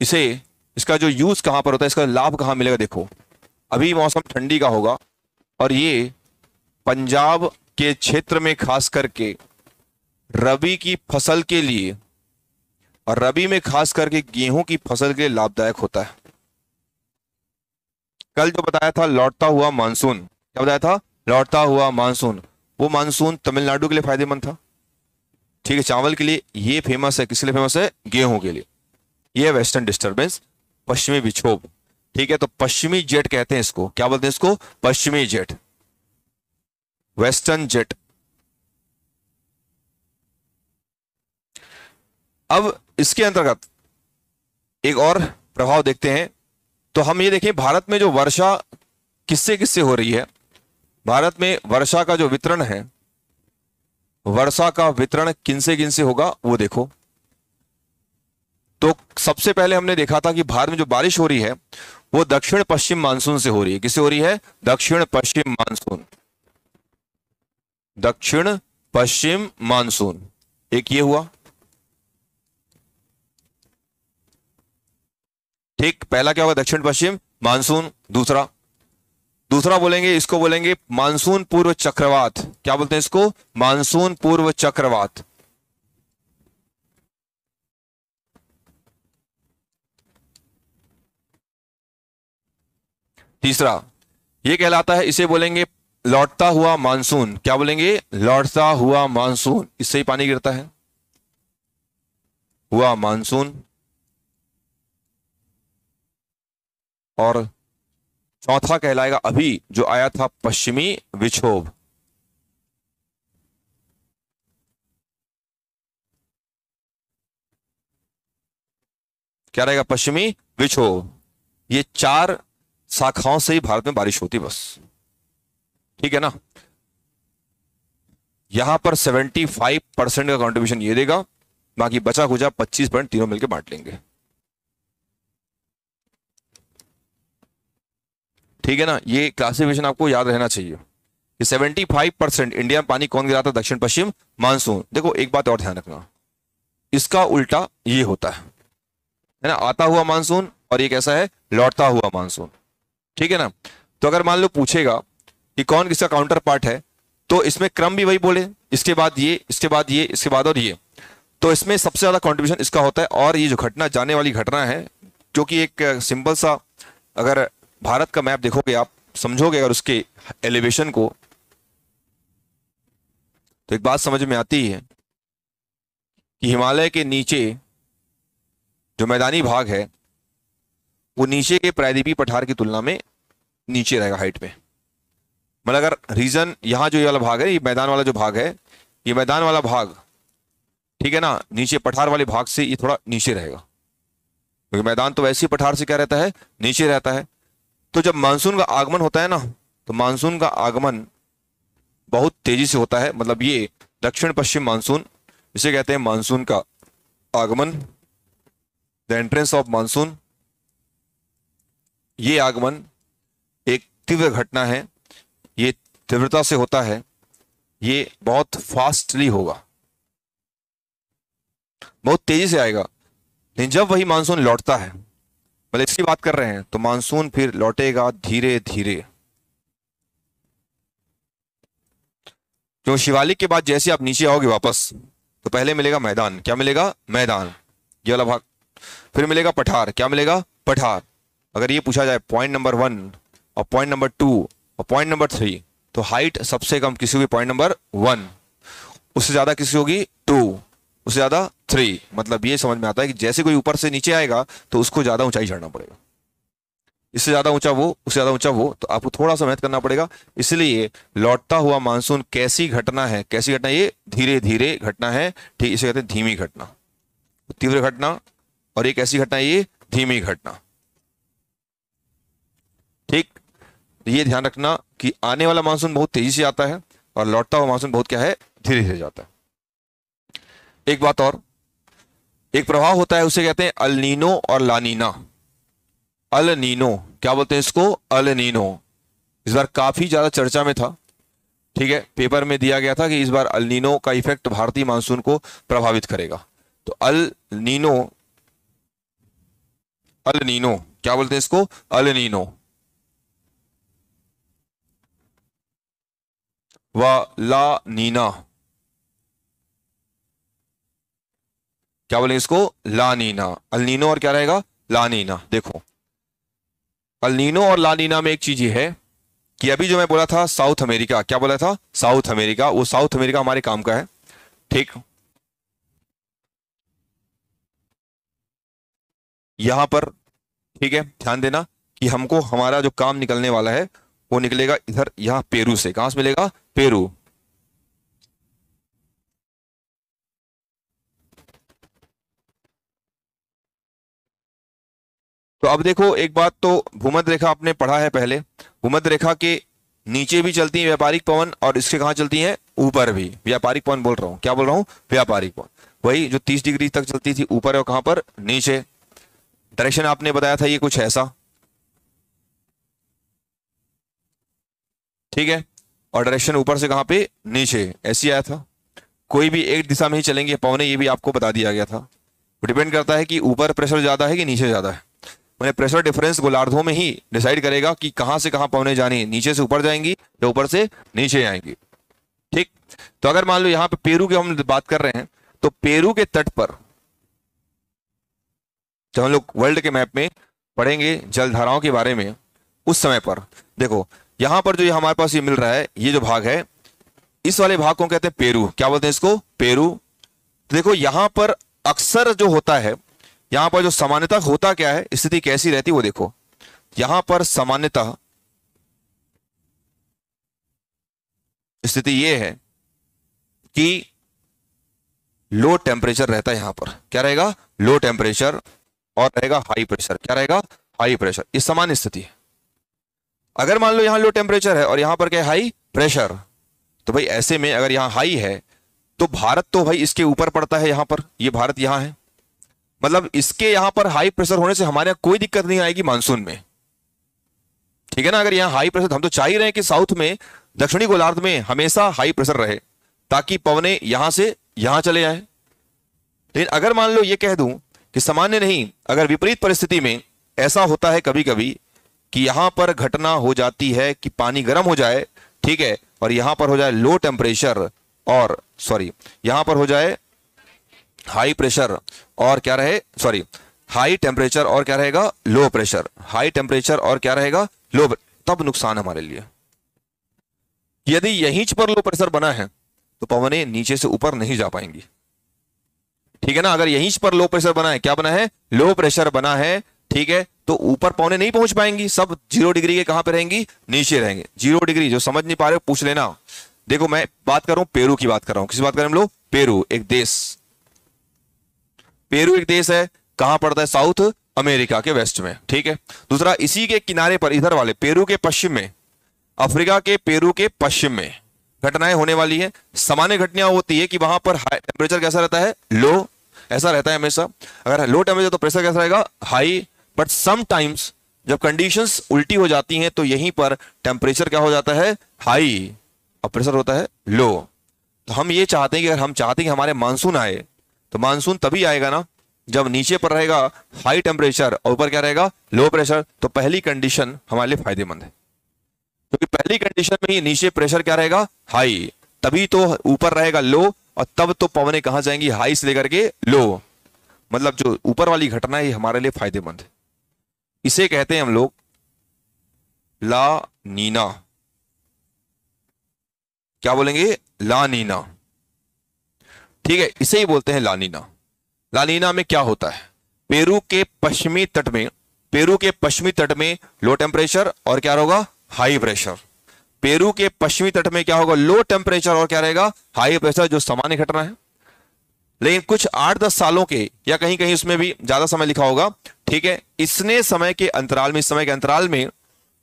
इसे, इसका जो यूज़ कहाँ पर होता है, इसका लाभ कहाँ मिलेगा देखो। अभी मौसम ठंडी का होगा, और ये पंजाब के क्षेत्र में खास करके, रबी की फ़सल के लिए, और रबी में खास करके गेहूँ की फ़सल के लिए लाभदायक होता है। कल जो बताया था, लौटता हुआ मानसून। क्या बताया था? लौटता हुआ मानसून। वो मानसून तमिलनाडु के लिए फ़ायदेमंद था। ठीक है, चावल के लिए ये फ़ेमस है किस लिए फ़ेमस है? गेहूँ के लिए। ये वेस्टर्न डिस्टर्बेंस पश्चिमी विक्षोभ। ठीक है तो पश्चिमी जेट कहते हैं इसको। क्या बोलते हैं इसको? पश्चिमी जेट वेस्टर्न जेट अब इसके अंतर्गत एक और प्रभाव देखते हैं। तो हम ये देखें, भारत में जो वर्षा किससे किससे हो रही है? भारत में वर्षा का जो वितरण है, वर्षा का वितरण किन से किन से होगा, वो देखो। तो सबसे पहले हमने देखा था कि भारत में जो बारिश हो रही है, वो दक्षिण पश्चिम मानसून से हो रही है। किससे हो रही है? दक्षिण पश्चिम मानसून। दक्षिण पश्चिम मानसून। एक ये हुआ। ठीक, पहला क्या होगा दक्षिण पश्चिम मानसून, दूसरा दूसरा बोलेंगे, इसको बोलेंगे मानसून पूर्व चक्रवात। क्या बोलते हैं इसको? मानसून पूर्व चक्रवात। तीसरा, ये कहलाता है, इसे बोलेंगे लौटता हुआ मानसून। क्या बोलेंगे? लौटता हुआ मानसून। इससे ही पानी गिरता है। हुआ मानसून। और चौथा कहलाएगा अभी, जो आया था पश्चिमी विक्षोभ। क्या रहेगा पश्चिमी विक्षोभ? ये चार शाखाओं से ही भारत में बारिश होती बस। ठीक है ना? यहाँ पर 75 परसेंट का कंट्रीब्यूशन ये देगा, बाकी बचा खुचा 25 परसेंट तीनों मिलकर बांट लेंगे। ठीक है ना? ये क्लासिफिकेशन आपको याद रहना चाहिए। कि 75 परसेंट इंडिया में पानी कौन गिराता है दक्षिण, पश्चिम मानसून देखो, एक बात और ध्यान रखना। इसका उल्टा ये होता है। है ना? आता हुआ मानसून और ये कैसा है, लौटता हुआ मानसून ठीक है ना? तो अगर मान लो पूछेगा कि कौन किसका काउंटर पार्ट है तो इसमें क्रम भी वही बोले। इसके बाद ये, इसके बाद ये, इसके बाद और ये। तो इसमें सबसे ज़्यादा कॉन्ट्रीब्यूशन इसका होता है। और ये जो घटना, जाने वाली घटना है, जो कि एक सिंपल सा अगर भारत का मैप देखोगे आप, समझोगे अगर उसके एलिवेशन को तो एक बात समझ में आती है कि हिमालय के नीचे जो मैदानी भाग है, वो नीचे के प्रायद्वीपीय पठार की तुलना में नीचे रहेगा हाइट में। मतलब अगर रीजन यहाँ जो ये वाला भाग है, ये मैदान वाला जो भाग है, ये मैदान वाला भाग, ठीक है ना, नीचे पठार वाले भाग से ये थोड़ा नीचे रहेगा। क्योंकि मैदान तो वैसे ही पठार से क्या रहता है? नीचे रहता है। तो जब मानसून का आगमन होता है ना तो मानसून का आगमन बहुत तेज़ी से होता है। मतलब ये दक्षिण पश्चिम मानसून, इसे कहते हैं मानसून का आगमन। द एंट्रेंस ऑफ़ मानसून ये आगमन एक तीव्र घटना है। ये तीव्रता से होता है। ये बहुत फास्टली होगा। बहुत तेज़ी से आएगा। लेकिन जब वही मानसून लौटता है मतलब इसकी बात कर रहे हैं तो मानसून फिर लौटेगा धीरे धीरे। जो शिवालिक के बाद जैसे आप नीचे आओगे वापस तो पहले मिलेगा मैदान। क्या मिलेगा? मैदान। ये वाला भाग। फिर मिलेगा पठार। क्या मिलेगा? पठार। अगर ये पूछा जाए पॉइंट नंबर वन और पॉइंट नंबर टू और पॉइंट नंबर थ्री तो हाइट सबसे कम किसी होगी पॉइंट नंबर वन उससे ज़्यादा किसी होगी टू उससे ज़्यादा थ्री मतलब ये समझ में आता है कि जैसे कोई ऊपर से नीचे आएगा तो उसको ज़्यादा ऊंचाई चढ़ना पड़ेगा। इससे ज़्यादा ऊँचा वो, उससे ज़्यादा ऊँचा वो तो आपको थोड़ा सा मेहनत करना पड़ेगा। इसलिए लौटता हुआ मानसून कैसी घटना है, कैसी घटना ये धीरे धीरे घटना है, ठीक, इसे कहते हैं धीमी घटना। तीव्र घटना और एक ऐसी घटना ये धीमी घटना। ठीक, ये ध्यान रखना कि आने वाला मानसून बहुत तेज़ी से आता है और लौटता हुआ मानसून बहुत क्या है धीरे धीरे जाता है। एक बात और। एक प्रभाव होता है, उसे कहते हैं अलनीनो और लानीना अलनीनो क्या बोलते हैं इसको? अलनीनो इस बार काफ़ी ज़्यादा चर्चा में था। ठीक है, पेपर में दिया गया था कि इस बार अलनीनो का इफ़ेक्ट भारतीय मानसून को प्रभावित करेगा। तो अल नीनो अल नीनो, क्या बोलते हैं इसको? El Nino. व ला नीना। क्या बोलेंगे इसको? लानीना अलनीनो और क्या रहेगा? लानीना देखो। अलनीनो और लानीना में एक चीज़ ये है कि अभी जो मैं बोला था, साउथ अमेरिका। क्या बोला था? South America. वो साउथ अमेरिका हमारे काम का है। ठीक? यहाँ पर, ठीक है? ध्यान देना कि हमको हमारा जो काम निकलने वाला है, वो निकलेगा इधर यहाँ पेरू से। कहाँ से मिलेगा? पेरू। तो अब देखो, एक बात तो भूमध्य रेखा आपने पढ़ा है पहले। भूमध्य रेखा के नीचे भी चलती है व्यापारिक पवन और इसके कहा चलती है? ऊपर भी। व्यापारिक पवन बोल रहा हूँ। क्या बोल रहा हूँ? व्यापारिक पवन। वही जो 30 डिग्री तक चलती थी ऊपर और कहाँ पर? नीचे। डायरेक्शन आपने बताया था ये कुछ ऐसा। ठीक है? और डायरेक्शन ऊपर से कहाँ पे? नीचे। ऐसी आया था। कोई भी एक दिशा में ही चलेंगे पवने, ये भी आपको बता दिया गया था। डिपेंड करता है कि ऊपर प्रेशर ज़्यादा है कि नीचे ज़्यादा है। मैंने प्रेशर डिफरेंस गोलार्धों में ही डिसाइड करेगा कि कहाँ से कहाँ पवने जानी, नीचे से ऊपर जाएँगी या ऊपर से नीचे आएँगी। ठीक? तो अगर मान लो यहाँ पे पेरू की हम बात कर रहे हैं तो पेरू के तट पर जब हम लोग वर्ल्ड के मैप में पढ़ेंगे जलधाराओं के बारे में, उस समय पर, देखो, यहाँ पर जो ये हमारे पास ये मिल रहा है, ये जो भाग है, इस वाले भाग को कहते हैं पेरू। क्या बोलते हैं इसको? पेरू। देखो, यहाँ पर अक्सर जो होता है यहाँ पर जो सामान्यतः होता क्या है, स्थिति कैसी रहती वो देखो। यहाँ पर सामान्यतः स्थिति ये है कि लो टेम्परेचर रहता है यहाँ पर। क्या रहेगा? लो टेम्परेचर और रहेगा हाई प्रेशर क्या रहेगा? हाई प्रेशर ये समान स्थिति है। अगर मान लो यहाँ लो टेम्परेचर है और यहाँ पर क्या हाई प्रेशर तो भाई ऐसे में अगर यहाँ हाई है तो भारत तो भाई इसके ऊपर पड़ता है यहाँ पर। ये यह भारत यहाँ है। मतलब इसके यहाँ पर हाई प्रेशर होने से हमारे यहाँ कोई दिक्कत नहीं आएगी मानसून में। ठीक है ना? अगर यहाँ हाई प्रेशर हम तो चाह ही रहे हैं कि साउथ में, दक्षिणी गोलार्ध में हमेशा हाई प्रेशर रहे, ताकि पवने यहाँ से यहाँ चले जाए लेकिन अगर मान लो ये कह दूँ कि सामान्य नहीं, अगर विपरीत परिस्थिति में ऐसा होता है कभी कभी कि यहाँ पर घटना हो जाती है कि पानी गर्म हो जाए, ठीक है, और यहाँ पर हो जाए लो टेम्परेचर और सॉरी यहाँ पर हो जाए हाई प्रेशर और क्या रहे? सॉरी हाई टेम्परेचर और क्या रहेगा? लो प्रेशर हाई टेम्परेचर और क्या रहेगा? लो तब नुकसान हमारे लिए। यदि यहीं पर लो प्रेशर बना है तो पवने नीचे से ऊपर नहीं जा पाएँगी। ठीक है ना? अगर यहीं पर लो प्रेशर बना है, क्या बना है? लो प्रेशर बना है, ठीक है? तो ऊपर पौने नहीं पहुँच पाएँगी। सब ज़ीरो डिग्री के कहाँ पे रहेंगी? नीचे रहेंगे। ज़ीरो डिग्री जो समझ नहीं पा रहे पूछ लेना। देखो, मैं बात कर रहा हूँ पेरू की बात कर रहा हूँ। किसी बात करें हम लोग? पेरू, एक देश। पेरू एक देश है, कहाँ पड़ता है? साउथ अमेरिका के वेस्ट में, ठीक है? दूसरा, इसी के किनारे पर, इधर वाले, पेरू के पश्चिम में, अफ्रीका के पेरू के पश्चिम में घटनाएँ होने वाली है। सामान्य घटनाएँ होती है कि वहाँ पर हाई टेम्परेचर कैसा रहता है? लो ऐसा रहता है हमेशा। अगर लो टेम्परेचर तो प्रेशर कैसा रहेगा? हाई बट समटाइम्स जब कंडीशंस उल्टी हो जाती हैं तो यहीं पर टेम्परेचर क्या हो जाता है? हाई और प्रेशर होता है लो तो हम ये चाहते हैं कि अगर हम चाहते हैं कि हमारे मानसून आए तो मानसून तभी आएगा ना जब नीचे पर रहेगा हाई टेम्परेचर और ऊपर क्या रहेगा लो प्रेशर तो पहली कंडीशन हमारे लिए फ़ायदेमंद है। क्योंकि तो पहली कंडीशन में ही नीचे प्रेशर क्या रहेगा? हाई तभी तो ऊपर रहेगा लो और तब तो पवने कहाँ जाएँगी? हाई से लेकर के लो मतलब जो ऊपर वाली घटना है हमारे लिए फ़ायदेमंद है। इसे कहते हैं हम लोग ला नीना। क्या बोलेंगे? ला नीना। ठीक है, इसे ही बोलते हैं लानीना। लानीना में क्या होता है? पेरू के पश्चिमी तट में, पेरू के पश्चिमी तट में लो टेम्परेचर और क्या होगा हाई प्रेशर पेरू के पश्चिमी तट में क्या होगा? लो टेम्परेचर और क्या रहेगा? हाई प्रेशर जो सामान्य घटना है। लेकिन कुछ आठ दस सालों के, या कहीं कहीं उसमें भी ज़्यादा समय लिखा होगा। ठीक है, इसने समय के अंतराल में, इस समय के अंतराल में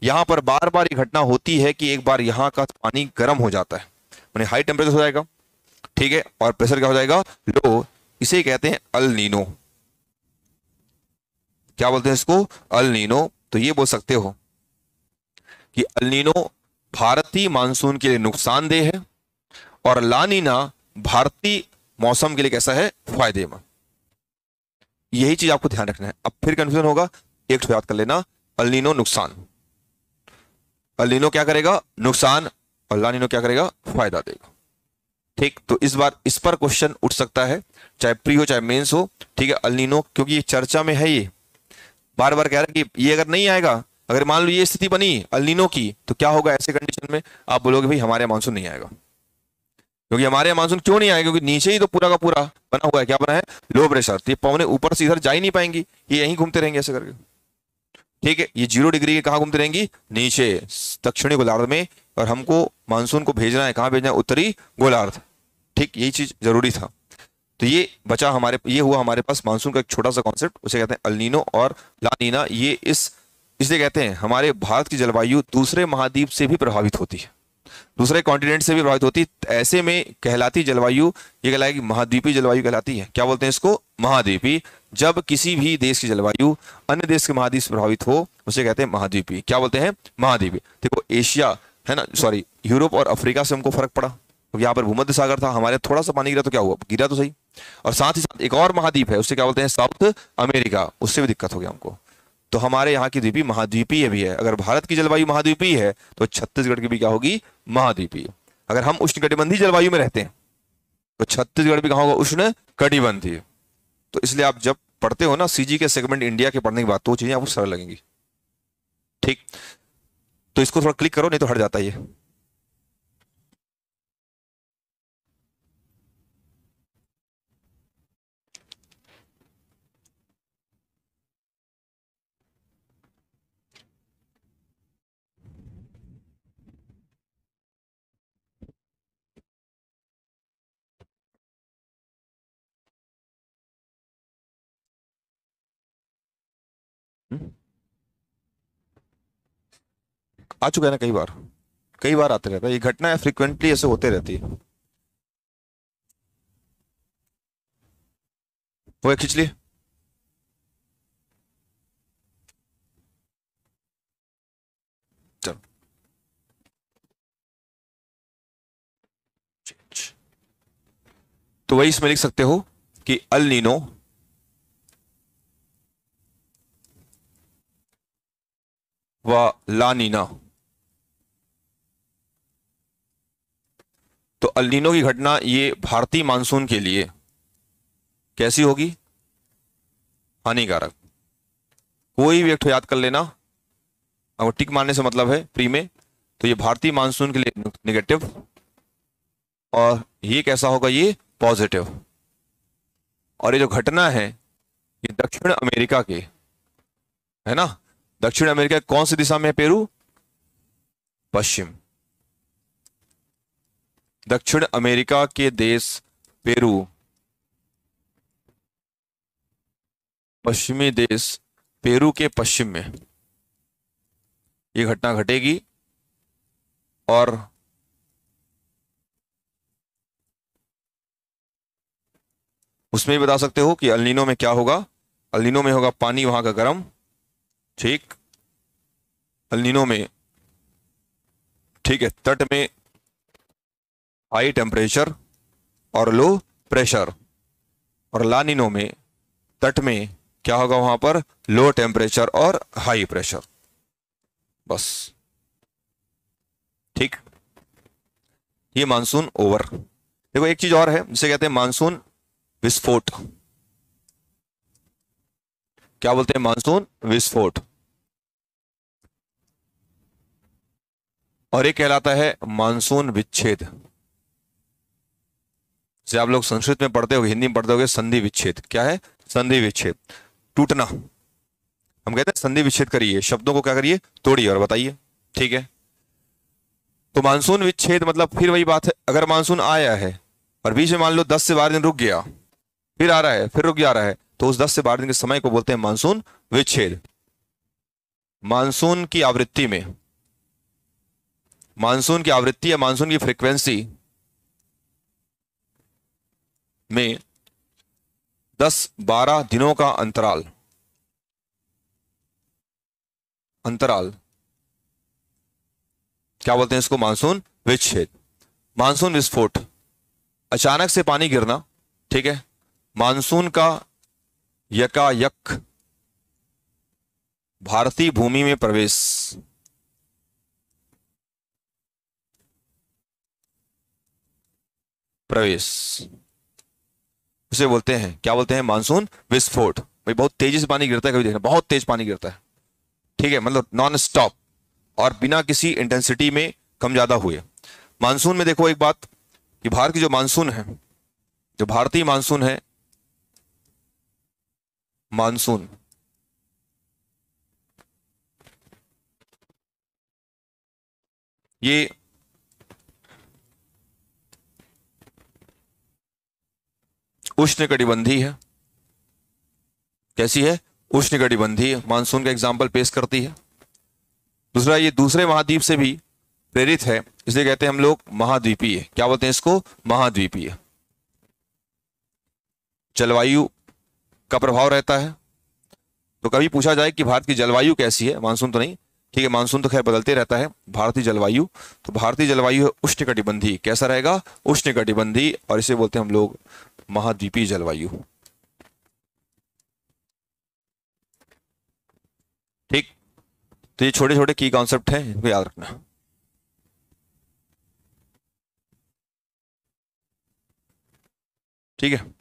यहाँ पर बार बार ये घटना होती है कि एक बार यहाँ का पानी गर्म हो जाता है। मैंने हाई टेम्परेचर हो जाएगा। ठीक है? और प्रेशर क्या हो जाएगा? लो इसे कहते हैं अल नीनो क्या बोलते हैं इसको? अल नीनो तो ये बोल सकते हो कि अल नीनो भारतीय मानसून के लिए नुकसानदेह है और लानीना भारतीय मौसम के लिए कैसा है? फ़ायदेमंद। यही चीज़ आपको ध्यान रखना है। अब फिर कंफ्यूजन होगा। एक तो याद कर लेना। अलिनो नुकसान। अलिनो क्या करेगा? नुकसान। और लानिनो क्या करेगा? फ़ायदा देगा। ठीक? तो इस बार, इस पर क्वेश्चन उठ सकता है, चाहे प्री हो, चाहे मेंस हो, ठीक है अलिनो क्योंकि ये चर्चा में है ये। बार बार कह रहा है कि ये अगर नहीं आएगा, अगर मान लो ये स्थिति बनी अलिनो की तो क्या होगा ऐसे कंडीशन में? आप बोलोगे, भाई, हमारे मानसून नहीं आएगा। क्योंकि हमारे यहाँ मानसून क्यों नहीं आएगा क्योंकि नीचे ही तो पूरा का पूरा बना हुआ है। क्या बना है? लो प्रेशर तो ये पवने ऊपर से इधर जा ही नहीं पाएँगी। ये यहीं घूमते रहेंगे ऐसे करके। ठीक है, ये ज़ीरो डिग्री के कहा घूमते रहेंगी? नीचे, दक्षिणी गोलार्ध में। और हमको मानसून को भेजना है। कहाँ भेजना है? उत्तरी गोलार्ध। ठीक, यही चीज़ ज़रूरी था। तो ये बचा हमारे, ये हुआ हमारे पास मानसून का एक छोटा सा कॉन्सेप्ट उसे कहते हैं अल्नीनो और लानीना ये इस, इसलिए कहते हैं, हमारे भारत की जलवायु दूसरे महाद्वीप से भी प्रभावित होती है। दूसरे कॉन्टिनेंट से भी प्रभावित होती है। ऐसे में कहलाती जलवायु, ये कहलाएगी महाद्वीपी जलवायु कहलाती है। क्या बोलते हैं इसको? महाद्वीपी। जब किसी भी देश की जलवायु अन्य देश के महाद्वीप से प्रभावित हो, उसे कहते हैं महाद्वीपी। क्या बोलते हैं? महाद्वीपी। देखो, एशिया है ना? सॉरी यूरोप और अफ्रीका से हमको फ़र्क पड़ा। तो यहाँ पर भूमध्य सागर था, हमारे थोड़ा सा पानी गिरा तो क्या हुआ? गिरा तो सही। और साथ ही साथ एक और महाद्वीप है, उससे क्या बोलते हैं? साउथ अमेरिका उससे भी दिक्कत हो गया हमको। तो हमारे यहाँ की द्वीपी महाद्वीपीय भी है। अगर भारत की जलवायु महाद्वीपीय है तो छत्तीसगढ़ की भी क्या होगी? महाद्वीपीय। अगर हम उष्ण कटिबंधी जलवायु में रहते हैं तो छत्तीसगढ़ भी कहा होगा? उष्ण कटिबंधी तो इसलिए आप जब पढ़ते हो ना सीजी के सेगमेंट इंडिया के पढ़ने की बात तो चीज़ें आपको सरल लगेंगी। ठीक? तो इसको थोड़ा क्लिक करो नहीं तो हट जाता है ये। आ चुका है ना कई बार। कई बार आते रहता है। ये घटना फ्रिक्वेंटली ऐसे होते रहती है। वो खींच चलो। तो वही इसमें लिख सकते हो कि अल नीनो। व लानीना तो अल्नीनो की घटना ये भारतीय मानसून के लिए कैसी होगी? हानिकारक। कोई भी एक याद कर लेना। अगर टिक मारने से मतलब है प्री में। तो ये भारतीय मानसून के लिए निगेटिव और ये कैसा होगा? ये पॉजिटिव और ये जो घटना है, ये दक्षिण अमेरिका के, है ना? दक्षिण अमेरिका कौन सी दिशा में पेरू? पश्चिम। दक्षिण अमेरिका के देश पेरू। पश्चिमी देश पेरू के पश्चिम में। यह घटना घटेगी और उसमें भी बता सकते हो कि अलिनो में क्या होगा। अलिनो में होगा पानी वहाँ का गर्म। ठीक। अलिनो में, ठीक है, तट में हाई टेम्परेचर और लो प्रेशर और लानिनो में, तट में क्या होगा वहाँ पर? लो टेम्परेचर और हाई प्रेशर बस। ठीक। ये मानसून ओवर देखो, एक चीज़ और है, जिसे कहते हैं मानसून विस्फोट। क्या बोलते हैं मानसून विस्फोट? और एक कहलाता है मानसून विच्छेद। से आप लोग संस्कृत में पढ़ते हो हिंदी में पढ़ते हो संधि विच्छेद। क्या है? संधि विच्छेद। टूटना। हम कहते हैं, संधि विच्छेद करिए। शब्दों को क्या करिए? तोड़िए और बताइए। ठीक है? तो मानसून विच्छेद मतलब फिर वही बात है। अगर मानसून आया है, और बीच में मान लो दस से बारह दिन रुक गया, फिर आ रहा है, फिर रुक जा रहा है तो उस दस से बारह दिन के समय को बोलते हैं मानसून विच्छेद। मानसून की आवृत्ति में। मानसून की आवृत्ति या मानसून की फ्रीक्वेंसी में 10-12 दिनों का अंतराल। अंतराल। क्या बोलते हैं इसको? मानसून विच्छेद। मानसून विस्फोट। अचानक से पानी गिरना, ठीक है? मानसून का यकायक भारतीय भूमि में प्रवेश। प्रवेश। उसे बोलते हैं, क्या बोलते हैं, मानसून विस्फोट। भाई, बहुत तेज़ी से पानी गिरता है, कभी देखना, बहुत तेज पानी गिरता है। ठीक है मतलब नॉन स्टॉप और बिना किसी इंटेंसिटी में कम ज़्यादा हुए। मानसून में देखो एक बात, कि भारत की जो मानसून है, जो भारतीय मानसून है, मानसून, ये उष्ण कटिबंधी है कैसी है? उष्ण कटिबंधी मानसून का एग्ज़ाम्पल पेश करती है। दूसरा, ये दूसरे महाद्वीप से भी प्रेरित है। इसलिए कहते हैं हम लोग महाद्वीपीय। क्या बोलते हैं इसको? महाद्वीपीय। जलवायु का प्रभाव रहता है। तो कभी पूछा जाए कि भारत की जलवायु कैसी है? मानसून तो नहीं। ठीक है, मानसून तो खैर बदलते रहता है। भारतीय जलवायु। तो भारतीय जलवायु है उष्ण कटिबंधी कैसा रहेगा? उष्ण कटिबंधी और इसे बोलते हैं हम लोग महाद्वीपीय जलवायु। ठीक। तो ये छोटे छोटे की कॉन्सेप्ट हैं, इनको याद रखना। ठीक है।